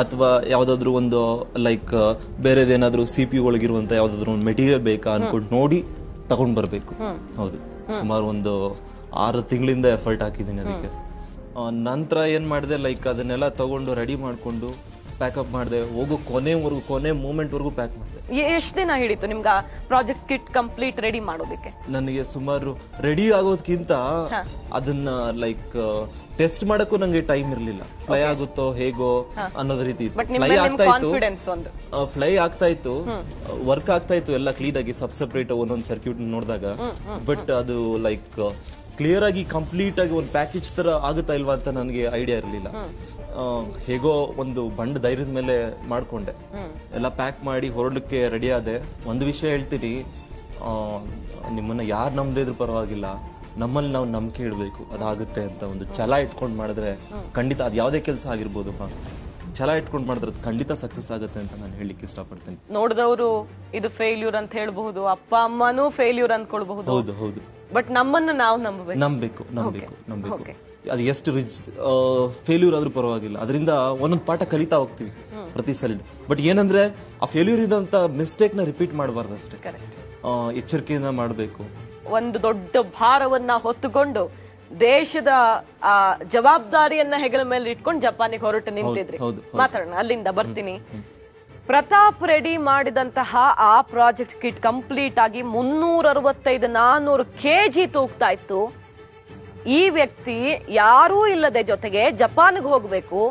Speaker 2: ಅಥವಾ ಯಾವ್ದಾದ್ರು ಒಂದು ಲೈಕ್ ಬೇರೆದೇನಾದ್ರೂ ಸಿ ಪಿ ಒಳಗಿರುವಂತ ಯಾವ್ದಾದ್ರು ಒಂದು ಮೆಟೀರಿಯಲ್ ಬೇಕಾ ಅನ್ಕೊಂಡು ನೋಡಿ ತಗೊಂಡ್ ಬರ್ಬೇಕು. ಹೌದು. ಸುಮಾರು ಒಂದು ಆರು ತಿಂಗಳಿಂದ ಎಫರ್ಟ್ ಹಾಕಿದ್ದೀನಿ ಅದಕ್ಕೆ. ನಂತರ ಏನ್ ಮಾಡಿದೆ ಲೈಕ್ ಅದನ್ನೆಲ್ಲ ತಗೊಂಡು ರೆಡಿ ಮಾಡ್ಕೊಂಡು ಪ್ಯಾಕಪ್ ಮಾಡಿದೆ ಹೋಗೋ ಕೊನೆವರೆಗೂ ಕೊನೆ ಮೂಮೆಂಟ್ ವರೆಗೂ ಪ್ಯಾಕ್ ಮಾಡಿದೆ
Speaker 1: ಎಷ್ಟು ದಿನ ಹಿಡಿತು ನಿಮ್ಗೆ ಪ್ರಾಜೆಕ್ಟ್ ಕಿಟ್ ಕಂಪ್ಲೀಟ್ ರೆಡಿ ಮಾಡೋದಕ್ಕೆ?
Speaker 2: ನನಗೆ ಸುಮಾರು ರೆಡಿ
Speaker 1: ಆಗೋದಕ್ಕಿಂತ
Speaker 2: ಅದನ್ನ ಲೈಕ್ ಟೆಸ್ಟ್ ಮಾಡಕ್ಕೂ ನಂಗೆ ಟೈಮ್ ಇರಲಿಲ್ಲ. ಫ್ಲೈ ಆಗುತ್ತೋ ಹೇಗೋ ಅನ್ನೋದ ರೀತಿ ಫ್ಲೈ ಆಗ್ತಾ ಇತ್ತು. ಫ್ಲೈ ಆಗ್ತಾ ಇತ್ತು. ವರ್ಕ್ ಆಗ್ತಾ ಇತ್ತು ಎಲ್ಲ ಕ್ಲೀನ್ ಆಗಿ ಸಬ್ ಸಪ್ರೇಟ್ ಒಂದೊಂದು ಸರ್ಕ್ಯೂಟ್ ನೋಡಿದಾಗ. ಬಟ್ ಅದು ಲೈಕ್ ಕ್ಲಿಯರ್ ಆಗಿ ಕಂಪ್ಲೀಟ್ ಆಗಿ ಒಂದು ಪ್ಯಾಕೇಜ್ ತರ ಆಗುತ್ತಾ ಇಲ್ವಾ ಅಂತ ನನಗೆ ಐಡಿಯಾ ಇರಲಿಲ್ಲ. ಹೇಗೋ ಒಂದು ಬಂಡ್ ಧೈರ್ಯದ ಮೇಲೆ ಮಾಡ್ಕೊಂಡೆ. ಎಲ್ಲ ಪ್ಯಾಕ್ ಮಾಡಿ ಹೊರಡಕ್ಕೆ ರೆಡಿ ಆದೆ. ಒಂದು ವಿಷಯ ಹೇಳ್ತೀನಿ. ನಿಮ್ಮನ್ನ ಯಾರು ನಂಬದೇ ಇದ್ರೂ ಪರವಾಗಿಲ್ಲ. ನಮ್ಮಲ್ಲಿ ನಾವು ನಂಬಿಕೆ ಇಡಬೇಕು. ಅದಾಗುತ್ತೆ ಅಂತ ಒಂದು ಛಲ ಇಟ್ಕೊಂಡು ಮಾಡಿದ್ರೆ ಖಂಡಿತ ಅದು ಯಾವುದೇ ಕೆಲಸ ಆಗಿರ್ಬೋದು. ಛಲ ಇಟ್ಕೊಂಡು ಮಾಡಿದ್ರೆ ಅದು ಖಂಡಿತ ಸಕ್ಸಸ್ ಆಗುತ್ತೆ ಅಂತ ನಾನು ಹೇಳಲಿಕ್ಕೆ ಇಷ್ಟಪಡ್ತೇನೆ.
Speaker 1: ನೋಡಿದವರು ಇದು ಫೇಲ್ಯೂರ್ ಅಂತ ಹೇಳಬಹುದು. ಅಪ್ಪ ಅಮ್ಮನೂ ಫೇಲ್ಯೂರ್ ಅಂದ್ಕೊಳ್ಬಹುದು.
Speaker 2: ಹೌದು ಹೌದು.
Speaker 1: ಬಟ್ ನಮ್ಮನ್ನ ನಾವು ನಂಬಬೇಕು. ನಂಬಬೇಕು
Speaker 2: ನಂಬಬೇಕು
Speaker 1: ನಂಬಬೇಕು.
Speaker 2: ಅದು ಎಷ್ಟು ರಿಜ್ ಫೇಲ್ಯೂರ್ ಆದ್ರೂ ಪರವಾಗಿಲ್ಲ. ಅದರಿಂದ ಒಂದೊಂದು ಪಾಠ ಕಲಿತಾ ಹೋಗ್ತೀವಿ ಪ್ರತಿ ಸಲ ಬಟ್ ಏನಂದ್ರೆ ಆ ಫೇಲ್ಯೂರ್ ಇದ್ದಂತ ಮಿಸ್ಟೇಕ್ನ ರಿಪೀಟ್ ಮಾಡಬಾರ್ದು ಅಷ್ಟೇ ಎಚ್ಚರಿಕೆಯಿಂದ ಮಾಡಬೇಕು.
Speaker 1: ಒಂದು ದೊಡ್ಡ ಭಾರವನ್ನ ಹೊತ್ತುಕೊಂಡು ದೇಶದ ಆ ಜವಾಬ್ದಾರಿಯನ್ನ ಹೆಗಲ ಮೇಲೆ ಇಟ್ಕೊಂಡು ಜಪಾನಿಗೆ ಹೊರಟು ನಿಂತಿದ್ರಿ. ಮಾತಾಡೋಣ ಅಲ್ಲಿಂದ ಬರ್ತೀನಿ. ಪ್ರತಾಪ್ ರೆಡಿ ಮಾಡಿದಂತಹ ಆ ಪ್ರಾಜೆಕ್ಟ್ ಕಿಟ್ ಕಂಪ್ಲೀಟ್ ಆಗಿ ಮುನ್ನೂರ ಅರವತ್ತೈದು ನಾನ್ನೂರು ಕೆಜಿ ತೂಗ್ತಾ ಇತ್ತು. ಈ ವ್ಯಕ್ತಿ ಯಾರೂ ಇಲ್ಲದೆ ಜೊತೆಗೆ ಜಪಾನ್ಗೆ ಹೋಗಬೇಕು.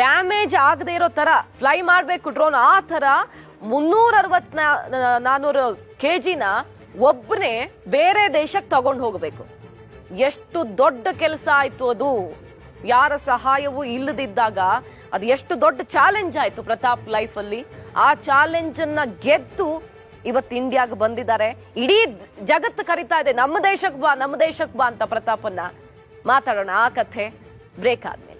Speaker 1: ಡ್ಯಾಮೇಜ್ ಆಗದೆ ಇರೋ ತರ ಫ್ಲೈ ಮಾಡಬೇಕು ಡ್ರೋನ್. ಆ ತರ ಮುನ್ನೂರ ಅರವತ್ ನಾನೂರು ಕೆಜಿನ ಒಬ್ಬನೇ ಬೇರೆ ದೇಶಕ್ಕೆ ತಗೊಂಡು ಹೋಗಬೇಕು. ಎಷ್ಟು ದೊಡ್ಡ ಕೆಲಸ ಆಯ್ತು ಅದು. ಯಾರ ಸಹಾಯವೂ ಇಲ್ಲದಿದ್ದಾಗ ಅದು ಎಷ್ಟು ದೊಡ್ಡ ಚಾಲೆಂಜ್ ಆಯ್ತು ಪ್ರತಾಪ್ ಲೈಫ್ ಅಲ್ಲಿ. ಆ ಚಾಲೆಂಜ್ ಅನ್ನ ಗೆದ್ದು ಇವತ್ತು ಇಂಡಿಯಾಗೆ ಬಂದಿದ್ದಾರೆ. ಇಡೀ ಜಗತ್ತು ಕರಿತಾ ಇದೆ ನಮ್ಮ ದೇಶಕ್ಕೆ ಬಾ ನಮ್ಮ ದೇಶಕ್ಕೆ ಬಾ ಅಂತ ಪ್ರತಾಪನ್ನ ಮಾತಾಡೋಣ. ಆ ಕಥೆ ಬ್ರೇಕ್ ಆದ್ಮೇಲೆ.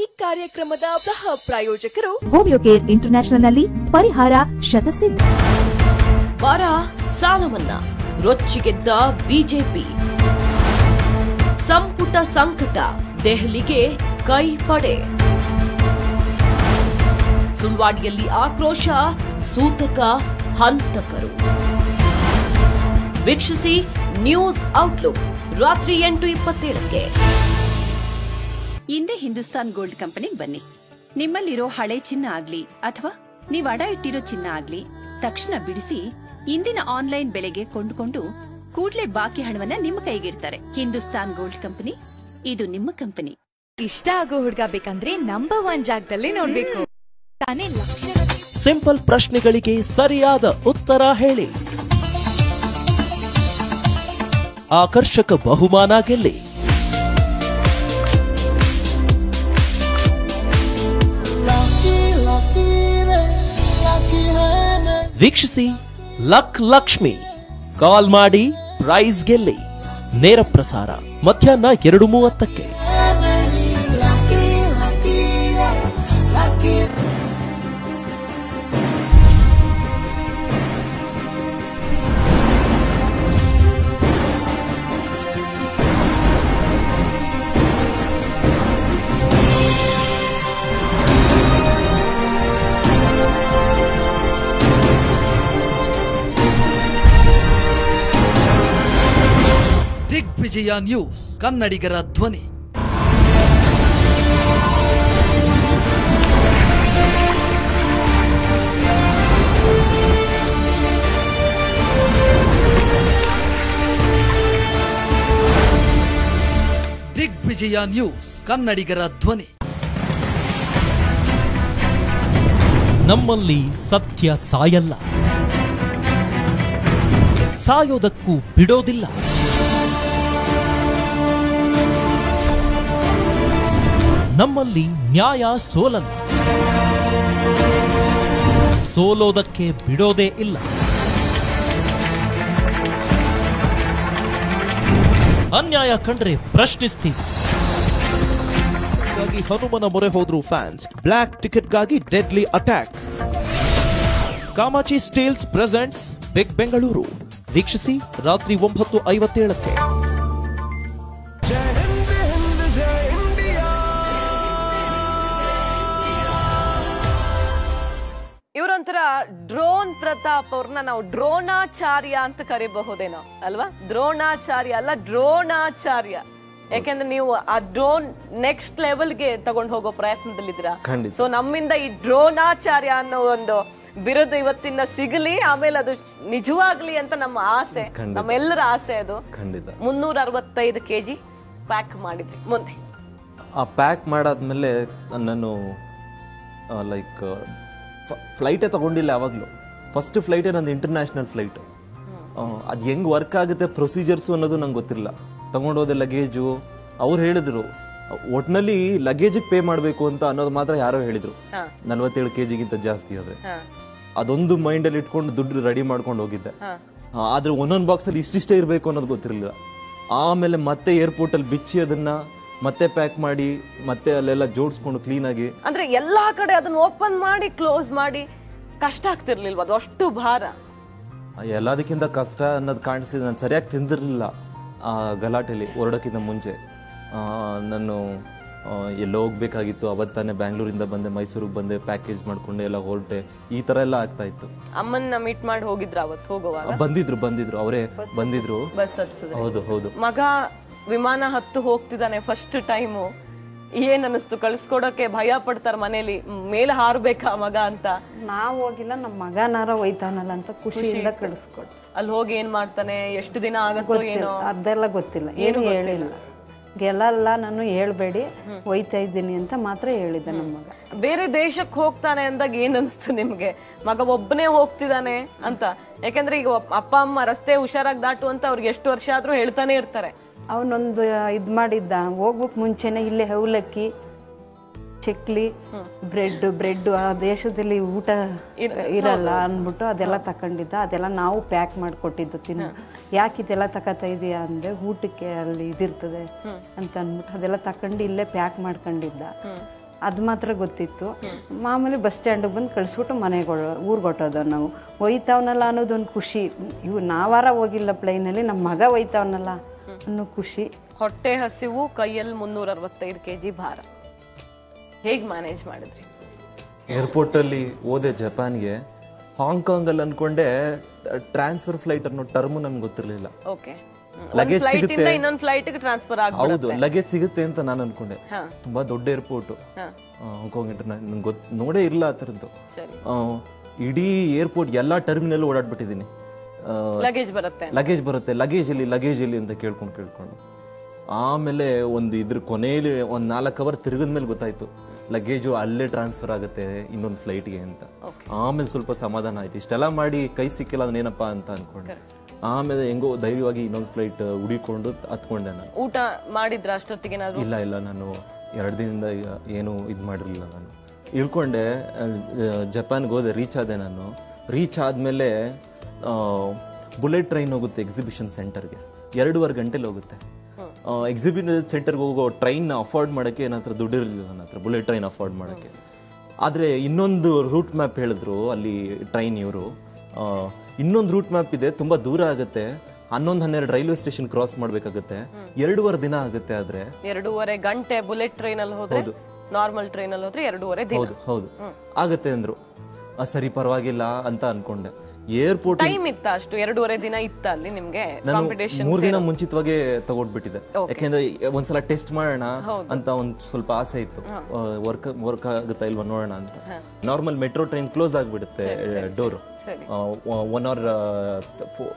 Speaker 18: ಈ ಕಾರ್ಯಕ್ರಮದ ಸಹ ಪ್ರಾಯೋಜಕರು
Speaker 19: ಹೋಮಿಯೋ ಕೇರ್ ಇಂಟರ್ನ್ಯಾಷನಲ್ನಲ್ಲಿ ಪರಿಹಾರ ಶತಸಿದ್ಧ.
Speaker 1: ಬರ ಸಾಲವನ್ನ ಮನ್ನಾ ರೊಚ್ಚಿಗೆದ್ದ ಬಿಜೆಪಿ. ಸಂಪುಟ ಸಂಕಟ ದೆಹಲಿಗೆ ಕೈ ಪಡೆ ಸುಳ್ವಾಡಿಯಲ್ಲಿ ಆಕ್ರೋಶ, ಸೂತಕ, ಹಂತಕರು. ವೀಕ್ಷಿಸಿ ನ್ಯೂಸ್ ಔಟ್ಲುಕ್ ರಾತ್ರಿ ಎಂಟು ಇಪ್ಪತ್ತೇಳಕ್ಕೆ.
Speaker 8: ಹಿಂದೆ ಹಿಂದೂಸ್ತಾನ್ ಗೋಲ್ಡ್ ಕಂಪನಿಗೆ ಬನ್ನಿ. ನಿಮ್ಮಲ್ಲಿರೋ ಹಳೆ ಚಿನ್ನ ಆಗ್ಲಿ ಅಥವಾ ನೀವು ಅಡ ಇಟ್ಟಿರೋ ಚಿನ್ನ ಆಗ್ಲಿ ತಕ್ಷಣ ಬಿಡಿಸಿ ಇಂದಿನ ಆನ್ಲೈನ್ ಬೆಲೆಗೆ ಕೊಂಡುಕೊಂಡು ಕೂಡಲೇ ಬಾಕಿ ಹಣವನ್ನ ನಿಮ್ಮ ಕೈಗಿಡ್ತಾರೆ ಹಿಂದೂಸ್ತಾನ್ ಗೋಲ್ಡ್ ಕಂಪನಿ ಇದು ನಿಮ್ಮ ಕಂಪನಿ
Speaker 6: ಇಷ್ಟ ಆಗೋ ಹುಡುಗ ಬೇಕಂದ್ರೆ ನಂಬರ್ ಒನ್ ಜಾಗದಲ್ಲಿ ನೋಡ್ಬೇಕು ತಾನೇ ಲಕ್ಷ
Speaker 3: ಸಿಂಪಲ್ ಪ್ರಶ್ನೆಗಳಿಗೆ ಸರಿಯಾದ ಉತ್ತರ ಹೇಳಿ ಆಕರ್ಷಕ ಬಹುಮಾನ ಗೆಲ್ಲಿ ವೀಕ್ಷಿಸಿ ಲಕ್ ಲಕ್ಷ್ಮಿ. ಕಾಲ್ ಮಾಡಿ ಪ್ರೈಸ್ ಗೆಲ್ಲಿ. ನೇರ ಪ್ರಸಾರ. ಮಧ್ಯಾಹ್ನ ಎರಡು ಮೂವತ್ತಕ್ಕೆ.
Speaker 20: ದಿಗ್ವಿಜಯ ನ್ಯೂಸ್ ಕನ್ನಡಿಗರ ಧ್ವನಿ. ದಿಗ್ವಿಜಯ ನ್ಯೂಸ್ ಕನ್ನಡಿಗರ ಧ್ವನಿ.
Speaker 3: ನಮ್ಮಲ್ಲಿ ಸತ್ಯ ಸಾಯಲ್ಲ. ಸಾಯೋದಕ್ಕೂ ಬಿಡೋದಿಲ್ಲ. ನಮ್ಮಲ್ಲಿ ನ್ಯಾಯ ಸೋಲಲ್ಲ. ಸೋಲೋದಕ್ಕೆ ಬಿಡೋದೇ ಇಲ್ಲ. ಅನ್ಯಾಯ ಕಂಡ್ರೆ ಪ್ರಶ್ನಿಸ್ತೀವಿ. ಹನುಮನ ಮೊರೆ ಹೋದ್ರು fans black ಟಿಕೆಟ್ಗಾಗಿ deadly attack Kamachi steels presents big Bengaluru ವೀಕ್ಷಿಸಿ ರಾತ್ರಿ ಒಂಬತ್ತು ಐವತ್ತೇಳಕ್ಕೆ.
Speaker 1: ಇವರೊಂಥರ ಡ್ರೋನ್ ಪ್ರತಾಪ್ ಅವ್ರನ್ನ ನಾವು ದ್ರೋಣಾಚಾರ್ಯ ಅಂತ ಕರಿಬಹುದೇನೋ ಅಲ್ವಾ? ದ್ರೋಣಾಚಾರ್ಯ ಅಲ್ಲ ದ್ರೋಣಾಚಾರ್ಯ ಯಾಕೆಂದ್ರೆ ನೀವು ಆ ಡ್ರೋನ್ ನೆಕ್ಸ್ಟ್ ಲೆವೆಲ್ಗೆ ತಗೊಂಡು ಹೋಗೋ ಪ್ರಯತ್ನದಲ್ಲಿದ್ದೀರಾ. ಸೊ ನಮ್ಮಿಂದ ಈ ಡ್ರೋನಾಚಾರ್ಯ ಅನ್ನೋ ಒಂದು ಬಿರುದು ಇವತ್ತಿನ ಸಿಗಲಿ ಆಮೇಲೆ ಅದು ನಿಜವಾಗ್ಲಿ ಅಂತ ನಮ್ಮ ಆಸೆ. ನಮ್ಮೆಲ್ಲರ ಆಸೆ ಅದು.
Speaker 2: ಖಂಡಿತ.
Speaker 1: ಮುನ್ನೂರ ಅರವತ್ತೈದು ಕೆಜಿ ಪ್ಯಾಕ್ ಮಾಡಿದ್ರಿ ಮುಂದೆ.
Speaker 2: ಆ ಪ್ಯಾಕ್ ಮಾಡಾದ್ಮೇಲೆ ನಾನು ಲೈಕ್ ಫ್ಲೈಟೇ ತಗೊಂಡಿಲ್ಲ ಯಾವಾಗಲೂ. ಫಸ್ಟ್ ಫ್ಲೈಟೇ ನಂದು ಇಂಟರ್ನ್ಯಾಷನಲ್ ಫ್ಲೈಟ್ ಅದು ಹೆಂಗ್ ವರ್ಕ್ ಆಗುತ್ತೆ ಪ್ರೊಸೀಜರ್ಸು ಅನ್ನೋದು ನಂಗೆ ಗೊತ್ತಿಲ್ಲ. ತಗೊಂಡೋದೆ ಲಗೇಜು ಅವ್ರು ಹೇಳಿದ್ರು ಒಟ್ನಲ್ಲಿ ಲಗೇಜಿಗೆ ಪೇ ಮಾಡಬೇಕು ಅಂತ ಅನ್ನೋದು ಮಾತ್ರ ಯಾರೋ ಹೇಳಿದ್ರು. ನಲ್ವತ್ತೇಳು ಕೆ ಜಿಗಿಂತ ಜಾಸ್ತಿ ಆದರೆ. ಅದೊಂದು ಮೈಂಡಲ್ಲಿ ಇಟ್ಕೊಂಡು ದುಡ್ಡು ರೆಡಿ ಮಾಡ್ಕೊಂಡು ಹೋಗಿದ್ದೆ. ಆದ್ರೆ ಒಂದೊಂದು ಬಾಕ್ಸಲ್ಲಿ ಇಷ್ಟಿಷ್ಟೇ ಇರಬೇಕು ಅನ್ನೋದು ಗೊತ್ತಿರಲಿಲ್ಲ. ಆಮೇಲೆ ಮತ್ತೆ ಏರ್ಪೋರ್ಟಲ್ಲಿ ಬಿಚ್ಚಿ ಅದನ್ನ ಮತ್ತೆ ಪ್ಯಾಕ್ ಮಾಡಿ ಮತ್ತೆ ಅಲ್ಲೆಲ್ಲ ಜೋಡಿಸ್ಕೊಂಡು ಕ್ಲೀನಾಗಿ
Speaker 1: ಅಂದ್ರೆ ಎಲ್ಲಾ ಕಡೆ ಅದನ್ನ ಓಪನ್ ಮಾಡಿ ಕ್ಲೋಸ್ ಮಾಡಿ ಕಷ್ಟ ಆಗ್ತಿರ್ಲಿಲ್ವಾ? ಅದು ಅಷ್ಟು ಭಾರ.
Speaker 2: ಎಲ್ಲದಕ್ಕಿಂತ ಕಷ್ಟ ಅನ್ನೋದು ಕಾಣಿಸಿದ ನಾನು ಸರಿಯಾಗಿ ತಿಂದಿರಲಿಲ್ಲ ಆ ಗಲಾಟೆಲಿ ಹೊರಡೋಕ್ಕಿಂತ ಮುಂಚೆ. ಆ, ನಾನು ಎಲ್ಲ ಎಲ್ಲೋ ಹೋಗ್ಬೇಕಾಗಿತ್ತು. ಅವತ್ತು ತಾನೇ ಬ್ಯಾಂಗ್ಳೂರಿಂದ ಬಂದೆ ಮೈಸೂರಿಗೆ ಬಂದೆ ಪ್ಯಾಕೇಜ್ ಮಾಡ್ಕೊಂಡೆ ಎಲ್ಲ ಹೊರಟೆ. ಈ ಥರ ಎಲ್ಲ ಆಗ್ತಾ ಇತ್ತು.
Speaker 1: ಅಮ್ಮನ್ನ ಮೀಟ್ ಮಾಡಿ ಹೋಗಿದ್ರ ಅವತ್ತು ಹೋಗುವಾಗ?
Speaker 2: ಬಂದಿದ್ರು ಬಂದಿದ್ರು. ಅವರೇ ಬಂದಿದ್ರು.
Speaker 1: ಬಸ್ ಹತ್ಸಿದ್ರೆ.
Speaker 2: ಹೌದು ಹೌದು.
Speaker 1: ಮಗ ವಿಮಾನ ಹತ್ತು ಹೋಗ್ತಿದ್ದಾನೆ ಫಸ್ಟ್ ಟೈಮು ಏನ್ ಅನಿಸ್ತು ಕಳ್ಸ್ಕೊಡಕ್ಕೆ ಭಯ ಪಡ್ತಾರ ಮನೇಲಿ. ಮೇಲೆ ಹಾರ್ಬೇಕಾ ಮಗ ಅಂತ?
Speaker 12: ನಾವ್ ಹೋಗಿಲ್ಲ ನಮ್ಮ ಮಗನಾರ ಒಯ್ತಾನಲ್ಲ ಅಂತ ಖುಷಿಯಿಂದ ಕಳ್ಸ್ಕೊಡ್
Speaker 1: ಅಲ್ಲಿ ಹೋಗಿ ಏನ್ ಮಾಡ್ತಾನೆ? ಎಷ್ಟು ದಿನ ಆಗತ್ತೋ ಏನೋ?
Speaker 12: ಅದೆಲ್ಲ ಗೊತ್ತಿಲ್ಲ. ಏನು ಹೇಳಿಲ್ಲ. ಗೆಲ್ಲಲ್ಲ ನಾನು ಹೇಳ್ಬೇಡಿ ಒಯ್ತಾ ಇದ್ದೀನಿ ಅಂತ ಮಾತ್ರ ಹೇಳಿದ್ದೆ ನಮ್ಮ ಮಗ.
Speaker 1: ಬೇರೆ ದೇಶಕ್ಕೆ ಹೋಗ್ತಾನೆ ಅಂದಾಗ ಏನ್ ಅನ್ಸ್ತು ನಿಮ್ಗೆ? ಮಗ ಒಬ್ಬನೇ ಹೋಗ್ತಿದ್ದಾನೆ ಅಂತ. ಯಾಕಂದ್ರೆ ಈಗ ಅಪ್ಪ ಅಮ್ಮ ರಸ್ತೆ ಹುಷಾರಾಗಿ ದಾಟು ಅಂತ ಅವ್ರಿಗೆ ಎಷ್ಟು ವರ್ಷ ಆದ್ರೂ ಹೇಳ್ತಾನೆ ಇರ್ತಾರೆ.
Speaker 12: ಅವನೊಂದು ಇದು ಮಾಡಿದ್ದ. ಹೋಗ್ಬೇಕು ಮುಂಚೆನೆ ಇಲ್ಲೇ ಅವಲಕ್ಕಿ ಚಕ್ಲಿ ಬ್ರೆಡ್ ಬ್ರೆಡ್ ಆ ದೇಶದಲ್ಲಿ ಊಟ ಇರಲ್ಲ. ಅಂದ್ಬಿಟ್ಟು ಅದೆಲ್ಲ ತಕೊಂಡಿದ್ದ. ಅದೆಲ್ಲ ನಾವು ಪ್ಯಾಕ್ ಮಾಡಿಕೊಟ್ಟಿದ್ದು ತಿನ್ನ. ಯಾಕೆ ಇದೆಲ್ಲ ತಗೋತಾ ಇದೆಯಾ ಅಂದ್ರೆ ಊಟಕ್ಕೆ ಅಲ್ಲಿ ಇದಿರ್ತದೆ ಅಂತ ಅಂದ್ಬಿಟ್ಟು ಅದೆಲ್ಲ ತಕೊಂಡು ಇಲ್ಲೇ ಪ್ಯಾಕ್ ಮಾಡ್ಕೊಂಡಿದ್ದ. ಅದು ಮಾತ್ರ ಗೊತ್ತಿತ್ತು. ಮಾಮೂಲಿ ಬಸ್ ಸ್ಟ್ಯಾಂಡಿಗೆ ಬಂದು ಕಳಿಸ್ಬಿಟ್ಟು ಮನೆಗೆ ಊರಿಗೆ ಹೊಟ್ಟೋದ ನಾವು. ಒಯ್ತಾವನಲ್ಲ ಅನ್ನೋದೊಂದು ಖುಷಿ. ಇವು ನಾವಾರ ಹೋಗಿಲ್ಲ ಪ್ಲೈನಲ್ಲಿ ನಮ್ಮ ಮಗ ಒಯ್ತಾವನಲ್ಲ. ಅನ್ನೋ ಖುಷಿ.
Speaker 1: ಹೊಟ್ಟೆ ಹಸಿವು ಕೈಯಲ್ಲಿ ಮುನ್ನೂರ ಅರವತ್ತೈದು ಕೆಜಿ ಭಾರ. ಹೇಗೆ ಮ್ಯಾನೇಜ್ ಮಾಡಿದ್ರಿ?
Speaker 2: ಏರ್ಪೋರ್ಟಲ್ಲಿ ಓದೆ ಜಪಾನ್ಗೆ. ಹಾಂಗ್ಕಾಂಗಲ್ಲಿ ಅನ್ಕೊಂಡೆ ಟ್ರಾನ್ಸ್ಫರ್ ಫ್ಲೈಟ್ ಅನ್ನೋ ಟರ್ಮ್ ನನ್ಗೆ ಗೊತ್ತಿರಲಿಲ್ಲ.
Speaker 1: ಓಕೆ ಲಗೇಜ್
Speaker 2: ಸಿಗುತ್ತೆ.
Speaker 1: ಇನ್ನೊಂದು ಫ್ಲೈಟ್ ಟ್ರಾನ್ಸ್ಫರ್
Speaker 2: ಹೌದು ಲಗೇಜ್ ಸಿಗುತ್ತೆ ಅಂತ ನಾನು ಅನ್ಕೊಂಡೆ.
Speaker 1: ಹಾ.
Speaker 2: ತುಂಬಾ ದೊಡ್ಡ ಏರ್ಪೋರ್ಟ್
Speaker 1: ಹಾ.
Speaker 2: ಹಾಂಗ್ಕಾಂಗ್ ಇಂಟರ್ನ್ಯಾಷನಲ್ ನನ್ಗೆ ಗೊತ್ತು ನೋಡೇ ಇಲ್ಲ ಆ ಥರದ್ದು. ಇಡೀ ಏರ್ಪೋರ್ಟ್ ಎಲ್ಲಾ ಟರ್ಮಿನಲ್ ಓಡಾಡ್ಬಿಟ್ಟಿದ್ದೀನಿ.
Speaker 1: ಲಗೇಜ್ ಬರುತ್ತೆ.
Speaker 2: ಲಗೇಜ್ ಬರುತ್ತೆ. ಲಗೇಜ್ ಇಲ್ಲಿ ಲಗೇಜ್ ಇಲ್ಲಿ ಅಂತ ಕೇಳ್ಕೊಂಡು ಕೇಳ್ಕೊಂಡು. ಆಮೇಲೆ ಒಂದು ಇದ್ರ ಕೊನೆಯಲ್ಲಿ ಒಂದು ನಾಲ್ಕು ಅವರ್ ತಿರುಗಿದ ಮೇಲೆ ಗೊತ್ತಾಯ್ತು ಲಗೇಜು ಅಲ್ಲೇ ಟ್ರಾನ್ಸ್ಫರ್ ಆಗುತ್ತೆ ಇನ್ನೊಂದು ಫ್ಲೈಟ್ಗೆ ಅಂತ. ಆಮೇಲೆ ಸ್ವಲ್ಪ ಸಮಾಧಾನ ಆಯ್ತು. ಇಷ್ಟೆಲ್ಲ ಮಾಡಿ ಕೈ ಸಿಕ್ಕಿಲ್ಲ ಅದನ್ನೇನಪ್ಪ ಅಂತ ಅನ್ಕೊಂಡೆ. ಆಮೇಲೆ ಹೆಂಗೋ ಧೈರ್ಯವಾಗಿ ಇನ್ನೊಂದು ಫ್ಲೈಟ್ ಹುಡಿಕೊಂಡು ಹತ್ಕೊಂಡೆ ನಾನು.
Speaker 1: ಊಟ ಮಾಡಿದ್ರ ಅಷ್ಟೊತ್ತಿಗೆ
Speaker 2: ಇಲ್ಲ ಇಲ್ಲ ನಾನು ಎರಡು ದಿನದಿಂದ ಏನು ಇದು ಮಾಡಿರಲಿಲ್ಲ ನಾನು. ಇಳ್ಕೊಂಡೆ ಜಪಾನ್ಗೆ ಹೋದೆ ರೀಚ್ ಆದೆ ನಾನು. ರೀಚ್ ಆದಮೇಲೆ ಬುಲೆಟ್ ಟ್ರೈನ್ ಹೋಗುತ್ತೆ ಎಕ್ಸಿಬಿಷನ್ ಸೆಂಟರ್ಗೆ ಎರಡೂವರೆ ಗಂಟೆಲಿ ಹೋಗುತ್ತೆ. ಎಕ್ಸಿಬಿಷನ್ ಸೆಂಟರ್ಗೆ ಹೋಗೋ ಟ್ರೈನ್ ಅಫೋರ್ಡ್ ಮಾಡೋಕ್ಕೆ ನನ್ನ ಹತ್ರ ದುಡ್ಡಿರಲಿಲ್ಲ ನನ್ನ ಹತ್ರ ಬುಲೆಟ್ ಟ್ರೈನ್ ಅಫೋರ್ಡ್ ಮಾಡೋಕ್ಕೆ. ಆದರೆ ಇನ್ನೊಂದು ರೂಟ್ ಮ್ಯಾಪ್ ಹೇಳಿದ್ರು ಅಲ್ಲಿ ಟ್ರೈನ್ ಇವರು. ಇನ್ನೊಂದು ರೂಟ್ ಮ್ಯಾಪ್ ಇದೆ ತುಂಬ ದೂರ ಆಗುತ್ತೆ. ಹನ್ನೊಂದು ಹನ್ನೆರಡು ರೈಲ್ವೆ ಸ್ಟೇಷನ್ ಕ್ರಾಸ್ ಮಾಡಬೇಕಾಗುತ್ತೆ. ಎರಡೂವರೆ ದಿನ ಆಗುತ್ತೆ ಆದರೆ.
Speaker 1: ಎರಡೂವರೆ ಗಂಟೆ ಬುಲೆಟ್ ಟ್ರೈನ್ ಅಲ್ಲಿ ಹೋದ್ರೆ
Speaker 2: ಹೌದು.
Speaker 1: ನಾರ್ಮಲ್ ಟ್ರೈನ್ ಅಲ್ಲಿ ಹೋದ್ರೆ ಎರಡೂವರೆ
Speaker 2: ಹೌದು ಹೌದು. ಆಗುತ್ತೆ ಅಂದ್ರು. ಸರಿ ಪರವಾಗಿಲ್ಲ ಅಂತ ಅನ್ಕೊಂಡೆ. ಏರ್ಪೋರ್ಟ್
Speaker 1: ಟೈಮ್ ಇತ್ತ ಅಷ್ಟು? ಎರಡೂವರೆ ದಿನ ಇತ್ತ ಅಲ್ಲಿ ನಿಮ್ಗೆ ಕಾಂಪಿಟೇಷನ್
Speaker 2: ಮೂರು ದಿನ ಮುಂಚಿತವಾಗಿ ತಗೊಂಡ್ಬಿಟ್ಟಿದ್ದೆ ಯಾಕೆಂದ್ರೆ ಒಂದ್ಸಲ ಟೆಸ್ಟ್ ಮಾಡೋಣ ಅಂತ ಒಂದ್ ಸ್ವಲ್ಪ ಆಸೆ ಇತ್ತು. ವರ್ಕ್ ವರ್ಕ್ ಆಗುತ್ತಾ ಇಲ್ವಾ ನೋಡೋಣ ಅಂತ. ನಾರ್ಮಲ್ ಮೆಟ್ರೋ ಟ್ರೈನ್ ಕ್ಲೋಸ್ ಆಗ್ಬಿಡುತ್ತೆ door. One hour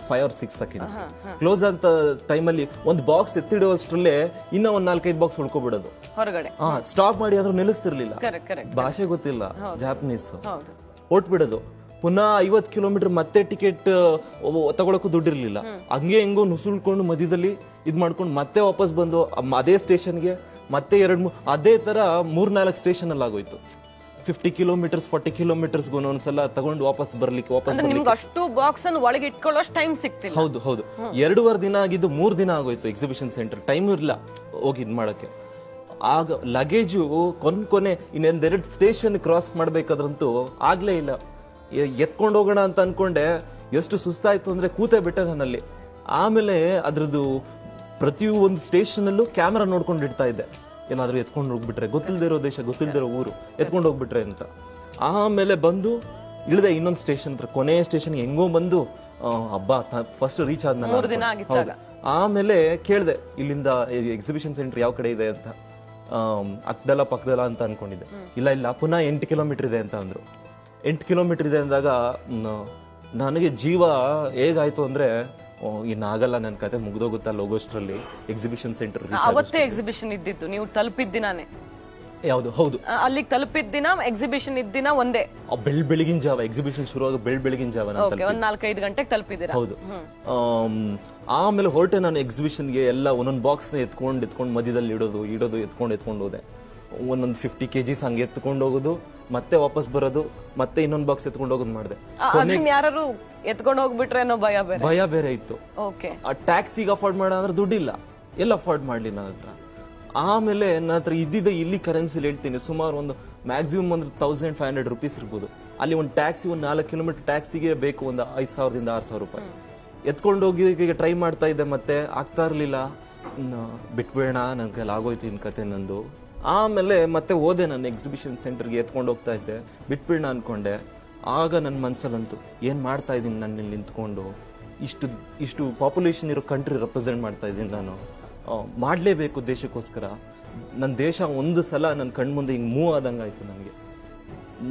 Speaker 2: five hour six seconds close ಅಂತ ಟೈಮಲ್ಲಿ ಒಂದು ಬಾಕ್ಸ್ ಎತ್ತಿಡುವಷ್ಟರಲ್ಲೇ ಇನ್ನ ಒಂದ್ ನಾಲ್ಕೈದು ಬಾಕ್ಸ್ ಉಳ್ಕೊಬಿಡೋದು.
Speaker 1: ಹೊರಗಡೆ.
Speaker 2: ಹಾ ಸ್ಟಾಪ್ ಮಾಡಿ ಆದ್ರೂ ನಿಲ್ಲಿಸ್ತಿರ್ಲಿಲ್ಲ. ಭಾಷೆ ಗೊತ್ತಿಲ್ಲ ಜಾಪನೀಸ್ ಹೊಟ್ಬಿಡೋದು ಪುನಃ ಐವತ್ ಕಿಲೋಮೀಟರ್ ಮತ್ತೆ ಟಿಕೆಟ್ ತಗೊಳಕ್ಕೂ ದುಡ್ಡಿರ್ಲಿಲ್ಲ. ಹಂಗೆ ಹೆಂಗೋ ನುಸುಳ್ಕೊಂಡು ಮಧ್ಯದಲ್ಲಿ ಇದು ಮಾಡ್ಕೊಂಡು ಮತ್ತೆ ವಾಪಸ್ ಬಂದು ಅದೇ ಸ್ಟೇಷನ್ಗೆ ಮತ್ತೆ ಎರಡ್ ಮೂರ್ ಅದೇ ತರ ಮೂರ್ ನಾಲ್ಕು ಸ್ಟೇಷನ್ ಅಲ್ಲಿ ಆಗೋಯ್ತು ಫಿಫ್ಟಿ ಕಿಲೋಮೀಟರ್ಸ್ ಫಾರ್ಟಿ ಕಿಲೋಮೀಟರ್ಸ್ ಒಂದ್ಸಲ ತಗೊಂಡು ವಾಪಸ್ ಬರ್ಲಿಕ್ಕೆ ವಾಪಸ್
Speaker 1: ಅಷ್ಟು ಬಾಕ್ಸ್ ಅನ್ನು ಒಳಗೆ ಇಟ್ಕೊಳ್ಳೋಷ್ಟು ಟೈಮ್ ಸಿಕ್ತಿಲ್ಲ
Speaker 2: ಹೌದು ಹೌದು. ಎರಡೂವರೆ ದಿನ ಆಗಿದ್ದು ಮೂರು ದಿನ ಆಗೋಯ್ತು ಎಕ್ಸಿಬಿಷನ್ ಸೆಂಟರ್ ಟೈಮ್ ಇರಲಿಲ್ಲ ಹೋಗಿ ಇದು ಮಾಡಕ್ಕೆ. ಆಗ ಲಗೇಜು ಕೊನ್ ಕೊನೆ ಇನ್ನೊಂದೆರಡು ಸ್ಟೇಷನ್ ಕ್ರಾಸ್ ಮಾಡ್ಬೇಕಾದ್ರಂತೂ ಆಗ್ಲೇ ಇಲ್ಲ. ಎತ್ಕೊಂಡು ಹೋಗೋಣ ಅಂತ ಅನ್ಕೊಂಡೆ. ಎಷ್ಟು ಸುಸ್ತಾಯ್ತು ಅಂದ್ರೆ ಕೂತೆ ಬಿಟ್ಟೆ ನನ್ನಲ್ಲಿ. ಆಮೇಲೆ ಅದ್ರದ್ದು ಪ್ರತಿಯೊಂದು ಒಂದು ಸ್ಟೇಷನ್ ಅಲ್ಲೂ ಕ್ಯಾಮ್ರಾ ನೋಡ್ಕೊಂಡು ಇಡ್ತಾ ಇದ್ದೆ. ಏನಾದರೂ ಎತ್ಕೊಂಡು ಹೋಗ್ಬಿಟ್ರೆ ಗೊತ್ತಿಲ್ದೇ ಇರೋ ದೇಶ ಗೊತ್ತಿಲ್ದೇ ಇರೋ ಊರು ಎತ್ಕೊಂಡು ಹೋಗ್ಬಿಟ್ರೆ ಅಂತ. ಆಮೇಲೆ ಬಂದು ಇಳಿದೆ ಇನ್ನೊಂದು ಸ್ಟೇಷನ್ ಹತ್ರ ಕೊನೆಯ ಸ್ಟೇಷನ್ ಹೆಂಗೋ ಬಂದು ಹಬ್ಬ ಫಸ್ಟ್ ರೀಚ್ ಅನ್ಕೊಂಡು. ಆಮೇಲೆ ಕೇಳಿದೆ ಇಲ್ಲಿಂದ ಎಕ್ಸಿಬಿಷನ್ ಸೆಂಟರ್ ಯಾವ ಕಡೆ ಇದೆ ಅಂತ. ಆಮ್, ಪಕ್ಕದಲ್ಲ ಪಕ್ಕದಲ ಅಂತ ಅನ್ಕೊಂಡಿದ್ದೆ. ಇಲ್ಲ ಇಲ್ಲ ಪುನಃ ಎಂಟು ಕಿಲೋಮೀಟರ್ ಇದೆ ಅಂತ ಅಂದ್ರು. ಎಂಟು ಕಿಲೋಮೀಟರ್ ಇದೆ ಅಂದಾಗ ನನಗೆ ಜೀವ ಹೇಗಾಯ್ತು ಅಂದ್ರೆ ಇನ್ನಾಗಲ್ಲ ನನ್ನ ಕತೆ ಮುಗ್ದೋಗುತ್ತಾ ಲೋಗೋಸ್ಟ್ರಲ್ಲಿ ಎಕ್ಸಿಬಿಷನ್ ಸೆಂಟರ್
Speaker 1: ಅವತ್ತೇ ಎಕ್ಸಿಬಿಷನ್ ಇದ್ದಿದ್ದು ನೀವು ತಲುಪಿದ್ದ ದಿನಾನೇ.
Speaker 2: ಯಾವುದು? ಹೌದು.
Speaker 1: ಅಲ್ಲಿ ಅಲ್ಲಿಗೆ ತಲುಪಿದ ದಿನ ಎಕ್ಸಿಬಿಷನ್ ಇದ್ದ ದಿನ ಒಂದೇ.
Speaker 2: ಬೆಳ್ ಬೆಳಗಿನ ಜಾವ ಎಕ್ಸಿಬಿಷನ್ ಶುರುವಾಗ ಬೆಳ್ ಬೆಳಗಿನ ಜಾವ ನಾನು.
Speaker 1: ಒಂದ್ ನಾಲ್ಕೈದು ಗಂಟೆಗೆ ತಲುಪಿದಿರ
Speaker 2: ಹೌದು. ಆಮೇಲೆ ಹೊರಟೆ ನಾನು ಎಕ್ಸಿಬಿಷನ್ಗೆ ಎಲ್ಲ ಒಂದೊಂದು ಬಾಕ್ಸ್ನ ಎತ್ಕೊಂಡು ಎತ್ಕೊಂಡು ಮಧ್ಯದಲ್ಲಿ ಇಡೋದು ಇಡೋದು ಎತ್ಕೊಂಡು ಎತ್ಕೊಂಡು ಹೋದೆ. ಒಂದೊಂದು ಫಿಫ್ಟಿ ಕೆ ಜಿಸ್ ಹಂಗೆ ಎತ್ಕೊಂಡು ಹೋಗೋದು ಮತ್ತೆ ವಾಪಸ್ ಬರೋದು ಮತ್ತೆ ಇನ್ನೊಂದು ಬಾಕ್ಸ್ ಎತ್ಕೊಂಡು ಹೋಗೋದು ಮಾಡಿದೆ.
Speaker 1: ಯಾರು ಎತ್ಕೊಂಡು ಹೋಗ್ಬಿಟ್ರೆ ಅನ್ನೋ ಭಯ ಬೇರೆ?
Speaker 2: ಭಯ ಬೇರೆ ಇತ್ತು.
Speaker 1: ಓಕೆ
Speaker 2: ಆ ಟ್ಯಾಕ್ಸಿಗೆ ಅಫೋರ್ಡ್ ಮಾಡೋ ಅಂದ್ರೆ ದುಡ್ಡಿಲ್ಲ. ಎಲ್ಲ ಅಫೋರ್ಡ್ ಮಾಡಲಿ ನನ್ನ ಹತ್ರ? ಆಮೇಲೆ ನನ್ನ ಹತ್ರ ಇದ್ದಿದ್ದ ಇಲ್ಲಿ ಕರೆನ್ಸಿಲಿ ಹೇಳ್ತೀನಿ. ಸುಮಾರು ಒಂದು ಮ್ಯಾಕ್ಸಿಮಮ್ ಅಂದ್ರೆ ತೌಸಂಡ್ ಫೈವ್ ಹಂಡ್ರೆಡ್ ರುಪೀಸ್ ಇರ್ಬೋದು. ಅಲ್ಲಿ ಒಂದು ಟ್ಯಾಕ್ಸಿ ಒಂದು ನಾಲ್ಕು ಕಿಲೋಮೀಟರ್ ಟ್ಯಾಕ್ಸಿಗೆ ಬೇಕು ಒಂದು ಐದು ಸಾವಿರದಿಂದ ಆರು ಸಾವಿರ ರೂಪಾಯಿ. ಎತ್ಕೊಂಡು ಹೋಗಿ ಟ್ರೈ ಮಾಡ್ತಾ ಇದ್ದೆ ಮತ್ತೆ ಆಗ್ತಾ ಇರಲಿಲ್ಲ. ಬಿಟ್ಬೇಡ ನನ್ನ ಕೈಲಿ ಆಗೋಯ್ತು ಇನ್ ಕತೆ ನಂದು. ಆಮೇಲೆ ಮತ್ತೆ ಹೋದೆ ನಾನು ಎಕ್ಸಿಬಿಷನ್ ಸೆಂಟರ್ಗೆ ಎತ್ಕೊಂಡು ಹೋಗ್ತಾ ಇದ್ದೆ. ಬಿಟ್ಬಿಡೋಣ ಅನ್ಕೊಂಡೆ. ಆಗ ನನ್ನ ಮನಸ್ಸಲ್ಲಂತೂ ಏನು ಮಾಡ್ತಾ ಇದ್ದೀನಿ ನಾನು ಇಲ್ಲಿ ನಿಂತ್ಕೊಂಡು? ಇಷ್ಟು ಇಷ್ಟು ಪಾಪ್ಯುಲೇಷನ್ ಇರೋ ಕಂಟ್ರಿ ರೆಪ್ರೆಸೆಂಟ್ ಮಾಡ್ತಾ ಇದ್ದೀನಿ ನಾನು. ಮಾಡಲೇಬೇಕು ದೇಶಕ್ಕೋಸ್ಕರ. ನನ್ನ ದೇಶ ಒಂದು ಸಲ ನನ್ನ ಕಣ್ಮುಂದೆ ಹಿಂಗೆ ಮೂವ್ ಆದಂಗೆ ಆಯಿತು ನನಗೆ.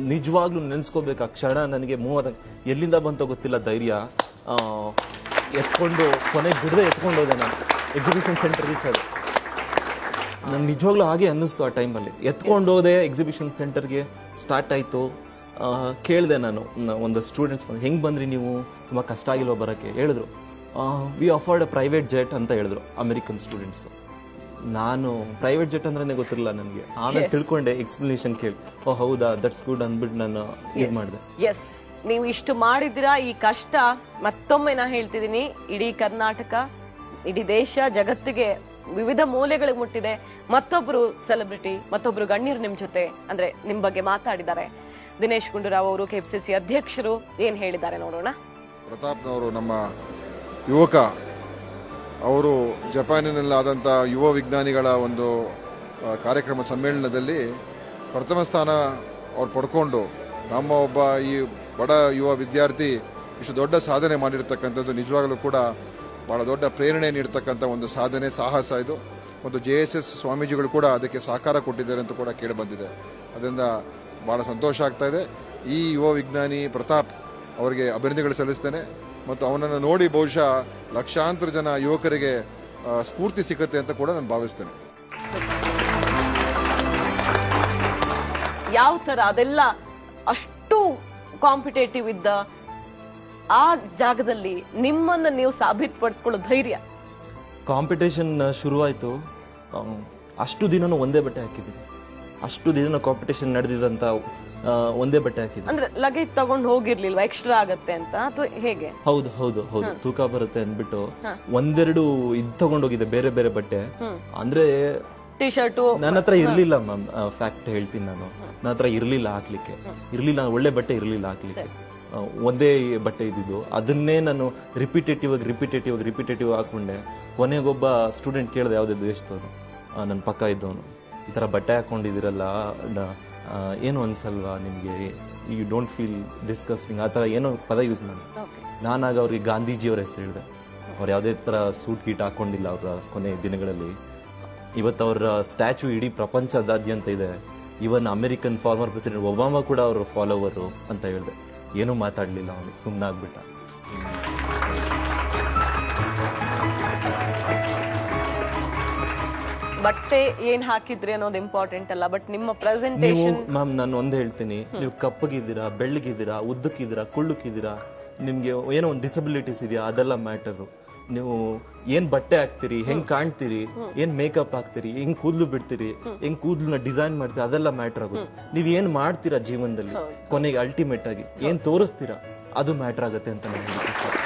Speaker 2: ನಿಜವಾಗ್ಲೂ ನೆನೆಸ್ಕೋಬೇಕು ಆ ಕ್ಷಣ ನನಗೆ ಮೂವ್ ಆದಂಗೆ. ಎಲ್ಲಿಂದ ಬಂತೋ ಗೊತ್ತಿಲ್ಲ ಧೈರ್ಯ. ಎತ್ಕೊಂಡು ಕೊನೆಗೆ ಬಿಡದೆ ಎತ್ಕೊಂಡು ಹೋದೆ ನಾನು. ಎಕ್ಸಿಬಿಷನ್ ಸೆಂಟರ್ ರೀಚ್ ಆದ ನನ್ಗೆ ನಿಜವಾಗ್ಲೂ ಹಾಗೆ ಅನ್ನಿಸ್ತು ಆ ಟೈಮಲ್ಲಿ ಎತ್ಕೊಂಡು ಹೋದೆ ಎಕ್ಸಿಬಿಷನ್ ಸೆಂಟರ್ಗೆ ಸ್ಟಾರ್ಟ್ ಆಯಿತು. ಕೇಳಿದೆ ನಾನು ಒಂದು ಸ್ಟೂಡೆಂಟ್ಸ್ ಹೆಂಗೆ ಬಂದ್ರಿ ನೀವು? ತುಂಬ ಕಷ್ಟ ಆಗಿಲ್ವ ಬರೋಕ್ಕೆ? ಹೇಳಿದ್ರು. We afford a private jet ಅಂತ ಹೇಳಿದ್ರು ಅಮೆರಿಕನ್ ಸ್ಟೂಡೆಂಟ್ಸ್ ನಾನು ಪ್ರೈವೇಟ್ ಜೆಟ್ ಅಂದ್ರೆ ಗೊತ್ತಿರಲ್ಲ ನನಗೆ. ಆಮೇಲೆ ತಿಳ್ಕೊಂಡೆ ಎಕ್ಸ್ಪ್ಲನೇಷನ್ ಕೇಳಿ. ಓ ಹೌದಾ? ದಟ್ಸ್ ಗುಡ್ ಅಂದ್ಬಿಟ್ಟು ನಾನು ಇದು ಮಾಡಿದೆ.
Speaker 1: ಎಸ್ ನೀವು ಇಷ್ಟು ಮಾಡಿದಿರಾ ಈ ಕಷ್ಟ? ಮತ್ತೊಮ್ಮೆ ನಾ ಹೇಳ್ತಿದ್ದೀನಿ ಇಡೀ ಕರ್ನಾಟಕ ಇಡೀ ದೇಶ ಜಗತ್ತಿಗೆ ವಿವಿಧ ಮೂಲೆಗಳಿಗೆ ಮುಟ್ಟಿದೆ. ಮತ್ತೊಬ್ರು ಸೆಲೆಬ್ರಿಟಿ ಮತ್ತೊಬ್ರು ಗಣ್ಯರು ನಿಮ್ ಜೊತೆ ಅಂದ್ರೆ ನಿಮ್ ಬಗ್ಗೆ ಮಾತಾಡಿದ್ದಾರೆ. ದಿನೇಶ್ ಗುಂಡೂರಾವ್ ಅವರು ಕೆಪಿಸಿಸಿ ಅಧ್ಯಕ್ಷರು ಏನ್ ಹೇಳಿದ್ದಾರೆ ನೋಡೋಣ.
Speaker 21: ಪ್ರತಾಪ್ನವರು ನಮ್ಮ ಯುವಕ. ಅವರು ಜಪಾನಿನಲ್ಲಾದಂಥ ಯುವ ವಿಜ್ಞಾನಿಗಳ ಒಂದು ಕಾರ್ಯಕ್ರಮ ಸಮ್ಮೇಳನದಲ್ಲಿ ಪ್ರಥಮ ಸ್ಥಾನ ಅವ್ರು ಪಡ್ಕೊಂಡು ನಮ್ಮ ಒಬ್ಬ ಈ ಬಡ ಯುವ ವಿದ್ಯಾರ್ಥಿ ಇಷ್ಟು ದೊಡ್ಡ ಸಾಧನೆ ಮಾಡಿರ್ತಕ್ಕಂಥದ್ದು ನಿಜವಾಗಲೂ ಕೂಡ ಭಾಳ ದೊಡ್ಡ ಪ್ರೇರಣೆ ನೀಡ್ತಕ್ಕಂಥ ಒಂದು ಸಾಧನೆ, ಸಾಹಸ ಇದು. ಮತ್ತು ಜೆ ಎಸ್ ಎಸ್ ಸ್ವಾಮೀಜಿಗಳು ಕೂಡ ಅದಕ್ಕೆ ಸಹಕಾರ ಕೊಟ್ಟಿದ್ದಾರೆ ಅಂತ ಕೂಡ ಕೇಳಿಬಂದಿದೆ. ಅದರಿಂದ ಭಾಳ ಸಂತೋಷ ಆಗ್ತಾ ಇದೆ. ಈ ಯುವ ವಿಜ್ಞಾನಿ ಪ್ರತಾಪ್ ಅವರಿಗೆ ಅಭಿನಂದನೆಗಳು ಸಲ್ಲಿಸ್ತೇನೆ. ಮತ್ತು ಅವನನ್ನು ನೋಡಿ ಬಹುಶಃ ಲಕ್ಷಾಂತರ ಜನ ಯುವಕರಿಗೆ ಸ್ಫೂರ್ತಿ ಸಿಗುತ್ತೆ ಅಂತ ಕೂಡ ನಾನು ಭಾವಿಸ್ತೇನೆ.
Speaker 1: ಯಾವ ಥರ ಅದೆಲ್ಲ ಅಷ್ಟು ಕಾಂಪಿಟೇಟಿವ್ ಇದ್ದ ಆ ಜಾಗದಲ್ಲಿ ನಿಮ್ಮನ್ನ ನೀವು ಸಾಬೀತುಪಡಿಸ್ಕೊಳ್ಳೋ ಧೈರ್ಯ.
Speaker 2: ಕಾಂಪಿಟೇಷನ್ ಶುರುವಾಯಿತು. ಅಷ್ಟು ದಿನನೂ ಒಂದೇ ಬಟ್ಟೆ ಹಾಕಿದ್ದೀನಿ. ಅಷ್ಟು ದಿನ ಕಾಂಪಿಟೇಷನ್ ನಡೆದಿದಂತ ಒಂದೇ ಬಟ್ಟೆ ಹಾಕಿದ್ದೆ
Speaker 1: ಅಂದ್ರೆ ಲಗೇಜ್ ತಗೊಂಡು ಹೋಗಿರ್ಲಿಲ್ವಾ? ಎಕ್ಸ್ಟ್ರಾ ಆಗತ್ತೆ ಅಂತ ಅಥವಾ ಹೇಗೆ?
Speaker 2: ಹೌದು ಹೌದು ಹೌದು. ತೂಕ ಬರುತ್ತೆ ಅಂದ್ಬಿಟ್ಟು ಒಂದೆರಡು ಇದ್ ತಗೊಂಡೋಗಿದ್ದೆ ಬೇರೆ ಬೇರೆ ಬಟ್ಟೆ. ಅಂದ್ರೆ
Speaker 1: ಟಿ ಶರ್ಟ್
Speaker 2: ನನ್ನ ಹತ್ರ ಇರ್ಲಿಲ್ಲ ಮ್ಯಾಮ್ ಫ್ಯಾಕ್ಟ್ ಹೇಳ್ತೀನಿ ನಾನು. ನನ್ನ ಹತ್ರ ಇರ್ಲಿಲ್ಲ ಹಾಕ್ಲಿಕ್ಕೆ. ಇರ್ಲಿಲ್ಲ ಒಳ್ಳೆ ಬಟ್ಟೆ ಇರ್ಲಿಲ್ಲ ಹಾಕ್ಲಿಕ್ಕೆ. ಒಂದೇ ಬಟ್ಟೆ ಇದ್ದಿದ್ದು. ಅದನ್ನೇ ನಾನು ರಿಪಿಟೇಟಿವ್ ಆಗಿ ರಿಪಿಟೇಟಿವ್ ಆಗಿ ರಿಪಿಟೇಟಿವ್ ಹಾಕೊಂಡೆ ಕೊನೆಗೊಬ್ಬ ಸ್ಟೂಡೆಂಟ್ ಕೇಳಿದೆ ಯಾವುದೇ ದೇಶದವನು ನನ್ನ ಪಕ್ಕ ಇದ್ದವನು. ಈ ಥರ ಬಟ್ಟೆ ಹಾಕೊಂಡಿದ್ದೀರಲ್ಲ ಆ, ಏನು ಅನ್ಸಲ್ವಾ ನಿಮಗೆ? ಯು ಡೋಂಟ್ ಫೀಲ್ ಡಿಸ್ಕಸ್ಟಿಂಗ್ ಆ ಥರ ಏನೋ ಪದ ಯೂಸ್ ಮಾಡಿ. ನಾನಾಗ ಅವ್ರಿಗೆ ಗಾಂಧೀಜಿಯವ್ರ ಹೆಸರು ಹೇಳಿದೆ. ಅವ್ರು ಯಾವುದೇ ಥರ ಸೂಟ್ ಗೀಟ್ ಹಾಕೊಂಡಿಲ್ಲ ಅವರ ಕೊನೆ ದಿನಗಳಲ್ಲಿ. ಇವತ್ತು ಅವರ ಸ್ಟ್ಯಾಚು ಇಡೀ ಪ್ರಪಂಚದಾದ್ಯಂತ ಇದೆ. Even American former president Obama ಕೂಡ ಅವರು ಫಾಲೋವರು ಅಂತ ಹೇಳಿದೆ. ಏನೂ ಮಾತಾಡಲಿಲ್ಲ ಅವನು ಸುಮ್ಮನಾಗ್ಬಿಟ್ಟ
Speaker 1: ಬಟ್ಟೆ ಏನ್ ಹಾಕಿದ್ರಿ ಅನ್ನೋದು ಇಂಪಾರ್ಟೆಂಟ್ ಅಲ್ಲ ಬಟ್ ನಿಮ್ಮ ಪ್ರೆಸೆಂಟೇಷನ್
Speaker 2: ಮ್ಯಾಮ್ ನಾನು ಒಂದು ಹೇಳ್ತೀನಿ. ನೀವು ಕಪ್ಪಗಿದ್ದೀರಾ ಬೆಳ್ಳಗಿದ್ದೀರಾ ಉದ್ದಕ್ಕಿದ್ದೀರಾ ಕುಳ್ಳಕ್ಕಿದ್ದೀರಾ ನಿಮಗೆ ಏನೋ ಒಂದು ಡಿಸಬಿಲಿಟೀಸ್ ಇದೆಯಾ ಅದೆಲ್ಲ ಮ್ಯಾಟರು ನೀವು ಏನ್ ಬಟ್ಟೆ ಹಾಕ್ತೀರಿ ಹೆಂಗ್ ಕಾಣ್ತೀರಿ ಏನ್ ಮೇಕಪ್ ಹಾಕ್ತೀರಿ ಹೆಂಗ್ ಕೂದಲು ಬಿಡ್ತೀರಿ ಹೆಂಗ್ ಕೂದಲನ್ನ ಡಿಸೈನ್ ಮಾಡ್ತೀರಿ ಅದೆಲ್ಲ ಮ್ಯಾಟರ್ ಆಗುತ್ತೆ ನೀವ್ ಏನ್ ಮಾಡ್ತೀರಾ ಜೀವನದಲ್ಲಿ? ಕೊನೆಗೆ ಅಲ್ಟಿಮೇಟ್ ಆಗಿ ಏನ್ ತೋರಿಸ್ತೀರಾ ಅದು ಮ್ಯಾಟರ್ ಆಗುತ್ತೆ ಅಂತ ನಾನು ಹೇಳ್ತೀನಿ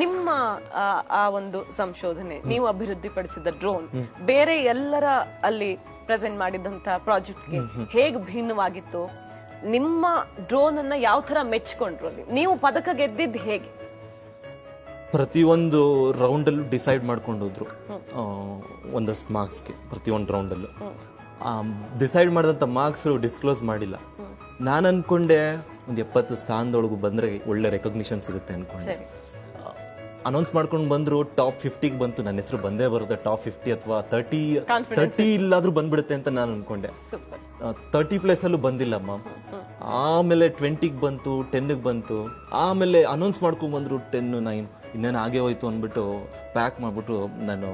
Speaker 1: ನಿಮ್ಮ ಆ, ಆ ಒಂದು ಸಂಶೋಧನೆ ನೀವು ಅಭಿವೃದ್ಧಿಪಡಿಸಿದ ಡ್ರೋನ್ ಬೇರೆ ಎಲ್ಲರ ಅಲ್ಲಿ ಪ್ರೆಸೆಂಟ್ ಮಾಡಿದಂತ ಪ್ರಾಜೆಕ್ಟ್ಗೆ ಹೇಗ್ ಭಿನ್ನವಾಗಿತ್ತು? ನಿಮ್ಮ ಡ್ರೋನ್ ಅನ್ನ ಯಾವ ತರ ಮೆಚ್ಚಿಕೊಂಡ್ರು ಅಲ್ಲಿ? ನೀವು ಪದಕ ಗೆದ್ದಿದ್ದು ಹೇಗೆ?
Speaker 2: ಪ್ರತಿಯೊಂದು ರೌಂಡಲ್ಲೂ ಡಿಸೈಡ್ ಮಾಡ್ಕೊಂಡು ಹೋದ್ರು ಒಂದಷ್ಟು ಮಾರ್ಕ್ಸ್ಗೆ ಪ್ರತಿಯೊಂದು ರೌಂಡಲ್ಲೂ ಡಿಸೈಡ್ ಮಾಡಿದಂಥ ಮಾರ್ಕ್ಸ್ ಡಿಸ್ಕ್ಲೋಸ್ ಮಾಡಿಲ್ಲ. ನಾನು ಅಂದ್ಕೊಂಡೆ ಒಂದು ಎಪ್ಪತ್ತು ಸ್ಥಾನದೊಳಗೂ ಬಂದರೆ ಒಳ್ಳೆ ರೆಕಗ್ನಿಷನ್ ಸಿಗುತ್ತೆ
Speaker 1: ಅಂದ್ಕೊಂಡೆ
Speaker 2: ಅನೌನ್ಸ್ ಮಾಡ್ಕೊಂಡು ಬಂದರು ಟಾಪ್ ಫಿಫ್ಟಿಗೆ ಬಂತು. ನನ್ನ ಹೆಸರು ಬಂದೇ ಬರುತ್ತೆ. ಟಾಪ್ ಫಿಫ್ಟಿ ಅಥವಾ ತರ್ಟಿ. ತರ್ಟಿ ಇಲ್ಲಾದರೂ ಬಂದ್ಬಿಡುತ್ತೆ ಅಂತ ನಾನು
Speaker 1: ಅಂದ್ಕೊಂಡೆ
Speaker 2: ತರ್ಟಿ ಪ್ಲೇಸಲ್ಲೂ ಬಂದಿಲ್ಲ ಮ್ಯಾಮ್ ಆಮೇಲೆ ಟ್ವೆಂಟಿಗೆ ಬಂತು ಟೆನ್ನಿಗೆ ಬಂತು. ಆಮೇಲೆ ಅನೌನ್ಸ್ ಮಾಡ್ಕೊಂಡು ಬಂದರು ಟೆನ್ನು ನೈನ್ ಇನ್ನೇನು ಆಗೇ ಹೋಯ್ತು ಅಂದ್ಬಿಟ್ಟು ಪ್ಯಾಕ್ ಮಾಡಿಬಿಟ್ಟು ನಾನು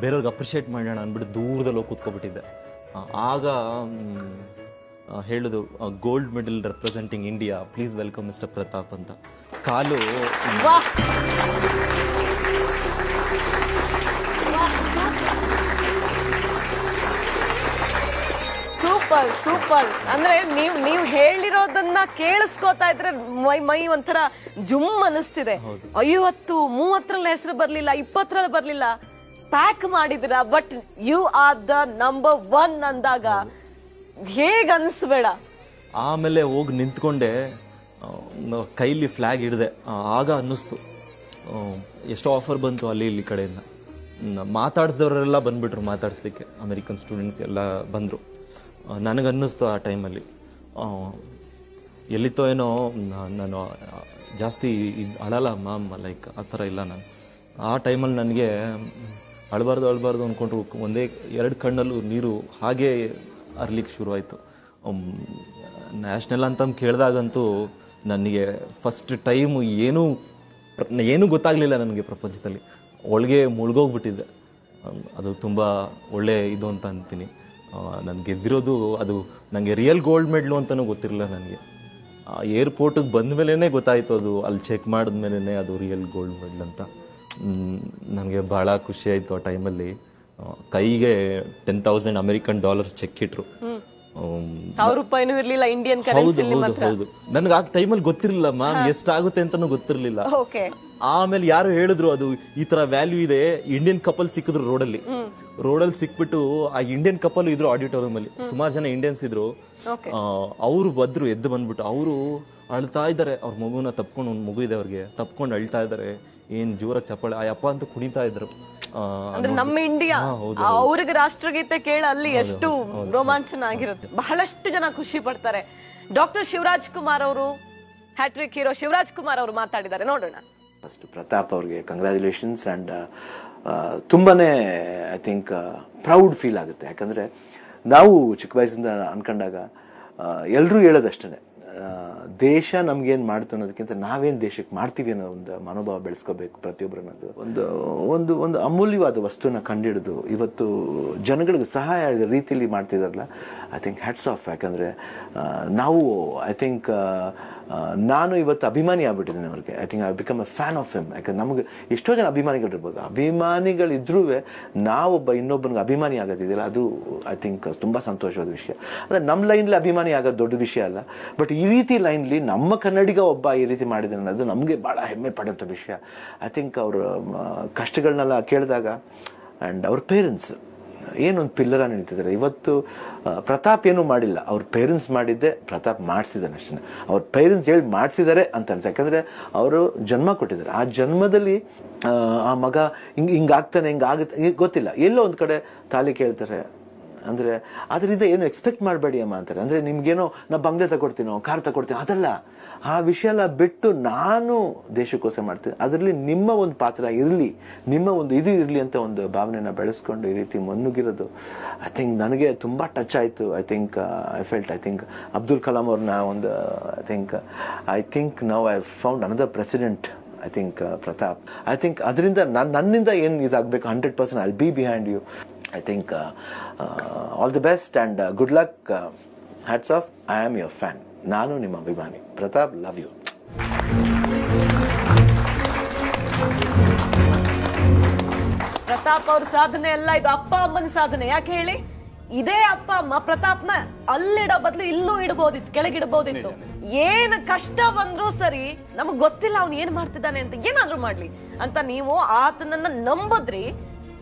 Speaker 2: ಬೇರೆಯವ್ರಿಗೆ ಅಪ್ರಿಷಿಯೇಟ್ ಮಾಡೋಣ ಅಂದ್ಬಿಟ್ಟು ದೂರದಲ್ಲಿ ಹೋಗಿ ಕೂತ್ಕೊಬಿಟ್ಟಿದ್ದೆ. ಆಗ ಹೇಳೋದು gold medal representing India please welcome mister Pratap ಅಂತ. ಕಾಲು
Speaker 1: ಸೂಪರ್ ಸೂಪರ್. ಅಂದ್ರೆ ನೀವು ನೀವು ಹೇಳಿರೋದನ್ನ ಕೇಳಿಸ್ಕೋತಾ ಇದ್ರೆ ಮೈ ಮೈ ಒಂಥರ ಜುಮ್ ಅನಿಸ್ತಿದೆ. ಐವತ್ತು ಮೂವತ್ತರಲ್ಲಿ ಹೆಸರು ಬರ್ಲಿಲ್ಲ ಇಪ್ಪತ್ತರಲ್ಲಿ ಬರ್ಲಿಲ್ಲ. Pack ಮಾಡಿದಿರ but you are the number one ಅಂದಾಗ ಹೇಗ್ ಅನ್ಸ್ಬೇಡ?
Speaker 2: ಆಮೇಲೆ ಹೋಗಿ ನಿಂತ್ಕೊಂಡೆ ಕೈಲಿ ಫ್ಲಾಗ್ ಹಿಡಿದೆ. ಆಗ ಅನ್ನಿಸ್ತು. ಎಷ್ಟೋ ಆಫರ್ ಬಂತು ಅಲ್ಲಿ ಇಲ್ಲಿ ಕಡೆಯಿಂದ. ಮಾತಾಡ್ಸ್ದವರೆಲ್ಲ ಬಂದ್ಬಿಟ್ರು ಮಾತಾಡಿಸ್ಲಿಕ್ಕೆ. ಅಮೆರಿಕನ್ ಸ್ಟೂಡೆಂಟ್ಸ್ ಎಲ್ಲ ಬಂದರು. ನನಗನ್ನಿಸ್ತು ಆ ಟೈಮಲ್ಲಿ. ಎಲ್ಲಿತ್ತೋ ಏನೋ ನಾನು ಜಾಸ್ತಿ ಇದು ಅಳಲ್ಲ ಮ್ಯಾಮ್, ಲೈಕ್ ಆ ಥರ ಇಲ್ಲ ನಾನು. ಆ ಟೈಮಲ್ಲಿ ನನಗೆ ಅಳಬಾರ್ದು ಅಳಬಾರ್ದು ಅಂದ್ಕೊಂಡ್ರು ಒಂದೇ ಎರಡು ಕಣ್ಣಲ್ಲೂ ನೀರು ಹಾಗೆ ಅರ್ಲಿಕ್ಕೆ ಶುರುವಾಯಿತು. ನ್ಯಾಷನಲ್ ಅಂತಂದು ಕೇಳಿದಾಗಂತೂ ನನಗೆ ಫಸ್ಟ್ ಟೈಮು ಏನೂ ಏನೂ ಗೊತ್ತಾಗಲಿಲ್ಲ ನನಗೆ ಪ್ರಪಂಚದಲ್ಲಿ. ಒಳಗೆ ಮುಳುಗೋಗ್ಬಿಟ್ಟಿದ್ದೆ ಅದು ತುಂಬ ಒಳ್ಳೆಯ ಇದು ಅಂತ ಅಂತೀನಿ. ನಾನು ಗೆದ್ದಿರೋದು ಅದು ನನಗೆ ರಿಯಲ್ ಗೋಲ್ಡ್ ಮೆಡ್ಲು ಅಂತಲೂ ಗೊತ್ತಿರಲಿಲ್ಲ ನನಗೆ. ಏರ್ಪೋರ್ಟಿಗೆ ಬಂದ ಮೇಲೇ ಗೊತ್ತಾಯಿತು ಅದು. ಅಲ್ಲಿ ಚೆಕ್ ಮಾಡಿದ ಮೇಲೇ ಅದು ರಿಯಲ್ ಗೋಲ್ಡ್ ಮೆಡ್ಲ್ ಅಂತ. ನನಗೆ ಭಾಳ ಖುಷಿ ಆಯಿತು ಆ ಟೈಮಲ್ಲಿ ಕೈಗೆ ten thousand American dollars cheque ಇಟ್ರು. ಹೌದು ಹೌದು ಹೌದು. ನನಗೆ ಆ ಟೈಮಲ್ಲಿ ಗೊತ್ತಿರಲಿಲ್ಲ ಮ್ಯಾಮ್ ಎಷ್ಟಾಗುತ್ತೆ ಅಂತಾನೂ ಗೊತ್ತಿರಲಿಲ್ಲ.
Speaker 1: ಓಕೆ
Speaker 2: ಆಮೇಲೆ ಯಾರು ಹೇಳಿದ್ರು ಅದು ಈ ತರ ವ್ಯಾಲ್ಯೂ ಇದೆ ಇಂಡಿಯನ್ ಕಪಲ್ ಸಿಕ್ಕಿದ್ರು ರೋಡಲ್ಲಿ ರೋಡಲ್ಲಿ ಸಿಕ್ಬಿಟ್ಟು ಆ ಇಂಡಿಯನ್ ಕಪಲ್ ಇದ್ರು ಆಡಿಟೋರಿಯಂ ಅಲ್ಲಿ. ಸುಮಾರು ಜನ ಇಂಡಿಯನ್ಸ್ ಇದ್ರು. ಅವರು ಬದ್ರು ಎದ್ದು ಬಂದ್ಬಿಟ್ಟು. ಅವರು ಅಳ್ತಾ ಇದ್ದಾರೆ. ಅವ್ರ ಮಗುನ ತಪ್ಕೊಂಡು ಒಂದು ಮಗು ಇದೆ ಅವ್ರಿಗೆ. ತಪ್ಕೊಂಡು ಅಳ್ತಾ ಇದ್ದಾರೆ. ಏನ್ ಜೋರಾಗಿ ಚಪ್ಪಾಳೆ. ಆ ಅಪ್ಪ ಅಂತ ಕುಣಿತಾ ಇದ್ರು.
Speaker 1: ಅಂದ್ರೆ ನಮ್ಮ ಇಂಡಿಯಾ ಅವ್ರಿಗೆ ರಾಷ್ಟ್ರಗೀತೆ ಕೇಳ ಅಲ್ಲಿ ಎಷ್ಟು ರೋಮಾಂಚನ ಆಗಿರುತ್ತೆ ಬಹಳಷ್ಟು ಜನ ಖುಷಿ ಪಡ್ತಾರೆ. ಡಾಕ್ಟರ್ ಶಿವರಾಜ್ ಕುಮಾರ್ ಅವರು ಹ್ಯಾಟ್ರಿಕ್ ಹೀರೋ ಶಿವರಾಜ್ ಕುಮಾರ್ ಅವರು ಮಾತಾಡಿದ್ದಾರೆ. ನೋಡೋಣ.
Speaker 22: ಫಸ್ಟ್ ಪ್ರತಾಪ್ ಅವ್ರಿಗೆ ಕಂಗ್ರ್ಯಾಚುಲೇಷನ್ಸ್ ಆ್ಯಂಡ್ ತುಂಬಾನೇ ಐ ಥಿಂಕ್ ಪ್ರೌಡ್ ಫೀಲ್ ಆಗುತ್ತೆ. ಯಾಕಂದರೆ ನಾವು ಚಿಕ್ಕ ವಯಸ್ಸಿಂದ ಅನ್ಕೊಂಡಾಗ ಎಲ್ಲರೂ ಹೇಳೋದಷ್ಟೇ ದೇಶ ನಮ್ಗೇನು ಮಾಡ್ತು ಅನ್ನೋದಕ್ಕಿಂತ ನಾವೇನು ದೇಶಕ್ಕೆ ಮಾಡ್ತೀವಿ ಅನ್ನೋ ಒಂದು ಮನೋಭಾವ ಬೆಳೆಸ್ಕೋಬೇಕು ಪ್ರತಿಯೊಬ್ಬರನ್ನದು ಒಂದು ಒಂದು ಒಂದು ಅಮೂಲ್ಯವಾದ ವಸ್ತುನ ಕಂಡಿಡಿದು ಇವತ್ತು ಜನಗಳಿಗೆ ಸಹಾಯ ರೀತಿಯಲ್ಲಿ ಮಾಡ್ತಿದಾರಲ್ಲ ಐ ಥಿಂಕ್ ಹ್ಯಾಟ್ಸ್ ಆಫ್ ಯಾಕಂದರೆ ನಾವು ಐ ಥಿಂಕ್ ನಾನು ಇವತ್ತು ಅಭಿಮಾನಿ ಆಗ್ಬಿಟ್ಟಿದ್ದೀನಿ ಅವ್ರಿಗೆ. I think I become a fan of him ಯಾಕಂದ್ರೆ ನಮಗೆ ಎಷ್ಟೋ ಜನ ಅಭಿಮಾನಿಗಳಿರ್ಬೋದು. ಅಭಿಮಾನಿಗಳಿದ್ರೂ ನಾವೊಬ್ಬ ಇನ್ನೊಬ್ಬನಿಗೆ ಅಭಿಮಾನಿ ಆಗೋದಿದೆಯಲ್ಲ ಅದು ಐ ಥಿಂಕ್ ತುಂಬ ಸಂತೋಷವಾದ ವಿಷಯ. ಅಂದರೆ ನಮ್ಮ ಲೈನ್ಲಿ ಅಭಿಮಾನಿ ಆಗೋದು ದೊಡ್ಡ ವಿಷಯ ಅಲ್ಲ. ಬಟ್ ಈ ರೀತಿ ಲೈನ್ಲಿ ನಮ್ಮ ಕನ್ನಡಿಗ ಒಬ್ಬ ಈ ರೀತಿ ಮಾಡಿದ್ರೆ ಅನ್ನೋದು ನಮಗೆ ಭಾಳ ಹೆಮ್ಮೆ ಪಡೋಂಥ ವಿಷಯ. ಐ ಥಿಂಕ್ ಅವರು ಕಷ್ಟಗಳನ್ನೆಲ್ಲ ಕೇಳಿದಾಗ ಆ್ಯಂಡ್ ಅವ್ರ ಪೇರೆಂಟ್ಸ್ ಏನೊಂದು ಪಿಲ್ಲರ ನಡೀತಿದ್ದಾರೆ ಇವತ್ತು ಪ್ರತಾಪ್ ಏನೂ ಮಾಡಿಲ್ಲ. ಅವ್ರ ಪೇರೆಂಟ್ಸ್ ಮಾಡಿದ್ದೆ ಪ್ರತಾಪ್ ಮಾಡಿಸಿದ್ದಾನೆ ಅಷ್ಟೇ. ಅವ್ರ ಪೇರೆಂಟ್ಸ್ ಹೇಳಿ ಮಾಡಿಸಿದ್ದಾರೆ ಅಂತ ಅನ್ಸ ಯಾಕಂದರೆ ಅವರು ಜನ್ಮ ಕೊಟ್ಟಿದ್ದಾರೆ. ಆ ಜನ್ಮದಲ್ಲಿ ಆ, ಮಗ ಹಿಂಗೆ ಹಿಂಗಾಗ್ತಾನೆ ಹಿಂಗೆ ಗೊತ್ತಿಲ್ಲ. ಎಲ್ಲೋ ಒಂದು ಕಡೆ ತಾಲಿ ಕೇಳ್ತಾರೆ. ಅಂದರೆ ಅದರಿಂದ ಏನು ಎಕ್ಸ್ಪೆಕ್ಟ್ ಮಾಡಬೇಡಿ ಅಮ್ಮ ಅಂತಾರೆ. ಅಂದರೆ ನಿಮ್ಗೇನೋ ನಾ ಬಂಗ್ಲೆ ತಗೊಡ್ತೀನೋ ಕಾರ್ ತಗೊಡ್ತೀನೋ, ಅದಲ್ಲ. ಆ ವಿಷಯ ಎಲ್ಲ ಬಿಟ್ಟು ನಾನು ದೇಶಕ್ಕೋಸ್ಕರ ಮಾಡ್ತೀನಿ. ಅದರಲ್ಲಿ ನಿಮ್ಮ ಒಂದು ಪಾತ್ರ ಇರಲಿ, ನಿಮ್ಮ ಒಂದು ಇದು ಇರಲಿ ಅಂತ ಒಂದು ಭಾವನೆನ ಬೆಳೆಸ್ಕೊಂಡು ಈ ರೀತಿ ಮುನ್ನುಗ್ಗಿರೋದು ಐ ಥಿಂಕ್ ನನಗೆ ತುಂಬ ಟಚ್ ಆಯಿತು. I think I felt I think Abdul Kalam ಅವ್ರನ್ನ ಒಂದು I think I think now I found another president I think Pratap I think ಅದರಿಂದ ನನ್ನ ನನ್ನಿಂದ ಏನು ಇದಾಗಬೇಕು? Hundred percent I be behind you I think all the best and good luck hats off I am your fan ನಾನು ನಿಮ್ಮ ಅಭಿಮಾನಿ Pratap love you
Speaker 1: Pratap ಅವ್ರ ಸಾಧನೆ ಎಲ್ಲ ಇದು ಅಪ್ಪ ಅಮ್ಮನ ಸಾಧನೆ. ಯಾಕೆ ಹೇಳಿ? ಇದೇ ಅಪ್ಪ ಅಮ್ಮ ಪ್ರತಾಪ್ನ ಅಲ್ಲಿಡೋ ಬದಲು ಇಲ್ಲೂ ಇಡಬಹುದಿತ್ತು ಕೆಳಗಿಡಬಹುದಿತ್ತು ಏನು ಕಷ್ಟ ಬಂದ್ರು ಸರಿ ನಮಗ್ ಗೊತ್ತಿಲ್ಲ ಅವ್ನು ಏನ್ ಮಾಡ್ತಿದ್ದಾನೆ ಅಂತ ಏನಾದ್ರೂ ಮಾಡ್ಲಿ ಅಂತ ನೀವು ಆತನನ್ನ ನಂಬುದ್ರಿ.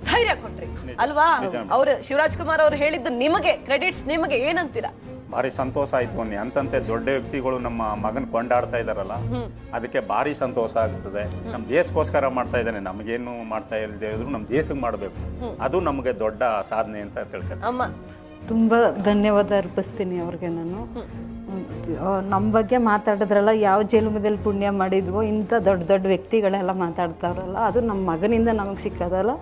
Speaker 1: ಧೈರ್ಯ ಕೊಟ್ರಿ. ಅಲ್ವಾ? ಅವ್ರ ಶಿವರಾಜ್ ಕುಮಾರ್ ಅವ್ರು ಹೇಳಿದ್ದು ನಿಮಗೆ ಕ್ರೆಡಿಟ್ಸ್ ನಿಮಗೆ ಏನಂತೀರಾ?
Speaker 11: ಭಾರಿ ಸಂತೋಷ ಆಯ್ತು ಅನ್ನಿ. ಅಂತಂತೆ ದೊಡ್ಡ ವ್ಯಕ್ತಿಗಳು ನಮ್ಮ ಮಗನ್ ಕೊಂಡಾಡ್ತಾ ಇದಾರಲ್ಲ ಅದಕ್ಕೆ ಭಾರಿ ಸಂತೋಷ ಆಗ್ತದೆ. ನಮ್ಮ ದೇಶಕ್ಕೋಸ್ಕರ ಮಾಡ್ತಾ ಇದ್ದಾನೆ. ನಮಗೇನು ಮಾಡ್ತಾ ಇಲ್ಲದೆ ಇದ್ರು ನಮ್ಮ ದೇಶಕ್ಕೆ ಮಾಡಬೇಕು. ಅದು ನಮಗೆ ದೊಡ್ಡ ಸಾಧನೆ ಅಂತ ತಿಳ್ಕೊತೀನಿ.
Speaker 1: ಅಮ್ಮ.
Speaker 12: ತುಂಬ ಧನ್ಯವಾದ ಅರ್ಪಿಸ್ತೀನಿ ಅವ್ರಿಗೆ ನಾನು. ನಮ್ಮ ಬಗ್ಗೆ ಮಾತಾಡಿದ್ರಲ್ಲ ಯಾವ ಜನ್ಮದಲ್ಲಿ ಪುಣ್ಯ ಮಾಡಿದ್ವೋ ಇಂಥ ದೊಡ್ಡ ದೊಡ್ಡ ವ್ಯಕ್ತಿಗಳೆಲ್ಲ ಮಾತಾಡ್ತಾರಲ್ಲ ಅದು ನಮ್ಮ ಮಗನಿಂದ ನಮಗೆ ಸಿಕ್ಕೋದಲ್ಲ.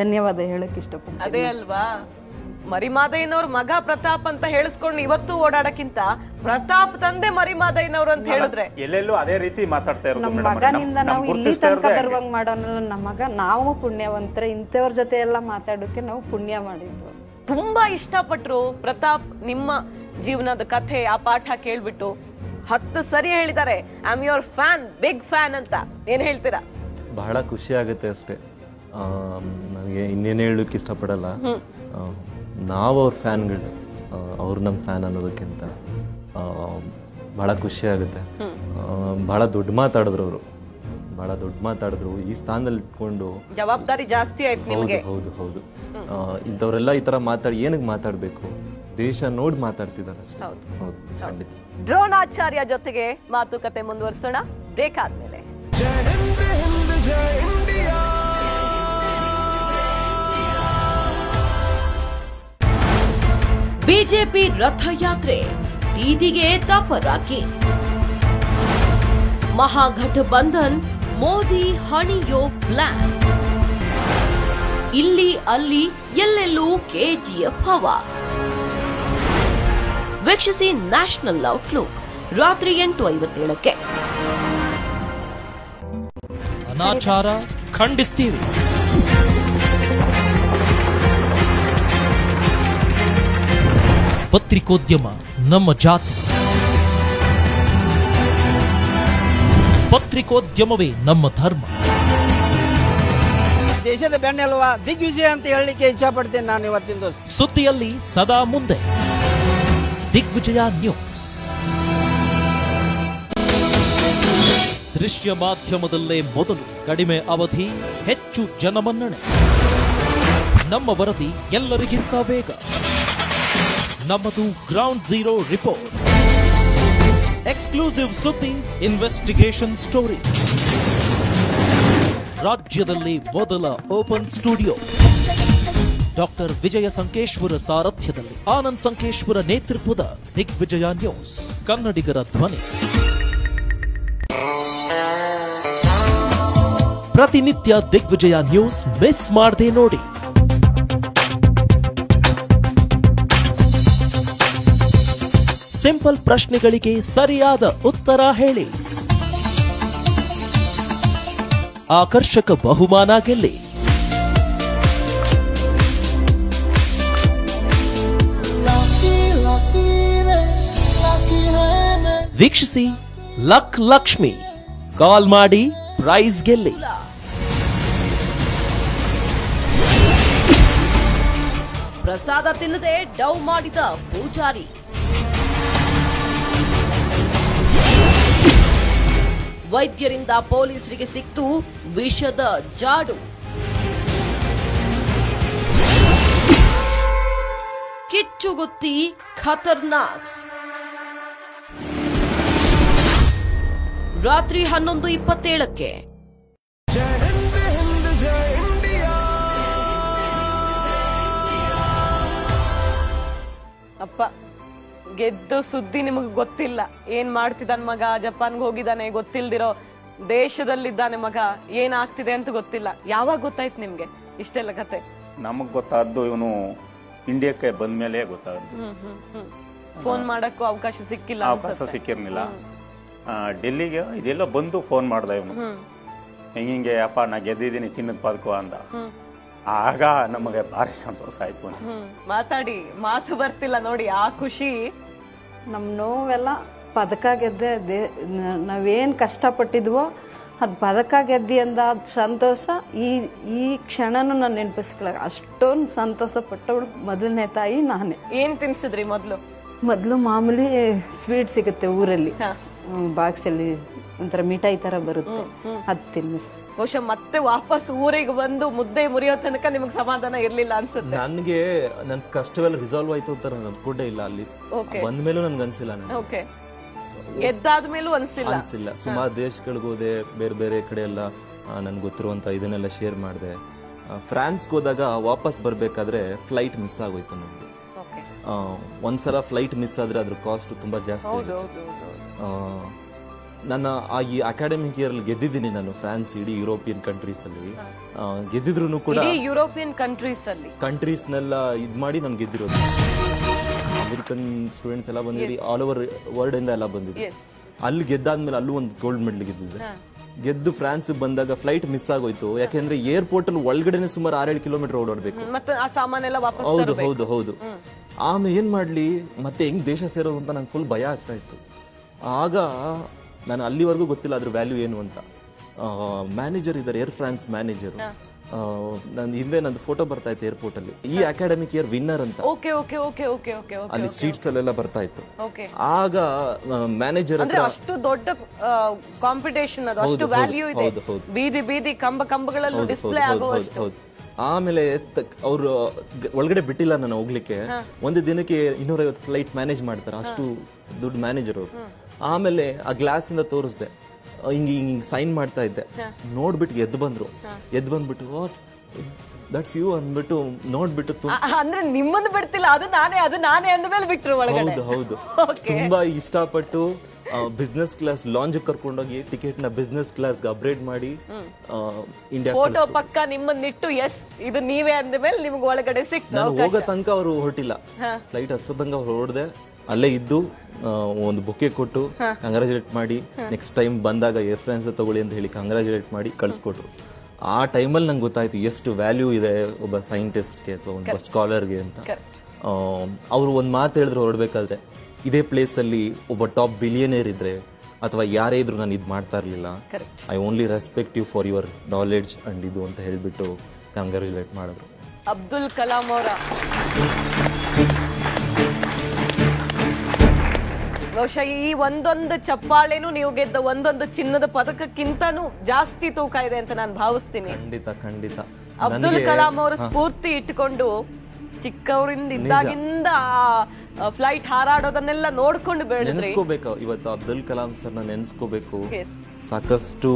Speaker 12: ಧನ್ಯವಾದ ಹೇಳಕ್ ಇಷ್ಟಪಡ್ತೀನಿ.
Speaker 1: ಅದೇ ಅಲ್ವಾ? ಮರಿಮಾದಯ್ಯನವ್ರ ಮಗ ಪ್ರತಾಪ್ ಅಂತ ಹೇಳಿಸ್ಕೊಂಡು ಇವತ್ತು ಓಡಾಡಕ್ಕಿಂತ ಪ್ರತಾಪ್ ತಂದೆ ಮರಿಮಾದಯ್ಯನವ್ರು ಅಂತ ಹೇಳಿದ್ರೆ?
Speaker 11: ಎಲ್ಲೆಲ್ಲೂ ಅದೇ ರೀತಿ ಮಾತಾಡ್ತಾ ಇರೋದು
Speaker 12: ನಮ್ಮ ಮಗನಿಂದ ನಾವು ಇಲ್ಲಿ ತನಕ ಬರುವಂಗ್ ಮಾಡೋಣ ನಮ್ಮ ಮಗ ನಾವು ಪುಣ್ಯವಂತರ ಇಂಥವ್ರ ಜೊತೆ ಎಲ್ಲ ಮಾತಾಡೋಕೆ ನಾವು ಪುಣ್ಯ ಮಾಡಿದ್ವು
Speaker 1: ತುಂಬಾ ಇಷ್ಟಪಟ್ರು ಪ್ರತಾಪ್ ನಿಮ್ಮ ಜೀವನದ ಕಥೆ ಆ ಪಾಠ ಕೇಳ್ಬಿಟ್ಟು ಹತ್ತು ಸರಿ ಹೇಳಿದ್ದಾರೆ. I am your fan big fan ಅಂತ. ಏನ್ ಹೇಳ್ತೀರಾ?
Speaker 2: ಬಹಳ ಖುಷಿ ಆಗುತ್ತೆ ಅಷ್ಟೇ. ನನಗೆ ಇನ್ನೇನು ಹೇಳೋಕ್ಕೆ ಇಷ್ಟಪಡಲ್ಲ. ನಾವು ಅವ್ರ ಫ್ಯಾನ್ಗಳು ಅವ್ರು ನಮ್ಮ ಫ್ಯಾನ್ ಅನ್ನೋದಕ್ಕಿಂತ ಭಾಳ ಬಹಳ ಖುಷಿ ಆಗುತ್ತೆ. ಭಾಳ ದೊಡ್ಡ ಮಾತಾಡಿದ್ರು ಅವರು. ಭಾಳ ದೊಡ್ಡ ಮಾತಾಡಿದ್ರು. ಈ ಸ್ಥಾನದಲ್ಲಿ ಇಟ್ಕೊಂಡು
Speaker 1: ಜವಾಬ್ದಾರಿ ಜಾಸ್ತಿ ಆಯ್ತು
Speaker 2: ಹೌದು ಹೌದು ಹೌದು. ಇಂಥವರೆಲ್ಲ ಈ ಥರ ಮಾತಾಡಿ ಏನಕ್ಕೆ ಮಾತಾಡಬೇಕು? ದೇಶ ನೋಡಿ ಮಾತಾಡ್ತಿದ್ದಾರೆ ಅಷ್ಟೇ.
Speaker 1: ಹೌದು.
Speaker 2: ಖಂಡಿತ.
Speaker 1: ದ್ರೋಣಾಚಾರ್ಯ ಜೊತೆಗೆ ಮಾತುಕತೆ ಮುಂದುವರಿಸೋಣ. ಬ್ರೇಕ್ ಆದ್ಮೇಲೆ ಬಿಜೆಪಿ ರಥಯಾತ್ರೆ ದೀದಿಗೆ ತಪರಾಕಿ ಮಹಾಗಠಬಂಧನ್ ಮೋದಿ ಹಣಿಯೋ ಪ್ಲಾನ್. ಇಲ್ಲಿ ಅಲ್ಲಿ ಎಲ್ಲೆಲ್ಲೂ ಕೆಜಿಎಫ್ ಹವಾ. ವೀಕ್ಷಿಸಿ ನ್ಯಾಷನಲ್ ಔಟ್ಲುಕ್, ರಾತ್ರಿ ಎಂಟು ಐವತ್ತೇಳಕ್ಕೆ.
Speaker 3: ಅನಾಚಾರ ಖಂಡಿಸ್ತೀವಿ. ಪತ್ರಿಕೋದ್ಯಮ ನಮ್ಮ ಜಾತಿ. ಪತ್ರಿಕೋದ್ಯಮವೇ ನಮ್ಮ ಧರ್ಮ.
Speaker 23: ದೇಶದ ಬೆನ್ನೆಲುವ ದಿಗ್ವಿಜಯ ಅಂತ ಹೇಳಲಿಕ್ಕೆ ಇಚ್ಛಪಡ್ತೇನೆ ನಾನು ಇವತ್ತಿನ
Speaker 3: ಸುದ್ದಿಯಲ್ಲಿ ಸದಾ ಮುಂದೆ. ದಿಗ್ವಿಜಯ ನ್ಯೂಸ್. ದೃಶ್ಯ ಮಾಧ್ಯಮದಲ್ಲೇ ಮೊದಲು ಕಡಿಮೆ ಅವಧಿ ಹೆಚ್ಚು ಜನಮನ್ನಣೆ. ನಮ್ಮ ವರದಿ ಎಲ್ಲರಿಗಿಂತ ಬೇಗ ನಮ್ಮದು ಗ್ರೌಂಡ್ ಜೀರೋ ರಿಪೋರ್ಟ್ ಎಕ್ಸ್ಕ್ಲೂಸಿವ್ ಸುದ್ದಿ ಇನ್ವೆಸ್ಟಿಗೇಷನ್ ಸ್ಟೋರಿ ರಾಜ್ಯದಲ್ಲಿ ಮೊದಲ open studio. Doctor Vijay Sankeshwar ಸಾರಥ್ಯದಲ್ಲಿ Anand Sankeshwar ನೇತೃತ್ವದ ದಿಗ್ವಿಜಯ ನ್ಯೂಸ್, ಕನ್ನಡಿಗರ ಧ್ವನಿ. ಪ್ರತಿನಿತ್ಯ ದಿಗ್ವಿಜಯ ನ್ಯೂಸ್ ಮಿಸ್ ಮಾಡದೆ ನೋಡಿ. ಸಿಂಪಲ್ ಪ್ರಶ್ನೆಗಳಿಗೆ ಸರಿಯಾದ ಉತ್ತರ ಹೇಳಿ. ಆಕರ್ಷಕ ಬಹುಮಾನ ಗೆಲ್ಲಿ. ವೀಕ್ಷಿಸಿ ಲಕ್ ಲಕ್ಷ್ಮಿ. ಕಾಲ್ ಮಾಡಿ ಪ್ರೈಸ್ ಗೆಲ್ಲಿ.
Speaker 1: ಪ್ರಸಾದ ತಿನ್ನದೆ ಡವ್ ಮಾಡಿದ ಪೂಜಾರಿ. ವೈದ್ಯರಿಂದ ಪೊಲೀಸರಿಗೆ ಸಿಕ್ತು ವಿಷದ ಜಾಡು. ಕಿಚ್ಚುಗುತ್ತಿ ಖತರ್ನಾಕ್. ರಾತ್ರಿ ಹನ್ನೊಂದು ಇಪ್ಪತ್ತೇಳಕ್ಕೆ. ಅಪ್ಪ. ಗೆದ್ದು ಸುದ್ದಿ ನಿಮಗೆ ಗೊತ್ತಿಲ್ಲ. ಏನ್ ಮಾಡ್ತಿದ್ದಾನೆ ಮಗ? ಜಪಾನ್ಗೆ ಹೋಗಿದ್ದಾನೆ ಗೊತ್ತಿಲ್ದಿರೋ ದೇಶದಲ್ಲಿದ್ದಾನೆ ಮಗ. ಏನಾಗ್ತಿದೆ ಅಂತ ಗೊತ್ತಿಲ್ಲ. ಯಾವಾಗ ಗೊತ್ತಾಯ್ತು ನಿಮ್ಗೆ ಇಷ್ಟೆಲ್ಲ ಕತೆ?
Speaker 11: ನಮಗೆ ಗೊತ್ತಾದ್ದು ಇವನು ಇಂಡಿಯಾಕ್ಕೆ ಬಂದ ಮೇಲೆ ಗೊತ್ತಾದ್ದು.
Speaker 1: ಹ್ಮ್ ಫೋನ್ ಮಾಡಕ್ಕೂ ಅವಕಾಶ ಸಿಕ್ಕಿಲ್ಲ
Speaker 11: ಅವಕಾಶ. ಸಿಕ್ಕಿರ್ಲಿಲ್ಲ. ಡೆಲ್ಲಿಗೆ ಇದೆಲ್ಲ ಬಂದು ಫೋನ್ ಮಾಡ್ದ ಇವನು.
Speaker 1: ಹೆಂಗಿಂಗೆ
Speaker 11: ಹಿಂಗಿಂಗೆ ಅಪ್ಪ ನಾ ಗೆದ್ದಿದ್ದೀನಿ ಚಿನ್ನದ ಪದಕ ಅಂದ. ಆಗ ನಮಗೆ ಭಾರಿ ಸಂತೋಷ ಆಯ್ತು.
Speaker 1: ಮಾತಾಡಿ ಮಾತು ಬರ್ತಿಲ್ಲ ನೋಡಿ ಆ ಖುಷಿ.
Speaker 12: ನಮ್ಮ ನೋವೆಲ್ಲ ಪದಕ ಗೆದ್ದೆ ದೇ ನಾವು ನಾವೇನ್ ಕಷ್ಟಪಟ್ಟಿದ್ವೋ ಅದು ಪದಕ ಗೆದ್ದಿ ಅಂದ ಅದ್ ಸಂತೋಷ ಈ ಈ ಕ್ಷಣನೂ ನಾನು ನೆನಪಿಸ್ಕೊಳಕ್ ಅಷ್ಟೊಂದು ಸಂತೋಷ ಪಟ್ಟವಳು ಮೊದಲನೇ ತಾಯಿ ನಾನೇ.
Speaker 1: ಏನ್ ತಿನ್ಸಿದ್ರಿ ಮೊದಲು?
Speaker 12: ಮೊದಲು ಮಾಮೂಲಿ ಸ್ವೀಟ್ ಸಿಗುತ್ತೆ ಊರಲ್ಲಿ. ಬಾಕ್ಸಲ್ಲಿ ಒಂಥರ ಮಿಠಾಯಿ ತರ ಬರುತ್ತೆ. ಅದು ತಿನ್ನಿಸ್
Speaker 1: ಬಹುಶಃ ಮತ್ತೆ ವಾಪಸ್ ಊರಿಗೆ ಬಂದು ಮುದ್ದೆ ಮುರಿಯೋ ತನಕ ನಿಮ್ಗೆ ಸಮಾಧಾನ ಇರ್ಲಿಲ್ಲ ಅನ್ಸುತ್ತೆ.
Speaker 2: ನನಗೆ ನನ್ನ ಕಷ್ಟವೆಲ್ಲ ರಿಸಾಲ್ವ್ ಆಯ್ತು ಅಂತ ನಾನು ಅನ್ಕೊಂಡೇ ಇಲ್ಲ ಅಲ್ಲಿ. ಬಂದ ಮೇಲೂ ನನ್ಗೆ ಅನ್ಸಿಲ್ಲ ನನಗೆ.
Speaker 1: ಓಕೆ ಗೆದ್ದಾದ್ಮೇಲೂ ಅನ್ಸಿಲ್ಲ.
Speaker 2: ಅನ್ಸಿಲ್ಲ. ಸುಮಾರು ದೇಶಗಳಿಗೆ ಹೋದೆ ಬೇರೆ ಬೇರೆ ಕಡೆ ಎಲ್ಲ ನನ್ಗೆ ಗೊತ್ತಿರುವಂತ ಇದನ್ನೆಲ್ಲ ಶೇರ್ ಮಾಡಿದೆ. ಫ್ರಾನ್ಸ್ಗೆ ಹೋದಾಗ ವಾಪಸ್ ಬರಬೇಕಾದ್ರೆ ಫ್ಲೈಟ್ ಮಿಸ್ ಆಗೋಯ್ತು ನನಗೆ.
Speaker 1: ಓಕೆ
Speaker 2: ಒಂದ್ಸಲ ಫ್ಲೈಟ್ ಮಿಸ್ ಆದ್ರೆ ಅದ್ರ ಕಾಸ್ಟ್ ತುಂಬಾ ಜಾಸ್ತಿ ನನ್ನ ಆ ಈ ಅಕಾಡೆಮಿಕ್ ಇಯರ್ ಅಲ್ಲಿ ಗೆದ್ದಿದ್ದೀನಿ ನಾನು ಫ್ರಾನ್ಸ್ ಇಡೀ ಯುರೋಪಿಯನ್ ಕಂಟ್ರೀಸ್ ಅಲ್ಲಿ. ಗೆದ್ದಿದ್ರು ಕೂಡ
Speaker 1: ಯುರೋಪಿಯನ್ ಕಂಟ್ರೀಸ್ ಅಲ್ಲಿ.
Speaker 2: ಕಂಟ್ರೀಸ್ನೆಲ್ಲ ಇದು ಮಾಡಿ ನಾನು ಗೆದ್ದಿರೋದು. ಅಮೆರಿಕನ್ ಸ್ಟೂಡೆಂಟ್ಸ್ ಎಲ್ಲ ಬಂದಿರಿ ಆಲ್ ಓವರ್ ವರ್ಲ್ಡ್ ಇಂದ ಎಲ್ಲ ಬಂದಿದ್ರು
Speaker 1: Yes.
Speaker 2: ಅಲ್ಲಿ ಗೆದ್ದಾದ್ಮೇಲೆ ಅಲ್ಲೂ ಒಂದು ಗೋಲ್ಡ್ ಮೆಡಲ್ ಗೆದ್ದಿದ್ದೆ. ಗೆದ್ದು ಫ್ರಾನ್ಸ್ ಬಂದಾಗ ಫ್ಲೈಟ್ ಮಿಸ್ ಆಗೋಯ್ತು. ಯಾಕೆಂದ್ರೆ ಏರ್ಪೋರ್ಟ್ ಅಲ್ಲಿ ಒಳಗಡೆನೆ ಸುಮಾರು ಆರೇಳು ಕಿಲೋಮೀಟರ್ ಓಡಾಡಬೇಕು. ಹೌದು ಹೌದು ಹೌದು. ಆಮೇಲೆ ಏನ್ ಮಾಡ್ಲಿ? ಮತ್ತೆ ಹೆಂಗ್ ದೇಶ ಸೇರೋದು ಅಂತ ನಂಗೆ ಫುಲ್ ಭಯ ಆಗ್ತಾ ಇತ್ತು. ಆಗ ನಾನು ಅಲ್ಲಿವರೆಗೂ ಗೊತ್ತಿಲ್ಲ ಅದ್ರ ವ್ಯಾಲ್ಯೂ ಏನು ಅಂತ. ಮ್ಯಾನೇಜರ್ ಇದ್ದಾರೆ ಏರ್ ಫ್ರಾನ್ಸ್ ಮ್ಯಾನೇಜರ್. ನಾನು ಹಿಂದೆ ನಂದು ಫೋಟೋ ಬರ್ತಾ ಇತ್ತು ಏರ್ಪೋರ್ಟ್ ಅಲ್ಲಿ. ಈ ಅಕಾಡೆಮಿಕ್ ಇಯರ್ ವಿನ್ನರ್ ಅಂತ.
Speaker 1: Okay okay okay okay okay
Speaker 2: ಅಲ್ಲಿ ಸ್ಟ್ರೀಟ್ಸ್ ಅಲ್ಲೆಲ್ಲ ಬರ್ತಾ ಇತ್ತು.
Speaker 1: ಓಕೆ.
Speaker 2: ಆಗ ಮ್ಯಾನೇಜರ್
Speaker 1: ಅಂದ್ರೆ ಅಷ್ಟು ದೊಡ್ಡ ಕಾಂಪಿಟೇಷನ್ ಅದು ಅಷ್ಟು ವ್ಯಾಲ್ಯೂ ಇದೆ. ಬೀದಿ ಬೀದಿ ಕಂಬ ಕಂಬಗಳಲ್ಲಿ ಡಿಸ್ಪ್ಲೇ ಆಗುವಷ್ಟು.
Speaker 2: ಆಮೇಲೆ ಅವರು ಒಳಗಡೆ ಬಿಟ್ಟಿಲ್ಲ ನಾನು ಹೋಗ್ಲಿಕ್ಕೆ. ಒಂದು ದಿನಕ್ಕೆ ಇನ್ನೂರೈವತ್ತು ಫ್ಲೈಟ್ ಮ್ಯಾನೇಜ್ ಮಾಡ್ತಾರೆ. ಅಷ್ಟು ದುಡ್ಡು ಮ್ಯಾನೇಜರ್ ಅವರು. ಆಮೇಲೆ ಆ ಗ್ಲಾಸ್ ಇಂದ ತೋರಿಸ್ದೆ ಹಿಂಗೆ ಹಿಂಗೆ ಹಿಂಗೆ ಸೈನ್ ಮಾಡ್ತಾ ಇದ್ದೆ. ನೋಡ್ಬಿಟ್ಟು ಎದ್ದು ಬಂದ್ರು. ಎದ್ದು ಬಂದ್ಬಿಟ್ಟು ದಟ್ಸ್ ಯು ಅಂದ್ಬಿಟ್ಟು ನೋಡ್ಬಿಟ್ಟು
Speaker 1: ಅಂದ್ರೆ ನಿಮ್ಮನ್ನು ಬಿಡ್ತಿಲ್ಲ ಅದು ನಾನೇ ಅದು ನಾನೇ ಅಂದ್ಮೇಲೆ ಬಿಟ್ರು
Speaker 2: ಹೌದು ಹೌದು. ತುಂಬಾ ಇಷ್ಟಪಟ್ಟು ಬಿಸ್ನೆಸ್ ಕ್ಲಾಸ್ ಲಾಂಜ್ ಕರ್ಕೊಂಡೋಗಿ ಟಿಕೆಟ್ನ ಬಿಸ್ನೆಸ್ ಕ್ಲಾಸ್ಗೆ ಅಪ್ಗ್ರೇಡ್ ಮಾಡಿ ಇಂಡಿಯಾ
Speaker 1: ಫೋಟೋ ಪಕ್ಕ ನಿಮ್ಮನ್ನಿಟ್ಟು ಎಸ್ ಇದು ನೀವೇ ಅಂದ ಮೇಲೆ ನಿಮ್ಗೆ ಒಳಗಡೆ
Speaker 2: ನಾನು
Speaker 1: ಅವಕಾಶ.
Speaker 2: ಹೋಗೋ ತನಕ ಅವರು ಹೊರಟಿಲ್ಲ. ಫ್ಲೈಟ್ ಹತ್ಸೋದಂಗ ಅವ್ರು ಹೊರಡ್ದೆ. ಅಲ್ಲೇ ಇದ್ದು ಒಂದು ಬುಕ್ಕೆ ಕೊಟ್ಟು. ಕಂಗ್ರಾಚುಲೇಟ್ ಮಾಡಿ ನೆಕ್ಸ್ಟ್ ಟೈಮ್ ಬಂದಾಗ ಏರ್ ಫ್ರಾನ್ಸ್ ತಗೊಳ್ಳಿ ಅಂತ ಹೇಳಿ ಕಂಗ್ರಾಚುಲೇಟ್ ಮಾಡಿ ಕಳಿಸ್ಕೊಟ್ರು. ಆ ಟೈಮಲ್ಲಿ ನಂಗೆ ಗೊತ್ತಾಯ್ತು ಎಷ್ಟು ವ್ಯಾಲ್ಯೂ ಇದೆ ಒಬ್ಬ ಸೈಂಟಿಸ್ಟ್ಗೆ ಅಥವಾ ಒಬ್ಬ ಸ್ಕಾಲರ್ಗೆ ಅಂತ. ಅವರು ಒಂದು ಮಾತು ಹೇಳಿದ್ರು ಹೊರಡ್ಬೇಕಾದ್ರೆ ಇದೇ ಪ್ಲೇಸಲ್ಲಿ ಒಬ್ಬ ಟಾಪ್ ಬಿಲಿಯನೇರ್ ಇದ್ರೆ ಅಥವಾ ಯಾರೇ ಇದ್ರು ನಾನು ಇದು ಮಾಡ್ತಾ ಇರಲಿಲ್ಲ. I only respect you for your knowledge and ಇದು ಅಂತ ಹೇಳಿಬಿಟ್ಟು ಕಂಗ್ರಾಚುಲೇಟ್ ಮಾಡಿದ್ರು.
Speaker 1: ಅಬ್ದುಲ್ ಕಲಾಂ ಅವರ. ಬಹುಶಃ ಈ ಒಂದೊಂದು ಚಪ್ಪಾಳೆನೂ ನೀವು ಗೆದ್ದ ಒಂದೊಂದು ಚಿನ್ನದ ಪದಕಕ್ಕಿಂತನೂ ಜಾಸ್ತಿ ತೂಕ ಇದೆ ಅಂತ ನಾನು ಭಾವಿಸ್ತೀನಿ.
Speaker 2: ಖಂಡಿತ ಖಂಡಿತ.
Speaker 1: ಅಬ್ದುಲ್ ಕಲಾಂ ಅವರ ಸ್ಫೂರ್ತಿ ಇಟ್ಟುಕೊಂಡು ಚಿಕ್ಕವರಿಂದ ಇದ್ದಾಗಿಂದ ಫ್ಲೈಟ್ ಹಾರಾಡೋದನ್ನೆಲ್ಲ ನೋಡ್ಕೊಂಡು
Speaker 2: ನೆನೆಸ್ಕೋಬೇಕು ಇವತ್ತು ಅಬ್ದುಲ್ ಕಲಾಂ ಸರ್ನ ನೆನೆಸ್ಕೋಬೇಕು. ಸಾಕಷ್ಟು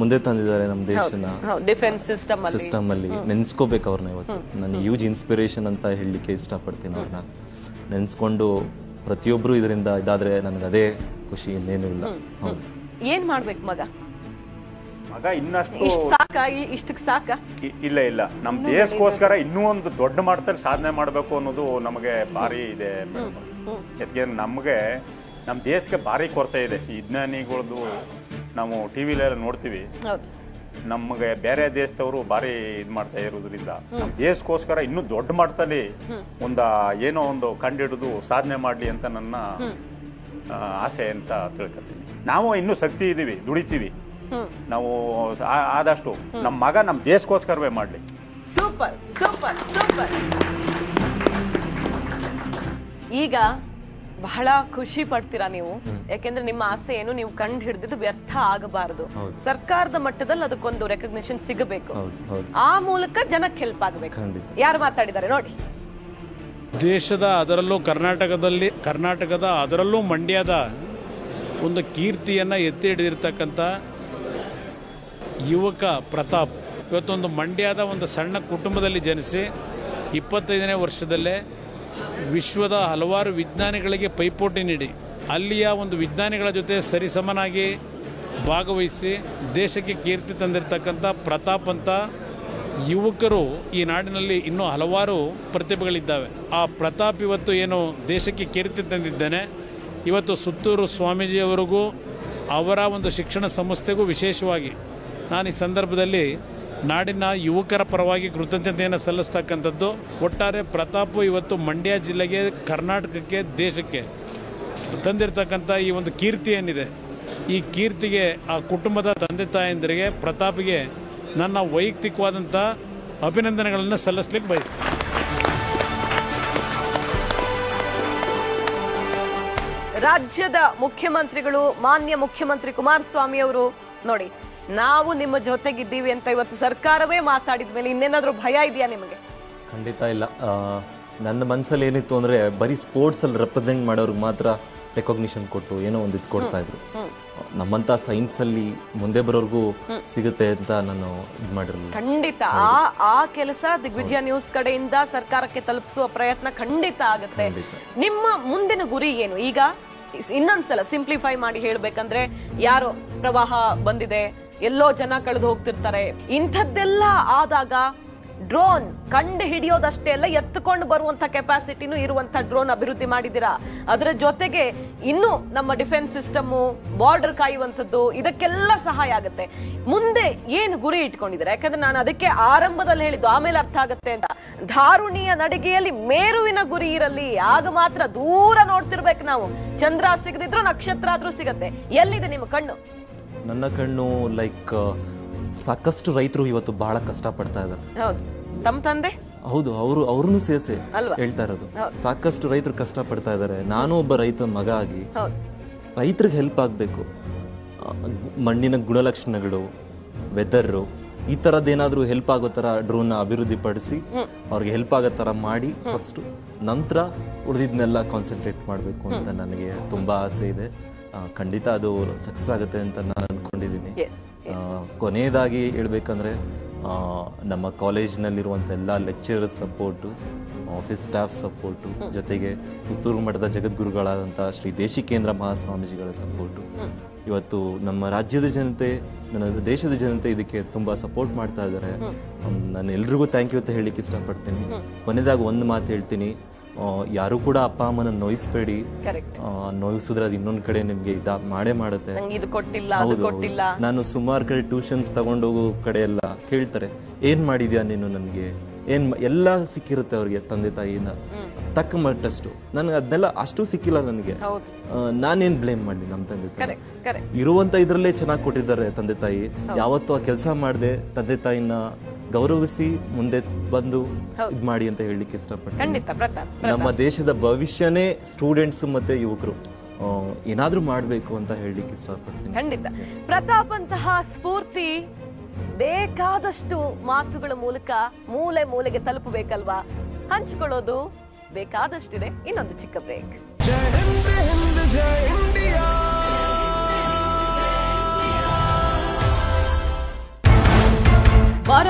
Speaker 2: ಮುಂದೆ ತಂದಿದ್ದಾರೆ ನಮ್ಮ ದೇಶನ.
Speaker 1: ಡಿಫೆನ್ಸ್ ಸಿಸ್ಟಮ್
Speaker 2: ಸಿಸ್ಟಮ್ ಅಲ್ಲಿ. ನೆನೆಸ್ಕೋಬೇಕು ಅವ್ರನ್ನ ಇವತ್ತು. ನಾನು ಯೂಜ್ ಇನ್ಸ್ಪಿರೇಷನ್ ಅಂತ ಹೇಳಲಿಕ್ಕೆ ಇಷ್ಟಪಡ್ತೀನಿ ಅವ್ರನ್ನ. ನೆನೆಸ್ಕೊಂಡು ಪ್ರತಿಯೊಬ್ರು ಇದರಿಂದ ಇದಾದ್ರೆ ನನಗೆ ಅದೇ ಖುಷಿ ಇನ್ನೇನು ಇಲ್ಲ. ಹೌದು.
Speaker 1: ಏನ್ ಮಾಡ್ಬೇಕು ಮಗ?
Speaker 11: ಮಗ ಇನ್ನಷ್ಟು
Speaker 1: ಸಾಕ ಇಷ್ಟಕ್ಕೆ ಸಾಕ?
Speaker 11: ಇಲ್ಲ ಇಲ್ಲ. ನಮ್ಮ ದೇಶಕ್ಕೋಸ್ಕರ ಇನ್ನೂ ಒಂದು ದೊಡ್ಡ ಮಟ್ಟದಲ್ಲಿ ಸಾಧನೆ ಮಾಡಬೇಕು ಅನ್ನೋದು ನಮಗೆ ಭಾರಿ ಇದೆ. ಯಾಕೆ ನಮಗೆ ನಮ್ಮ ದೇಶಕ್ಕೆ ಭಾರಿ ಕೊರತೆ ಇದೆ. ವಿಜ್ಞಾನಿಗಳದ್ದು ನಾವು ಟಿ ವಿಲೆಲ್ಲ ನೋಡ್ತೀವಿ.
Speaker 1: ಹೌದು.
Speaker 11: ನಮಗೆ ಬೇರೆ ದೇಶದವರು ಭಾರಿ ಇದು ಮಾಡ್ತಾ ಇರೋದ್ರಿಂದ ನಮ್ಮ ದೇಶಕ್ಕೋಸ್ಕರ ಇನ್ನೂ ದೊಡ್ಡ ಮಟ್ಟದಲ್ಲಿ ಒಂದ ಏನೋ ಒಂದು ಕಂಡಿಡಿದು ಸಾಧನೆ ಮಾಡಲಿ ಅಂತ ನನ್ನ ಆಸೆ ಅಂತ ತಿಳ್ಕೊತೀನಿ. ನಾವು ಇನ್ನೂ ಶಕ್ತಿ ಇದ್ದೀವಿ ದುಡಿತೀವಿ. ನಾವು ಆದಷ್ಟು ನಮ್ಮ ಮಗ ನಮ್ಮ ದೇಶಕ್ಕೋಸ್ಕರವೇ ಮಾಡಲಿ.
Speaker 1: Super super super. ಈಗ ಬಹಳ ಖುಷಿ ಪಡ್ತೀರಾ ನೀವು? ಯಾಕೆಂದ್ರೆ ನಿಮ್ಮ ಆಸೆ ಏನು ನೀವು ಕಂಡು ಹಿಡಿದಿದ್ದು ವ್ಯರ್ಥ ಆಗಬಾರದು. ಸರ್ಕಾರದ ಮಟ್ಟದಲ್ಲಿ ಅದಕ್ಕೊಂದು ರೆಕಗ್ನಿಷನ್ ಸಿಗಬೇಕು. ಆ ಮೂಲಕ ಜನಕ್ಕೆ ಹೆಲ್ಪ್ ಆಗಬೇಕು.
Speaker 2: ಖಂಡಿತ.
Speaker 1: ಯಾರು ಮಾತಾಡಿದ್ದಾರೆ ನೋಡಿ.
Speaker 24: ದೇಶದ ಅದರಲ್ಲೂ ಕರ್ನಾಟಕದಲ್ಲಿ ಕರ್ನಾಟಕದ ಅದರಲ್ಲೂ ಮಂಡ್ಯದ ಒಂದು ಕೀರ್ತಿಯನ್ನು ಎತ್ತಿ ಹಿಡಿದಿರ್ತಕ್ಕಂಥ ಯುವಕ ಪ್ರತಾಪ್. ಇವತ್ತೊಂದು ಮಂಡ್ಯದ ಒಂದು ಸಣ್ಣ ಕುಟುಂಬದಲ್ಲಿ ಜನಿಸಿ ಇಪ್ಪತ್ತೈದನೇ ವರ್ಷದಲ್ಲೇ ವಿಶ್ವದ ಹಲವಾರು ವಿಜ್ಞಾನಿಗಳಿಗೆ ಪೈಪೋಟಿ ನೀಡಿ, ಅಲ್ಲಿಯ ಒಂದು ವಿಜ್ಞಾನಿಗಳ ಜೊತೆ ಸರಿಸಮನಾಗಿ ಭಾಗವಹಿಸಿ ದೇಶಕ್ಕೆ ಕೀರ್ತಿ ತಂದಿರತಕ್ಕಂಥ ಪ್ರತಾಪ್ ಅಂತ ಯುವಕರು ಈ ನಾಡಿನಲ್ಲಿ ಇನ್ನೂ ಹಲವಾರು ಪ್ರತಿಭೆಗಳಿದ್ದಾವೆ. ಆ ಪ್ರತಾಪ್ ಇವತ್ತು ಏನು ದೇಶಕ್ಕೆ ಕೀರ್ತಿ ತಂದಿದ್ದೇನೆ? ಇವತ್ತು ಸುತ್ತೂರು ಸ್ವಾಮೀಜಿಯವರಿಗೂ ಅವರ ಒಂದು ಶಿಕ್ಷಣ ಸಂಸ್ಥೆಗೂ ವಿಶೇಷವಾಗಿ ನಾನು ಈ ಸಂದರ್ಭದಲ್ಲಿ ನಾಡಿನ ಯುವಕರ ಪರವಾಗಿ ಕೃತಜ್ಞತೆಯನ್ನು ಸಲ್ಲಿಸ್ತಕ್ಕಂಥದ್ದು ಒಟ್ಟಾರೆ ಪ್ರತಾಪ್ ಇವತ್ತು ಮಂಡ್ಯ ಜಿಲ್ಲೆಗೆ, ಕರ್ನಾಟಕಕ್ಕೆ, ದೇಶಕ್ಕೆ ತಂದಿರತಕ್ಕಂಥ ಈ ಒಂದು ಕೀರ್ತಿ ಏನಿದೆ. ಈ ಕೀರ್ತಿಗೆ, ಆ ಕುಟುಂಬದ ತಂದೆ ತಾಯಂದಿರಿಗೆ, ಪ್ರತಾಪ್ಗೆ ನನ್ನ ವೈಯಕ್ತಿಕವಾದಂಥ ಅಭಿನಂದನೆಗಳನ್ನು ಸಲ್ಲಿಸ್ಲಿಕ್ಕೆ ಬಯಸ್ತೀನಿ.
Speaker 1: ರಾಜ್ಯದ ಮುಖ್ಯಮಂತ್ರಿಗಳು, ಮಾನ್ಯ ಮುಖ್ಯಮಂತ್ರಿ ಕುಮಾರಸ್ವಾಮಿ ಅವರು ನೋಡಿ ನಾವು ನಿಮ್ಮ ಜೊತೆಗಿದ್ದೀವಿ ಅಂತ ಇವತ್ತು ಸರ್ಕಾರವೇ ಮಾತಾಡಿದ ಮೇಲೆ ಇನ್ನೇನಾದ್ರೂ ಭಯ ಇದೆಯಾ ನಿಮಗೆ?
Speaker 2: ಖಂಡಿತ ಇಲ್ಲ. ನನ್ನ ಮನಸ್ಸಲ್ಲಿ ಏನಿತ್ತು ಅಂದ್ರೆ ಬರೀ ಸ್ಪೋರ್ಟ್ಸ್ ಅಲ್ಲಿ ರೆಪ್ರೆಸೆಂಟ್ ಮಾಡೋರ್ಗೆ ಮಾತ್ರ ರೆಕಾಗ್ನಿಷನ್ ಕೊಟ್ಟು ಏನೋ ಒಂದು ಇದು ಕೊಡ್ತಾ ಇದ್ರು. ನಮ್ಮಂತ ಸೈನ್ಸ್ ಅಲ್ಲಿ ಮುಂದೆ ಬರೋರ್ಗೂ ಸಿಗುತ್ತೆ ಅಂತ ನಾನು ಇದು ಮಾಡಿರಲಿಲ್ಲ.
Speaker 1: ಖಂಡಿತ. ಆ ಆ ಕೆಲಸ ದಿಗ್ವಿಜಯ ನ್ಯೂಸ್ ಕಡೆಯಿಂದ ಸರ್ಕಾರಕ್ಕೆ ತಲುಪಿಸುವ ಪ್ರಯತ್ನ ಖಂಡಿತ ಆಗುತ್ತೆ. ನಿಮ್ಮ ಮುಂದಿನ ಗುರಿ ಏನು? ಈಗ ಇನ್ನೊಂದ್ಸಲ ಸಿಂಪ್ಲಿಫೈ ಮಾಡಿ ಹೇಳ್ಬೇಕಂದ್ರೆ ಯಾರು ಪ್ರವಾಹ ಬಂದಿದೆ ಎಲ್ಲೋ ಜನ ಕಳೆದು ಹೋಗ್ತಿರ್ತಾರೆ. ಇಂಥದ್ದೆಲ್ಲ ಆದಾಗ ಡ್ರೋನ್ ಕಂಡು ಹಿಡಿಯೋದಷ್ಟೇ ಅಲ್ಲ ಎತ್ತುಕೊಂಡು ಬರುವಂತ ಕೆಪಾಸಿಟಿನೂ ಇರುವಂತ ಡ್ರೋನ್ ಅಭಿವೃದ್ಧಿ ಮಾಡಿದ್ದೀರಾ? ಅದರ ಜೊತೆಗೆ ಇನ್ನು ನಮ್ಮ ಡಿಫೆನ್ಸ್ ಸಿಸ್ಟಮ್ ಬಾರ್ಡರ್ ಕಾಯುವಂಥದ್ದು, ಇದಕ್ಕೆಲ್ಲ ಸಹಾಯ ಆಗುತ್ತೆ. ಮುಂದೆ ಏನು ಗುರಿ ಇಟ್ಕೊಂಡಿದ್ದೀರಾ? ಯಾಕಂದ್ರೆ ನಾನು ಅದಕ್ಕೆ ಆರಂಭದಲ್ಲಿ ಹೇಳಿದ್ದು, ಆಮೇಲೆ ಅರ್ಥ ಆಗುತ್ತೆ ಅಂತ. ಧಾರುಣಿಯ ನಡಿಗೆಯಲ್ಲಿ ಮೇರುವಿನ ಗುರಿ ಇರಲಿ ಆಗ ಮಾತ್ರ ದೂರ ನೋಡ್ತಿರ್ಬೇಕು ನಾವು. ಚಂದ್ರ ಸಿಗದಿದ್ರು ನಕ್ಷತ್ರ ಆದ್ರೂ ಸಿಗತ್ತೆ. ಎಲ್ಲಿದೆ ನಿಮ್ಮ ಕಣ್ಣು?
Speaker 2: ನನ್ನ ಕಣ್ಣು ಲೈಕ್ ಸಾಕಷ್ಟು ರೈತರು ಇವತ್ತು ಬಹಳ ಕಷ್ಟಪಡ್ತಾ ಇದ್ದಾರೆ.
Speaker 1: ಹೌದು. ತಮ್ಮ ತಂದೆ?
Speaker 2: ಹೌದು ಅವರು ಅವ್ರನ್ನು ಸೇರಿಸಿ? ಹೇಳ್ತಾ ಇರೋದು. ಸಾಕಷ್ಟು ರೈತರು ಕಷ್ಟ ಪಡ್ತಾ ಇದ್ದಾರೆ. ನಾನು ಒಬ್ಬ ರೈತ ಮಗ ಆಗಿ ರೈತರಿಗೆ ಹೆಲ್ಪ್ ಆಗಬೇಕು. ಮಣ್ಣಿನ ಗುಣಲಕ್ಷಣಗಳು ವೆದರ್ ಈ ಥರದ್ದೇನಾದರೂ ಹೆಲ್ಪ್ ಆಗೋ ಥರ ಡ್ರೋನ್ ಅಭಿವೃದ್ಧಿ ಪಡಿಸಿ. ಅವ್ರಿಗೆ ಹೆಲ್ಪ್ ಆಗೋ ಥರ ಮಾಡಿ ಫಸ್ಟ್ ನಂತರ ಉಳಿದಿದ್ನೆಲ್ಲ ಕಾನ್ಸಂಟ್ರೇಟ್ ಮಾಡಬೇಕು ಅಂತ ನನಗೆ ತುಂಬಾ ಆಸೆ ಇದೆ. ಖಂಡಿತ ಅದು ಸಕ್ಸಸ್ ಆಗುತ್ತೆ ಅಂತ ನಾನು ಆ, ಕೊನೆಯದಾಗಿ ಹೇಳ್ಬೇಕಂದ್ರೆ ನಮ್ಮ ಕಾಲೇಜ್ನಲ್ಲಿರುವಂಥ ಎಲ್ಲ lecturer support office staff support ಜೊತೆಗೆ ಪುತ್ತೂರು ಮಠದ ಜಗದ್ಗುರುಗಳಾದಂಥ ಶ್ರೀ ದೇಶಿಕೇಂದ್ರ ಮಹಾಸ್ವಾಮೀಜಿಗಳ ಸಪೋರ್ಟು ಇವತ್ತು ನಮ್ಮ ರಾಜ್ಯದ ಜನತೆ ನನ್ನ ದೇಶದ ಜನತೆ ಇದಕ್ಕೆ ತುಂಬ ಸಪೋರ್ಟ್ ಮಾಡ್ತಾ ಇದ್ದಾರೆ. ನಾನು ಎಲ್ರಿಗೂ ಥ್ಯಾಂಕ್ ಯು ಅಂತ ಹೇಳಲಿಕ್ಕೆ ಇಷ್ಟಪಡ್ತೀನಿ. ಕೊನೆಯದಾಗಿ ಒಂದು ಮಾತು ಹೇಳ್ತೀನಿ. ಯಾರು ಕೂಡ ಅಪ್ಪ ಅಮ್ಮನ ನೋಯಿಸ್ಬೇಡಿ. ನೋಯಿಸಿದ್ರೆ ಅದು ಇನ್ನೊಂದು ಕಡೆ ನಿಮಗೆ ಇದ ಮಾಡೇ ಮಾಡುತ್ತೆ. ನಾನು ಸುಮಾರು ಕಡೆ ಟ್ಯೂಷನ್ಸ್ ತಗೊಂಡೋಗೋ ಕಡೆ ಎಲ್ಲ ಕೇಳ್ತಾರೆ ಏನ್ ಮಾಡಿದ್ಯಾ ನೀನು ನನಗೆ? ಏನ್ ಎಲ್ಲ ಸಿಕ್ಕಿರುತ್ತೆ ಅವ್ರಿಗೆ ತಂದೆ ತಾಯಿಯಿಂದ. ತಕ್ಕ ಮಟ್ಟಷ್ಟು. ನನಗೆ ಅದನ್ನೆಲ್ಲ ಅಷ್ಟು ಸಿಕ್ಕಿಲ್ಲ ನನಗೆ. ನಾನೇನ್ ಬ್ಲೇಮ್ ಮಾಡಲಿ ನಮ್ಮ ತಂದೆ ತಾಯಿ? ಇರುವಂತ ಇದ್ರಲ್ಲೇ ಚೆನ್ನಾಗಿ ಕೊಟ್ಟಿದ್ದಾರೆ ತಂದೆ ತಾಯಿ. ಯಾವತ್ತೂ ಆ ಕೆಲಸ ಮಾಡದೆ ತಂದೆ ತಾಯಿನ ಗೌರವಿಸಿ ಮುಂದೆ ಬಂದು ಇದು ಮಾಡಿ ಅಂತ ಹೇಳಲಿಕ್ಕೆ ಇಷ್ಟಪಡ್ತೀನಿ.
Speaker 1: ಖಂಡಿತ ಪ್ರತಾಪ್
Speaker 2: ನಮ್ಮ ದೇಶದ ಭವಿಷ್ಯನೇ ಸ್ಟೂಡೆಂಟ್ಸ್ ಮತ್ತೆ ಯುವಕರು ಏನಾದರೂ ಏನಾದ್ರೂ ಮಾಡಬೇಕು ಅಂತ ಹೇಳಲಿಕ್ಕೆ ಇಷ್ಟಪಡ್ತೀನಿ.
Speaker 1: ಖಂಡಿತ. ಪ್ರತಾಪ್ ಅಂತಹ ಸ್ಫೂರ್ತಿ ಬೇಕಾದಷ್ಟು ಮಾತುಗಳ ಮೂಲಕ ಮೂಲೆ ಮೂಲೆಗೆ ತಲುಪಬೇಕಲ್ವಾ? ಹಂಚಿಕೊಳ್ಳೋದು ಬೇಕಾದಷ್ಟಿದೆ. ಇನ್ನೊಂದು ಚಿಕ್ಕ ಬ್ರೇಕ್. ಬರ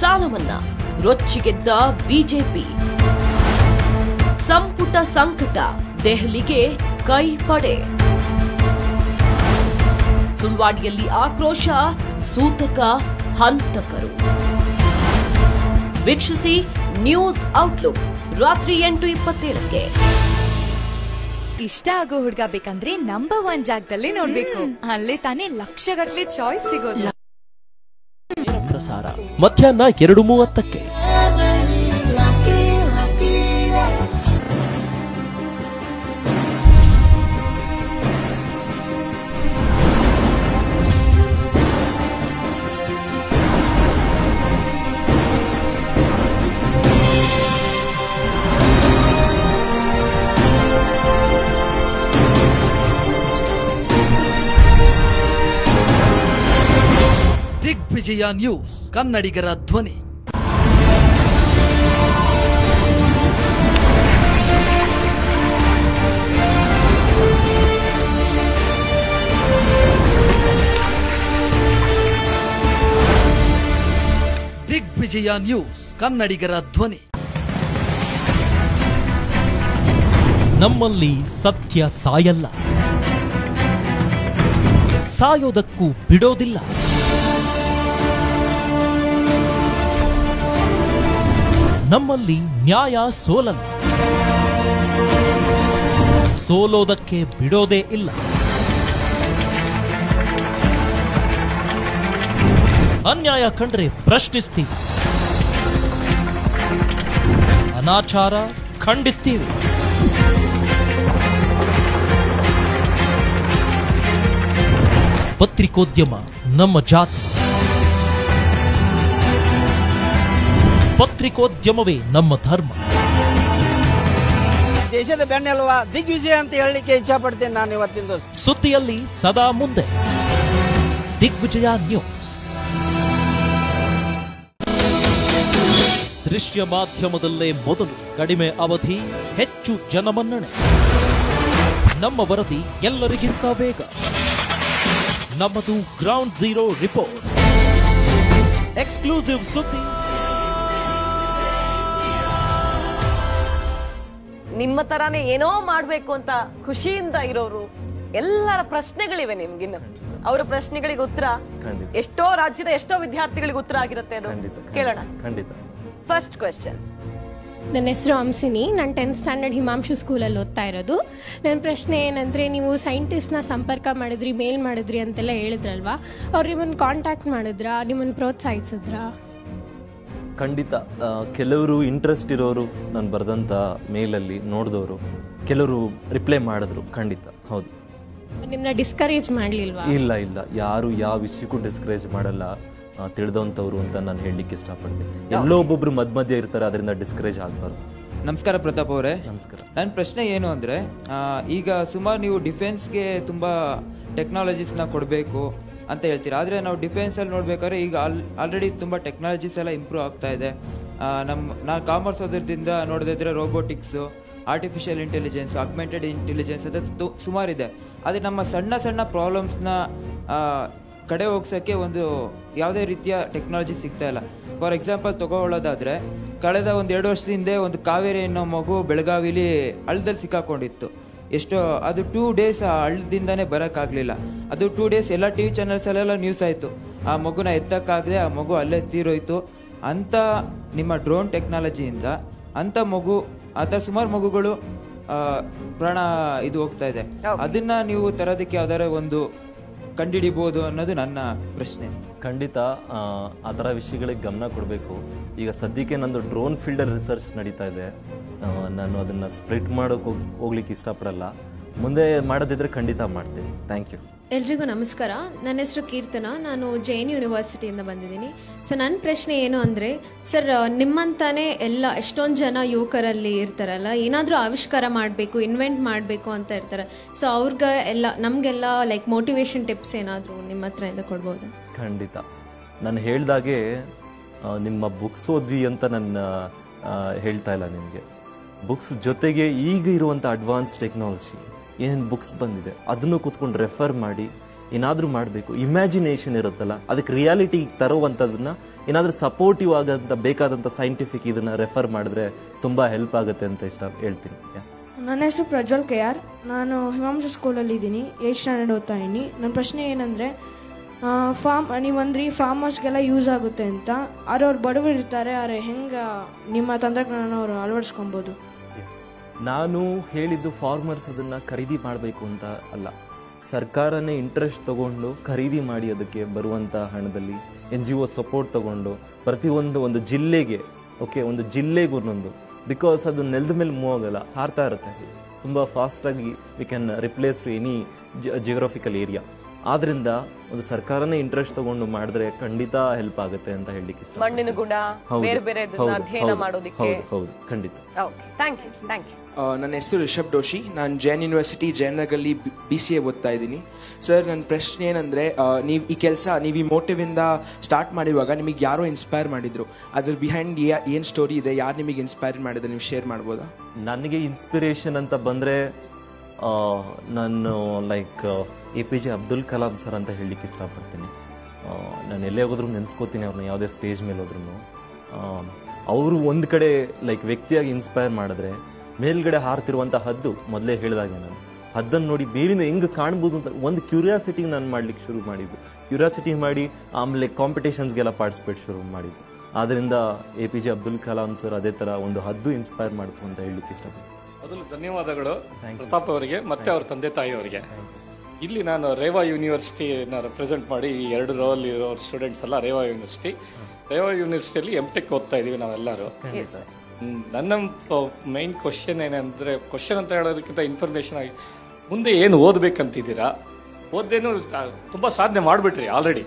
Speaker 1: ಸಾಲ ಮನ್ನಾ ರೊಚ್ಚಿಗೆದ್ದ ಬಿಜೆಪಿ. ಸಂಪುಟ ಸಂಕಟ ದೆಹಲಿಗೆ ಕೈ ಪಡೆ. ಸುಳ್ವಾಡಿಯಲ್ಲಿ ಆಕ್ರೋಶ ಸೂತಕ ಹಂತಕರು. ವೀಕ್ಷಿಸಿ ನ್ಯೂಸ್ ಔಟ್ಲುಕ್ ರಾತ್ರಿ ಎಂಟು ಇಪ್ಪತ್ತೇಳಕ್ಕೆ.
Speaker 6: ಇಷ್ಟ ಆಗೋ ಹುಡ್ಗ ಬೇಕಂದ್ರೆ ನಂಬರ್ ಒನ್ ಜಾಗದಲ್ಲಿ ನೋಡ್ಬೇಕು. ಅಲ್ಲೇ ತಾನೇ ಲಕ್ಷಗಟ್ಟಲೆ ಚಾಯ್ಸ್ ಸಿಗೋದು.
Speaker 3: ಮಧ್ಯಾಹ್ನ ಎರಡು ಮೂವತ್ತಕ್ಕೆ.
Speaker 20: ದಿಗ್ವಿಜಯ ನ್ಯೂಸ್ ಕನ್ನಡಿಗರ ಧ್ವನಿ. ದಿಗ್ವಿಜಯ ನ್ಯೂಸ್ ಕನ್ನಡಿಗರ ಧ್ವನಿ.
Speaker 3: ನಮ್ಮಲ್ಲಿ ಸತ್ಯ ಸಾಯಲ್ಲ. ಸಾಯೋದಕ್ಕೂ ಬಿಡೋದಿಲ್ಲ. ನಮ್ಮಲ್ಲಿ ನ್ಯಾಯ ಸೋಲಲ್ಲ. ಸೋಲೋದಕ್ಕೆ ಬಿಡೋದೇ ಇಲ್ಲ. ಅನ್ಯಾಯ ಕಂಡ್ರೆ ಪ್ರಶ್ನಿಸ್ತೀವಿ. ಅನಾಚಾರ ಖಂಡಿಸ್ತೀವಿ. ಪತ್ರಿಕೋದ್ಯಮ ನಮ್ಮ ಜಾತಿ. ಪತ್ರಿಕೋದ್ಯಮವೇ ನಮ್ಮ ಧರ್ಮ.
Speaker 23: ದೇಶದ ಬೆನ್ನೆಲುವ ದಿಗ್ವಿಜಯ ಅಂತ ಹೇಳಲಿಕ್ಕೆ ಇಚ್ಛಪಡ್ತೀನಿ ನಾನು ಇವತ್ತಿಂದು
Speaker 3: ಸುದ್ದಿಯಲ್ಲಿ ಸದಾ ಮುಂದೆ. ದಿಗ್ವಿಜಯ ನ್ಯೂಸ್. ದೃಶ್ಯ ಮಾಧ್ಯಮದಲ್ಲೇ ಮೊದಲು ಕಡಿಮೆ ಅವಧಿ ಹೆಚ್ಚು ಜನಮನ್ನಣೆ. ನಮ್ಮ ವರದಿ ಎಲ್ಲರಿಗಿಂತ ವೇಗ ನಮ್ಮದು ಗ್ರೌಂಡ್ ಜೀರೋ ರಿಪೋರ್ಟ್ ಎಕ್ಸ್ಕ್ಲೂಸಿವ್ ಸುದ್ದಿ.
Speaker 1: ನಿಮ್ಮ ತರಾನೇ ಏನೋ ಮಾಡ್ಬೇಕು ಅಂತ ಖುಷಿಯಿಂದ ಇರೋರು ಎಲ್ಲರ ಪ್ರಶ್ನೆಗಳಿವೆ ನಿಮ್ಗಿನ್ನು. ಅವರ ಪ್ರಶ್ನೆಗಳಿಗೆ ಉತ್ತರ
Speaker 2: ಖಂಡಿತ.
Speaker 1: ಎಷ್ಟೋ ರಾಜ್ಯದ ಎಷ್ಟೋ ವಿದ್ಯಾರ್ಥಿಗಳಿಗೆ ಉತ್ತರ ಆಗಿರುತ್ತೆ ಅದು. ಕೇಳೋಣ.
Speaker 2: ಖಂಡಿತ.
Speaker 1: ಫಸ್ಟ್ ಕ್ವೆಶನ್
Speaker 25: ನನ್ನ ಹೆಸರು ಅಂಸಿನಿ ನಾನು ಟೆಂತ್ ಸ್ಟ್ಯಾಂಡರ್ಡ್ ಹಿಮಾಂಶು ಸ್ಕೂಲಲ್ಲಿ ಓದ್ತಾ ಇರೋದು. ನನ್ನ ಪ್ರಶ್ನೆ ಏನಂದರೆ ನೀವು ಸೈಂಟಿಸ್ಟ್ನ ಸಂಪರ್ಕ ಮಾಡಿದ್ರಿ ಮೇಲ್ ಮಾಡಿದ್ರಿ ಅಂತೆಲ್ಲ ಹೇಳಿದ್ರಲ್ವಾ? ಅವ್ರು ನಿಮ್ಮನ್ನು ಕಾಂಟ್ಯಾಕ್ಟ್ ಮಾಡಿದ್ರಾ ನಿಮ್ಮನ್ನು ಪ್ರೋತ್ಸಾಹಿಸಿದ್ರಾ?
Speaker 2: ಖಂಡಿತ ಕೆಲವರು ಇಂಟ್ರೆಸ್ಟ್ ಇರೋರು ನಾನು ಬರೆದಂಥ ಮೇಲಲ್ಲಿ ನೋಡಿದವರು ಕೆಲವರು ರಿಪ್ಲೈ ಮಾಡಿದ್ರು ಖಂಡಿತ ಹೌದು.
Speaker 25: ನಿಮ್ಮನ್ನ ಡಿಸ್ಕರೇಜ್ ಮಾಡಲಿಲ್ವಾ?
Speaker 2: ಇಲ್ಲ ಇಲ್ಲ. ಯಾರು ಯಾವ ವಿಷಯಕ್ಕೂ ಡಿಸ್ಕರೇಜ್ ಮಾಡಲ್ಲ ತಿಳಿದಂಥವ್ರು ಅಂತ ನಾನು ಹೇಳಲಿಕ್ಕೆ ಇಷ್ಟಪಡ್ತೀನಿ. ಎಲ್ಲೋ ಒಬ್ಬೊಬ್ರು ಮಧ್ಯ ಮಧ್ಯ ಇರ್ತಾರೆ ಅದರಿಂದ ಡಿಸ್ಕರೇಜ್ ಆಗಬಾರ್ದು.
Speaker 26: ನಮಸ್ಕಾರ ಪ್ರತಾಪ್ ಅವರೇ.
Speaker 2: ನಮಸ್ಕಾರ.
Speaker 26: ನನ್ನ ಪ್ರಶ್ನೆ ಏನು ಅಂದರೆ ಈಗ ಸುಮಾರು ನೀವು ಡಿಫೆನ್ಸ್ಗೆ ತುಂಬ ಟೆಕ್ನಾಲಜೀಸ್ನ ಕೊಡಬೇಕು ಅಂತ ಹೇಳ್ತೀರಾ. ಆದರೆ ನಾವು ಡಿಫೆನ್ಸಲ್ಲಿ ನೋಡ್ಬೇಕಾದ್ರೆ ಈಗ ಆಲ್ ಆಲ್ರೆಡಿ ತುಂಬ ಟೆಕ್ನಾಲಜೀಸ್ ಎಲ್ಲ ಇಂಪ್ರೂವ್ ಆಗ್ತಾ ಇದೆ. ನಮ್ಮ ನಾನು ಕಾಮರ್ಸ್ ಓದೋದ್ರಿಂದ ನೋಡೋದಿದ್ರೆ robotics artificial intelligence augmented intelligence ಅಂತ ತು- ಸುಮಾರಿದೆ ಆದರೆ ನಮ್ಮ ಸಣ್ಣ ಸಣ್ಣ ಪ್ರಾಬ್ಲಮ್ಸ್ನ ಕಡೆ ಹೋಗ್ಸೋಕ್ಕೆ ಒಂದು ಯಾವುದೇ ರೀತಿಯ ಟೆಕ್ನಾಲಜಿ ಸಿಗ್ತಾ ಇಲ್ಲ. ಫಾರ್ ಎಕ್ಸಾಂಪಲ್ ತಗೊಳ್ಳೋದಾದರೆ ಕಳೆದ ಒಂದು ಎರಡು ವರ್ಷದ ಹಿಂದೆ ಒಂದು ಕಾವೇರಿ ಅನ್ನೋ ಮಗು ಬೆಳಗಾವಿಲಿ ಹಳ್ಳದಲ್ಲಿ ಸಿಕ್ಕಾಕೊಂಡಿತ್ತು. ಎಷ್ಟೋ ಅದು ಟೂ ಡೇಸ್ ಆ ಹಳ್ಳದಿಂದನೇ ಬರೋಕ್ಕಾಗಲಿಲ್ಲ. ಅದು ಟೂ ಡೇಸ್ ಎಲ್ಲ ಟಿ ವಿ ಚಾನಲ್ಸಲ್ಲೆಲ್ಲ ನ್ಯೂಸ್ ಆಯಿತು. ಆ ಮಗುನ ಎತ್ತಕ್ಕಾಗದೆ ಆ ಮಗು ಅಲ್ಲೇ ತೀರೋಯ್ತು. ಅಂಥ ನಿಮ್ಮ ಡ್ರೋನ್ ಟೆಕ್ನಾಲಜಿಯಿಂದ ಅಂಥ ಮಗು ಆ ಥರ ಸುಮಾರು ಮಗುಗಳು ಆ, ಪ್ರಾಣ ಇದು ಹೋಗ್ತಾ ಇದೆ. ಅದನ್ನ ನೀವು ತರೋದಕ್ಕೆ ಯಾವ್ದಾರ ಒಂದು ಕಂಡಿಡಿಬೋದು ಅನ್ನೋದು ನನ್ನ ಪ್ರಶ್ನೆ.
Speaker 2: ಖಂಡಿತ ಆ, ಥರ ವಿಷಯಗಳಿಗೆ ಗಮನ ಕೊಡಬೇಕು. ಈಗ ಸದ್ಯಕ್ಕೆ ನಂದು ಡ್ರೋನ್ ಫೀಲ್ಡರ್ ರಿಸರ್ಚ್ ನಡೀತಾ ಇದೆ. ನಾನು ಅದನ್ನು ಸ್ಪ್ರೆಡ್ ಮಾಡೋಕ್ಕೆ ಹೋಗ್ ಹೋಗ್ಲಿಕ್ಕೆ ಇಷ್ಟಪಡಲ್ಲ. ಮುಂದೆ ಮಾಡೋದಿದ್ರೆ ಖಂಡಿತ ಮಾಡ್ತೀನಿ. ಥ್ಯಾಂಕ್ ಯು
Speaker 25: ಎಲ್ರಿಗೂ ನಮಸ್ಕಾರ. ನನ್ನ ಹೆಸರು ಕೀರ್ತನ. ನಾನು ಜೈನ್ ಯೂನಿವರ್ಸಿಟಿಯಿಂದ ಬಂದಿದ್ದೀನಿ. ಸೊ ನನ್ನ ಪ್ರಶ್ನೆ ಏನು ಅಂದರೆ ಸರ್ ನಿಮ್ಮಂತಾನೆ ಎಲ್ಲ ಎಷ್ಟೊಂದು ಜನ ಯುವಕರಲ್ಲಿ ಇರ್ತಾರಲ್ಲ, ಏನಾದರೂ ಆವಿಷ್ಕಾರ ಮಾಡಬೇಕು ಇನ್ವೆಂಟ್ ಮಾಡಬೇಕು ಅಂತ ಇರ್ತಾರೆ. ಸೊ ಅವ್ರಿಗೆ ಎಲ್ಲ, ನಮಗೆಲ್ಲ ಲೈಕ್ ಮೋಟಿವೇಶನ್ ಟಿಪ್ಸ್ ಏನಾದರೂ ನಿಮ್ಮ ಹತ್ರದಿಂದ ಕೊಡ್ಬೋದು?
Speaker 2: ಖಂಡಿತ. ನಾನು ಹೇಳಿದಾಗೆ ನಿಮ್ಮ ಬುಕ್ಸ್ ಓದ್ವಿ ಅಂತ ನನ್ನ ಹೇಳ್ತಾ ಇಲ್ಲ ನಿಮಗೆ. ಬುಕ್ಸ್ ಜೊತೆಗೆ ಈಗ ಇರುವಂಥ ಅಡ್ವಾನ್ಸ್ ಟೆಕ್ನಾಲಜಿ ಏನೇನು ಬುಕ್ಸ್ ಬಂದಿದೆ, ಅದನ್ನು ಕೂತ್ಕೊಂಡು ರೆಫರ್ ಮಾಡಿ, ಏನಾದರೂ ಮಾಡಬೇಕು. ಇಮ್ಯಾಜಿನೇಷನ್ ಇರುತ್ತಲ್ಲ, ಅದಕ್ಕೆ ರಿಯಾಲಿಟಿ ತರುವಂಥದ್ದನ್ನ ಏನಾದರೂ ಸಪೋರ್ಟಿವ್ ಆಗಂತ, ಬೇಕಾದಂಥ ಸೈಂಟಿಫಿಕ್ ಇದನ್ನು ರೆಫರ್ ಮಾಡಿದ್ರೆ ತುಂಬ ಹೆಲ್ಪ್ ಆಗುತ್ತೆ ಅಂತ ಇಷ್ಟ ಹೇಳ್ತೀನಿ.
Speaker 27: ನನ್ನ ಹೆಸರು ಪ್ರಜ್ವಲ್ ಕೆ ಆರ್ ನಾನು ಹಿಮಾಂಶ ಸ್ಕೂಲಲ್ಲಿ ಇದ್ದೀನಿ ಏಟ್ ಸ್ಟ್ಯಾಂಡರ್ಡ್ ಓದ್ತಾ ಇದ್ದೀನಿ. ನನ್ನ ಪ್ರಶ್ನೆ ಏನಂದರೆ ಫಾರ್ಮ್ ನೀವಂದ್ರಿ ಫಾರ್ಮರ್ಸ್ಗೆಲ್ಲ ಯೂಸ್ ಆಗುತ್ತೆ ಅಂತ. ಆದ್ರೆ ಅವ್ರು ಬಡವರು ಇರ್ತಾರೆ ಆದರೆ ಹೆಂಗೆ ನಿಮ್ಮ ತಂತ್ರಜ್ಞಾನ ಅವರು ಅಳವಡಿಸ್ಕೊಬೋದು?
Speaker 2: ನಾನು ಹೇಳಿದ್ದು ಫಾರ್ಮರ್ಸ್ ಅದನ್ನ ಖರೀದಿ ಮಾಡಬೇಕು ಅಂತ ಅಲ್ಲ. ಸರ್ಕಾರನೇ ಇಂಟ್ರೆಸ್ಟ್ ತಗೊಂಡು ಖರೀದಿ ಮಾಡಿ ಅದಕ್ಕೆ ಬರುವಂಥ ಹಣದಲ್ಲಿ ಎನ್ ಜಿ ಒ ಸಪೋರ್ಟ್ ತಗೊಂಡು ಪ್ರತಿಯೊಂದು ಒಂದು ಜಿಲ್ಲೆಗೆ ಓಕೆ ಒಂದು ಜಿಲ್ಲೆಗೂ ಒಂದೊಂದು ಬಿಕಾಸ್ ಅದು ನೆಲದ ಮೇಲೆ ಮೂವ್ ಆಗಲ್ಲ, ಹಾರ್ತಾ ಇರುತ್ತೆ. ತುಂಬ ಫಾಸ್ಟಾಗಿ we can replace to any geographical area ಆದ್ರಿಂದ ಒಂದು ಸರ್ಕಾರನೇ ಇಂಟ್ರೆಸ್ಟ್ ತಗೊಂಡು ಮಾಡಿದ್ರೆ ಖಂಡಿತ ಹೆಲ್ಪ್ ಆಗುತ್ತೆ ಅಂತ ಹೇಳಲಿಕ್ಕೆ ಇಷ್ಟ
Speaker 1: ಮಣ್ಣಿನ ಗುಣ ಬೇರೆ ಬೇರೆ ಅಧ್ಯಯನ ಮಾಡೋದಿಕ್ಕೆ.
Speaker 2: ಹೌದು ಹೌದು ಖಂಡಿತ.
Speaker 1: Okay thank you thank you
Speaker 28: ಆ, ನನ್ನ ಹೆಸರು ರಿಷಬ್ ಡೋಶಿ ನಾನು ಜೈನ್ ಯೂನಿವರ್ಸಿಟಿ ಜಯನಗರಲ್ಲಿ ಬಿ ಸಿ ಎ ಓದ್ತಾ ಇದ್ದೀನಿ. ಸರ್ ನನ್ನ ಪ್ರಶ್ನೆ ಏನಂದರೆ ನೀವು ಈ ಕೆಲಸ ನೀವು ಈ ಮೋಟಿವಿಂದ ಸ್ಟಾರ್ಟ್ ಮಾಡಿರುವಾಗ ನಿಮಗೆ ಯಾರೋ ಇನ್ಸ್ಪೈರ್ ಮಾಡಿದ್ರು? ಅದ್ರ ಬಿಹೈಂಡ್ ಏನು ಸ್ಟೋರಿ ಇದೆ? ಯಾರು ನಿಮಗೆ ಇನ್ಸ್ಪೈರ್ ಮಾಡಿದ್ರೆ ನೀವು ಶೇರ್ ಮಾಡ್ಬೋದಾ?
Speaker 2: ನನಗೆ ಇನ್ಸ್ಪಿರೇಷನ್ ಅಂತ ಬಂದರೆ ನಾನು like A P J Abdul Kalam sir ಅಂತ ಹೇಳಲಿಕ್ಕೆ ಇಷ್ಟಪಡ್ತೀನಿ. ನಾನು ಎಲ್ಲೇ ಹೋದ್ರೂ ನೆನೆಸ್ಕೋತೀನಿ ಅವ್ರನ್ನ ಯಾವುದೇ ಸ್ಟೇಜ್ ಮೇಲೆ ಹೋದ್ರೂ ಅವರು ಒಂದು ಕಡೆ ಲೈಕ್ ವ್ಯಕ್ತಿಯಾಗಿ ಇನ್ಸ್ಪೈರ್ ಮಾಡಿದ್ರೆ ಮೇಲ್ಗಡೆ ಹಾರ್ತಿರುವಂಥ ಹದ್ದು ಮೊದಲೇ ಹೇಳಿದಾಗೆ ನಾನು. ಹದ್ದನ್ನು ನೋಡಿ ಬೇರಿಂದ ಹೆಂಗೆ ಕಾಣ್ಬೋದು ಅಂತ ಒಂದು ಕ್ಯೂರಿಯಾಸಿಟಿ ನಾನು ಮಾಡ್ಲಿಕ್ಕೆ ಶುರು ಮಾಡಿದ್ದು. ಕ್ಯೂರಿಯಾಸಿಟಿ ಮಾಡಿ ಆಮೇಲೆ ಕಾಂಪಿಟೇಷನ್ಸ್ಗೆಲ್ಲ ಪಾರ್ಟಿಸಿಪೇಟ್ ಶುರು ಮಾಡಿದ್ದು. ಆದ್ದರಿಂದ A P J Abdul Kalam sir ಅದೇ ಥರ ಒಂದು ಹದ್ದು ಇನ್ಸ್ಪೈರ್ ಮಾಡ್ತು ಅಂತ ಹೇಳಲಿಕ್ಕೆ ಇಷ್ಟಪಡ್ತೀನಿ.
Speaker 29: ಮೊದಲು ಧನ್ಯವಾದಗಳು ಪ್ರತಾಪ್ ಅವರಿಗೆ ಮತ್ತೆ ಅವ್ರ ತಂದೆ ತಾಯಿಯವರಿಗೆ ಇಲ್ಲಿ ನಾನು ರೇವಾ ಯೂನಿವರ್ಸಿಟಿನ ರೆಪ್ರೆಸೆಂಟ್ ಮಾಡಿ ಈ ಎರಡು ರೋಲ್ ಇರೋ ಸ್ಟೂಡೆಂಟ್ಸ್ ಎಲ್ಲ ರೇವಾ ಯೂನಿವರ್ಸಿಟಿ. ರೇವಾ ಯೂನಿವರ್ಸಿಟಿಯಲ್ಲಿ ಎಂ ಟೆಕ್ ಓದ್ತಾ ಇದ್ದೀವಿ ನಾವೆಲ್ಲರೂ. ನನ್ನ ಮೈನ್ ಕ್ವಶನ್ ಏನಂದರೆ ಕ್ವಶನ್ ಅಂತ ಹೇಳೋದಕ್ಕಿಂತ ಇನ್ಫಾರ್ಮೇಷನ್ ಆಗಿ ಮುಂದೆ ಏನು ಓದಬೇಕಂತಿದ್ದೀರಾ? ಓದೇನು ತುಂಬ ಸಾಧನೆ ಮಾಡಿಬಿಟ್ರಿ ಆಲ್ರೆಡಿ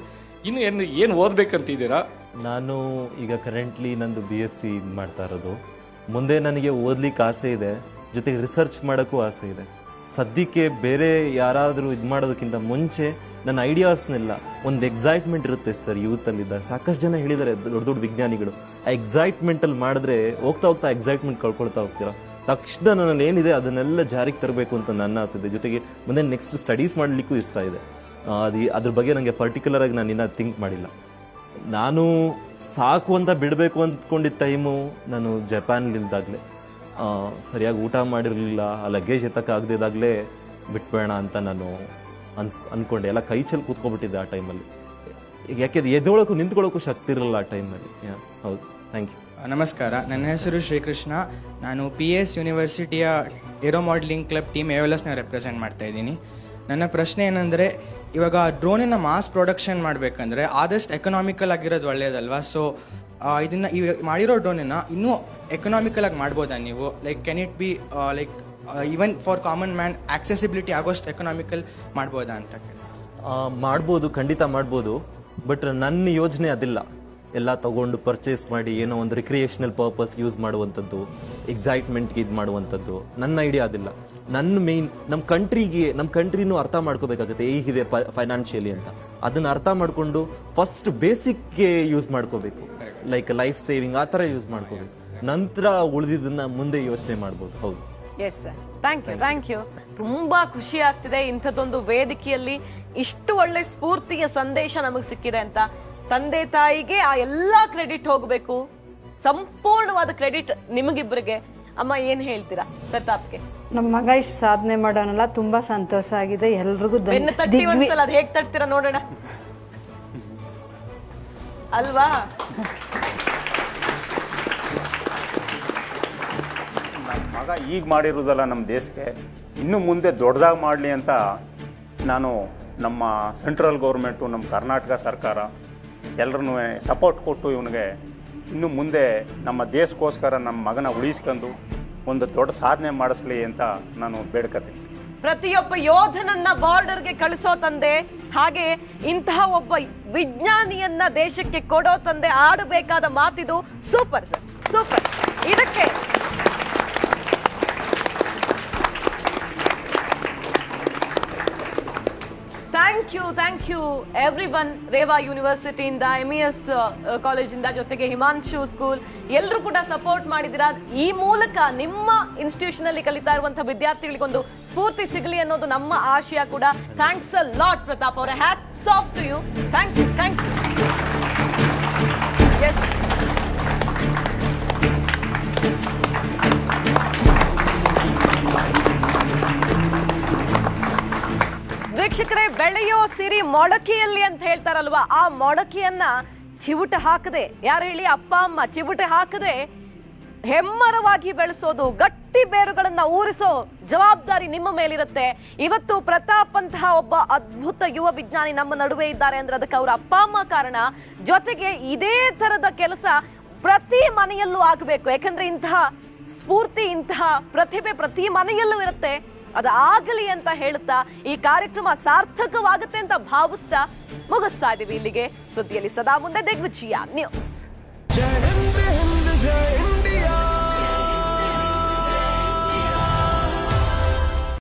Speaker 29: ಇನ್ನು ಏನು ಏನು ಓದಬೇಕಂತಿದ್ದೀರಾ?
Speaker 2: ನಾನು ಈಗ ಕರೆಂಟ್ಲಿ ನಂದು ಬಿ ಎಸ್ ಸಿ ಮಾಡ್ತಾ ಇರೋದು. ಮುಂದೆ ನನಗೆ ಓದ್ಲಿಕ್ಕೆ ಆಸೆ ಇದೆ ಜೊತೆಗೆ ರಿಸರ್ಚ್ ಮಾಡೋಕ್ಕೂ ಆಸೆ ಇದೆ. ಸದ್ಯಕ್ಕೆ ಬೇರೆ ಯಾರಾದರೂ ಇದು ಮಾಡೋದಕ್ಕಿಂತ ಮುಂಚೆ ನನ್ನ ಐಡಿಯಾಸ್ನೆಲ್ಲ ಒಂದು ಎಕ್ಸೈಟ್ಮೆಂಟ್ ಇರುತ್ತೆ ಸರ್ ಯೂತಲ್ಲಿದ್ದಾಗ ಸಾಕಷ್ಟು ಜನ ಹೇಳಿದ್ದಾರೆ ದೊಡ್ಡ ದೊಡ್ಡ ವಿಜ್ಞಾನಿಗಳು. ಆ ಎಕ್ಸೈಟ್ಮೆಂಟಲ್ಲಿ ಮಾಡಿದ್ರೆ ಹೋಗ್ತಾ ಹೋಗ್ತಾ ಎಕ್ಸೈಟ್ಮೆಂಟ್ ಕಳ್ಕೊಳ್ತಾ ಹೋಗ್ತೀರಾ? ತಕ್ಷಣ ನನ್ನ ಏನಿದೆ ಅದನ್ನೆಲ್ಲ ಜಾರಿಗೆ ತರಬೇಕು ಅಂತ ನನ್ನ ಆಸೆ ಇದೆ. ಜೊತೆಗೆ ಮುಂದೆ ನೆಕ್ಸ್ಟ್ ಸ್ಟಡೀಸ್ ಮಾಡಲಿಕ್ಕೂ ಇಷ್ಟ ಇದೆ. ಅದು, ಅದ್ರ ಬಗ್ಗೆ ನನಗೆ ಪರ್ಟಿಕ್ಯುಲರಾಗಿ ನಾನು ಇನ್ನೂ ಥಿಂಕ್ ಮಾಡಿಲ್ಲ. ನಾನು ಸಾಕು ಅಂತ ಬಿಡಬೇಕು ಅಂದ್ಕೊಂಡಿದ್ದ ಟೈಮು ನಾನು ಜಪಾನ್ಲಿದ್ದಾಗಲೇ ಸರಿಯಾಗಿ ಊಟ ಮಾಡಿರಲಿಲ್ಲ, ಆ ಲಗೇಜ್ ಎತ್ತಕ್ಕಾಗದಿದ್ದಾಗಲೇ ಬಿಟ್ಬೇಡ ಅಂತ ನಾನು ಅನ್ಸ್ ಅಂದ್ಕೊಂಡೆ ಎಲ್ಲ ಕೈ ಚೆಲ್ಲಿ ಕೂತ್ಕೊಬಿಟ್ಟಿದ್ದೆ ಆ ಟೈಮಲ್ಲಿ ಯಾಕೆಂದ್ರೆ ಎದ್ದೊಳಕ್ಕೂ ನಿಂತ್ಕೊಳ್ಳೋಕ್ಕೂ ಶಕ್ತಿ ಇರಲಿಲ್ಲ ಆ ಟೈಮಲ್ಲಿ ಹೌದು. ಥ್ಯಾಂಕ್ ಯು
Speaker 30: ನಮಸ್ಕಾರ. ನನ್ನ ಹೆಸರು ಶ್ರೀಕೃಷ್ಣ. ನಾನು ಪಿ ಎಸ್ ಯೂನಿವರ್ಸಿಟಿಯ ಏರೋ ಮಾಡಲಿಂಗ್ ಕ್ಲಬ್ ಟೀಮ್ ಎವೆಲಸ್ನ ರೆಪ್ರೆಸೆಂಟ್ ಮಾಡ್ತಾ ಇದ್ದೀನಿ. ನನ್ನ ಪ್ರಶ್ನೆ ಏನಂದರೆ, ಇವಾಗ ಡ್ರೋನಿನ ಮಾಸ್ ಪ್ರೊಡಕ್ಷನ್ ಮಾಡಬೇಕಂದ್ರೆ ಆದಷ್ಟು ಎಕನಾಮಿಕಲ್ ಆಗಿರೋದು ಒಳ್ಳೆಯದಲ್ವಾ ಸೊ ಇದನ್ನು ಈ ಮಾಡಿರೋ ಡ್ರೋನಿನ ಇನ್ನೂ ಎಕನಾಮಿಕಲ್ ಆಗಿ ಮಾಡ್ಬೋದಾ ನೀವು? Like can it be like even for common man accessibility ಆಗೋಷ್ಟು ಎಕನಾಮಿಕಲ್ ಮಾಡ್ಬೋದಾ ಅಂತ ಕೇಳಿ
Speaker 2: ಮಾಡ್ಬೋದು ಖಂಡಿತ ಮಾಡ್ಬೋದು. ಬಟ್ ನನ್ನ ಯೋಜನೆ ಅದಿಲ್ಲ. ಎಲ್ಲ ತಗೊಂಡು ಪರ್ಚೇಸ್ ಮಾಡಿ ಏನೋ ಒಂದು ರಿಕ್ರಿಯೇಷನಲ್ ಪರ್ಪಸ್ ಯೂಸ್ ಮಾಡುವಂಥದ್ದು ಎಕ್ಸೈಟ್ಮೆಂಟ್ಗೆ ಇದು ಮಾಡುವಂಥದ್ದು ನನ್ನ ಐಡಿಯಾ ಅದಿಲ್ಲ. ನನ್ನ ಮೇನ್ ನಮ್ಮ ಕಂಟ್ರಿಗೆ ನಮ್ಮ ಕಂಟ್ರಿನೂ ಅರ್ಥ ಮಾಡ್ಕೋಬೇಕಾಗುತ್ತೆ ಹೇಗಿದೆ ಫೈನಾನ್ಷಿಯಲಿ ಅಂತ. ಅದನ್ನು ಅರ್ಥ ಮಾಡಿಕೊಂಡು ಫಸ್ಟ್ ಬೇಸಿಕ್ಗೆ ಯೂಸ್ ಮಾಡ್ಕೋಬೇಕು. ಲೈಕ್ ಲೈಫ್ ಸೇವಿಂಗ್ ಆ ಥರ ಯೂಸ್ ಮಾಡ್ಕೋಬೇಕು. ನಂತರ ಉಳಿದಿದ್ದನ್ನ ಮುಂದೆ ಯೋಚನೆ ಮಾಡ್ಬೋದು. ಹೌದು.
Speaker 1: Yes sir thank you thank you ತುಂಬಾ ಖುಷಿ ಆಗ್ತಿದೆ ಇಂಥದ್ದೊಂದು ವೇದಿಕೆಯಲ್ಲಿ ಇಷ್ಟು ಒಳ್ಳೆ ಸ್ಫೂರ್ತಿಯ ಸಂದೇಶ ನಮಗೆ ಸಿಕ್ಕಿದೆ ಅಂತ. ತಂದೆ ತಾಯಿಗೆ ಆ ಎಲ್ಲಾ ಕ್ರೆಡಿಟ್ ಹೋಗಬೇಕು. ಸಂಪೂರ್ಣವಾದ ಕ್ರೆಡಿಟ್ ನಿಮಗಿಬ್ಬರಿಗೆ ಅಮ್ಮ ಏನ್ ಹೇಳ್ತೀರಾ ಪ್ರತಾಪ್ಗೆ?
Speaker 12: ನಮ್ಮ ಮಗ ಇಷ್ಟು ಸಾಧನೆ ಮಾಡೋಣಲ್ಲ ತುಂಬಾ ಸಂತೋಷ ಆಗಿದೆ. ಎಲ್ರಿಗೂ
Speaker 1: ಒಂದ್ಸಲ ಅದ್ ಹೇಗ್ ತಟ್ತೀರಾ ನೋಡೋಣ. ಅಲ್ವಾ?
Speaker 11: ಮಗ ಈಗ ಮಾಡಿರೋದಲ್ಲ ನಮ್ಮ ದೇಶಕ್ಕೆ, ಇನ್ನು ಮುಂದೆ ದೊಡ್ಡದಾಗಿ ಮಾಡಲಿ ಅಂತ ನಾನು ನಮ್ಮ ಸೆಂಟ್ರಲ್ ಗೌರ್ಮೆಂಟು, ನಮ್ಮ ಕರ್ನಾಟಕ ಸರ್ಕಾರ ಎಲ್ಲರನ್ನೂ ಸಪೋರ್ಟ್ ಕೊಟ್ಟು ಇವನಿಗೆ ಇನ್ನು ಮುಂದೆ ನಮ್ಮ ದೇಶಕ್ಕೋಸ್ಕರ ನಮ್ಮ ಮಗನ ಉಳಿಸ್ಕೊಂಡು ಒಂದು ದೊಡ್ಡ ಸಾಧನೆ ಮಾಡಿಸ್ಲಿ ಅಂತ ನಾನು ಬೇಡ್ಕತೀನಿ.
Speaker 1: ಪ್ರತಿಯೊಬ್ಬ ಯೋಧನನ್ನ ಬಾರ್ಡರ್ಗೆ ಕಳಿಸೋ ತಂದೆ, ಹಾಗೆ ಇಂತಹ ಒಬ್ಬ ವಿಜ್ಞಾನಿಯನ್ನ ದೇಶಕ್ಕೆ ಕೊಡೋ ತಂದೆ ಆಡಬೇಕಾದ ಮಾತಿದು ಸೂಪರ್ ಸರ್, ಸೂಪರ್. ಇದಕ್ಕೆ thank you thank you every one Reva ಯೂನಿವರ್ಸಿಟಿಯಿಂದ M E S ಕಾಲೇಜಿಂದ ಜೊತೆಗೆ ಹಿಮಾಂಶು ಸ್ಕೂಲ್ ಎಲ್ಲರೂ ಕೂಡ ಸಪೋರ್ಟ್ ಮಾಡಿದಿರಾ ಈ ಮೂಲಕ ನಿಮ್ಮ ಇನ್ಸ್ಟಿಟ್ಯೂಷನ್ ಅಲ್ಲಿ ಕಲಿತಾ ಇರುವಂತಹ ವಿದ್ಯಾರ್ಥಿಗಳಿಗೊಂದು ಸ್ಫೂರ್ತಿ ಸಿಗಲಿ ಅನ್ನೋದು ನಮ್ಮ ಆಶಯ ಕೂಡ. ಥ್ಯಾಂಕ್ಸ್ ಅ ಲಾಟ್ ಪ್ರತಾಪ್ ಅವರ. Hats off to you thank you thank you yes ವೀಕ್ಷಕರೇ, ಬೆಳೆಯೋ ಸಿರಿ ಮೊಳಕೆಯಲ್ಲಿ ಅಂತ ಹೇಳ್ತಾರಲ್ವಾ? ಆ ಮೊಳಕೆಯನ್ನ ಚಿವುಟ ಹಾಕದೆ, ಯಾರು ಹೇಳಿ? ಅಪ್ಪ, ಅಮ್ಮ ಚಿವುಟ ಹಾಕದೆ, ಹೆಮ್ಮರವಾಗಿ ಬೆಳೆಸೋದು, ಗಟ್ಟಿ ಬೇರುಗಳನ್ನ ಊರಿಸೋ ಜವಾಬ್ದಾರಿ ನಿಮ್ಮ ಮೇಲಿರುತ್ತೆ. ಇವತ್ತು ಪ್ರತಾಪ್ ಅಂತಹ ಒಬ್ಬ ಅದ್ಭುತ ಯುವ ವಿಜ್ಞಾನಿ ನಮ್ಮ ನಡುವೆ ಇದ್ದಾರೆ ಅಂದ್ರೆ ಅದಕ್ಕೆ ಅವರ ಅಪ್ಪ, ಅಮ್ಮ ಕಾರಣ. ಜೊತೆಗೆ ಇದೇ ತರದ ಕೆಲಸ ಪ್ರತಿ ಮನೆಯಲ್ಲೂ ಆಗಬೇಕು. ಯಾಕಂದ್ರೆ ಇಂತಹ ಸ್ಫೂರ್ತಿ, ಇಂತಹ ಪ್ರತಿಭೆ ಪ್ರತಿ ಮನೆಯಲ್ಲೂ ಇರುತ್ತೆ. ಅದು ಆಗಲಿ ಅಂತ ಹೇಳುತ್ತಾ ಈ ಕಾರ್ಯಕ್ರಮ ಸಾರ್ಥಕವಾಗುತ್ತೆ ಅಂತ ಭಾವಿಸ್ತಾ ಮುಗಿಸ್ತಾ ಇದೀವಿ ಇಲ್ಲಿಗೆ ಸುದ್ದಿಯಲ್ಲಿ ಸದಾ ಮುಂದೆ ದಿಗ್ವಿಜಯ ನ್ಯೂಸ್.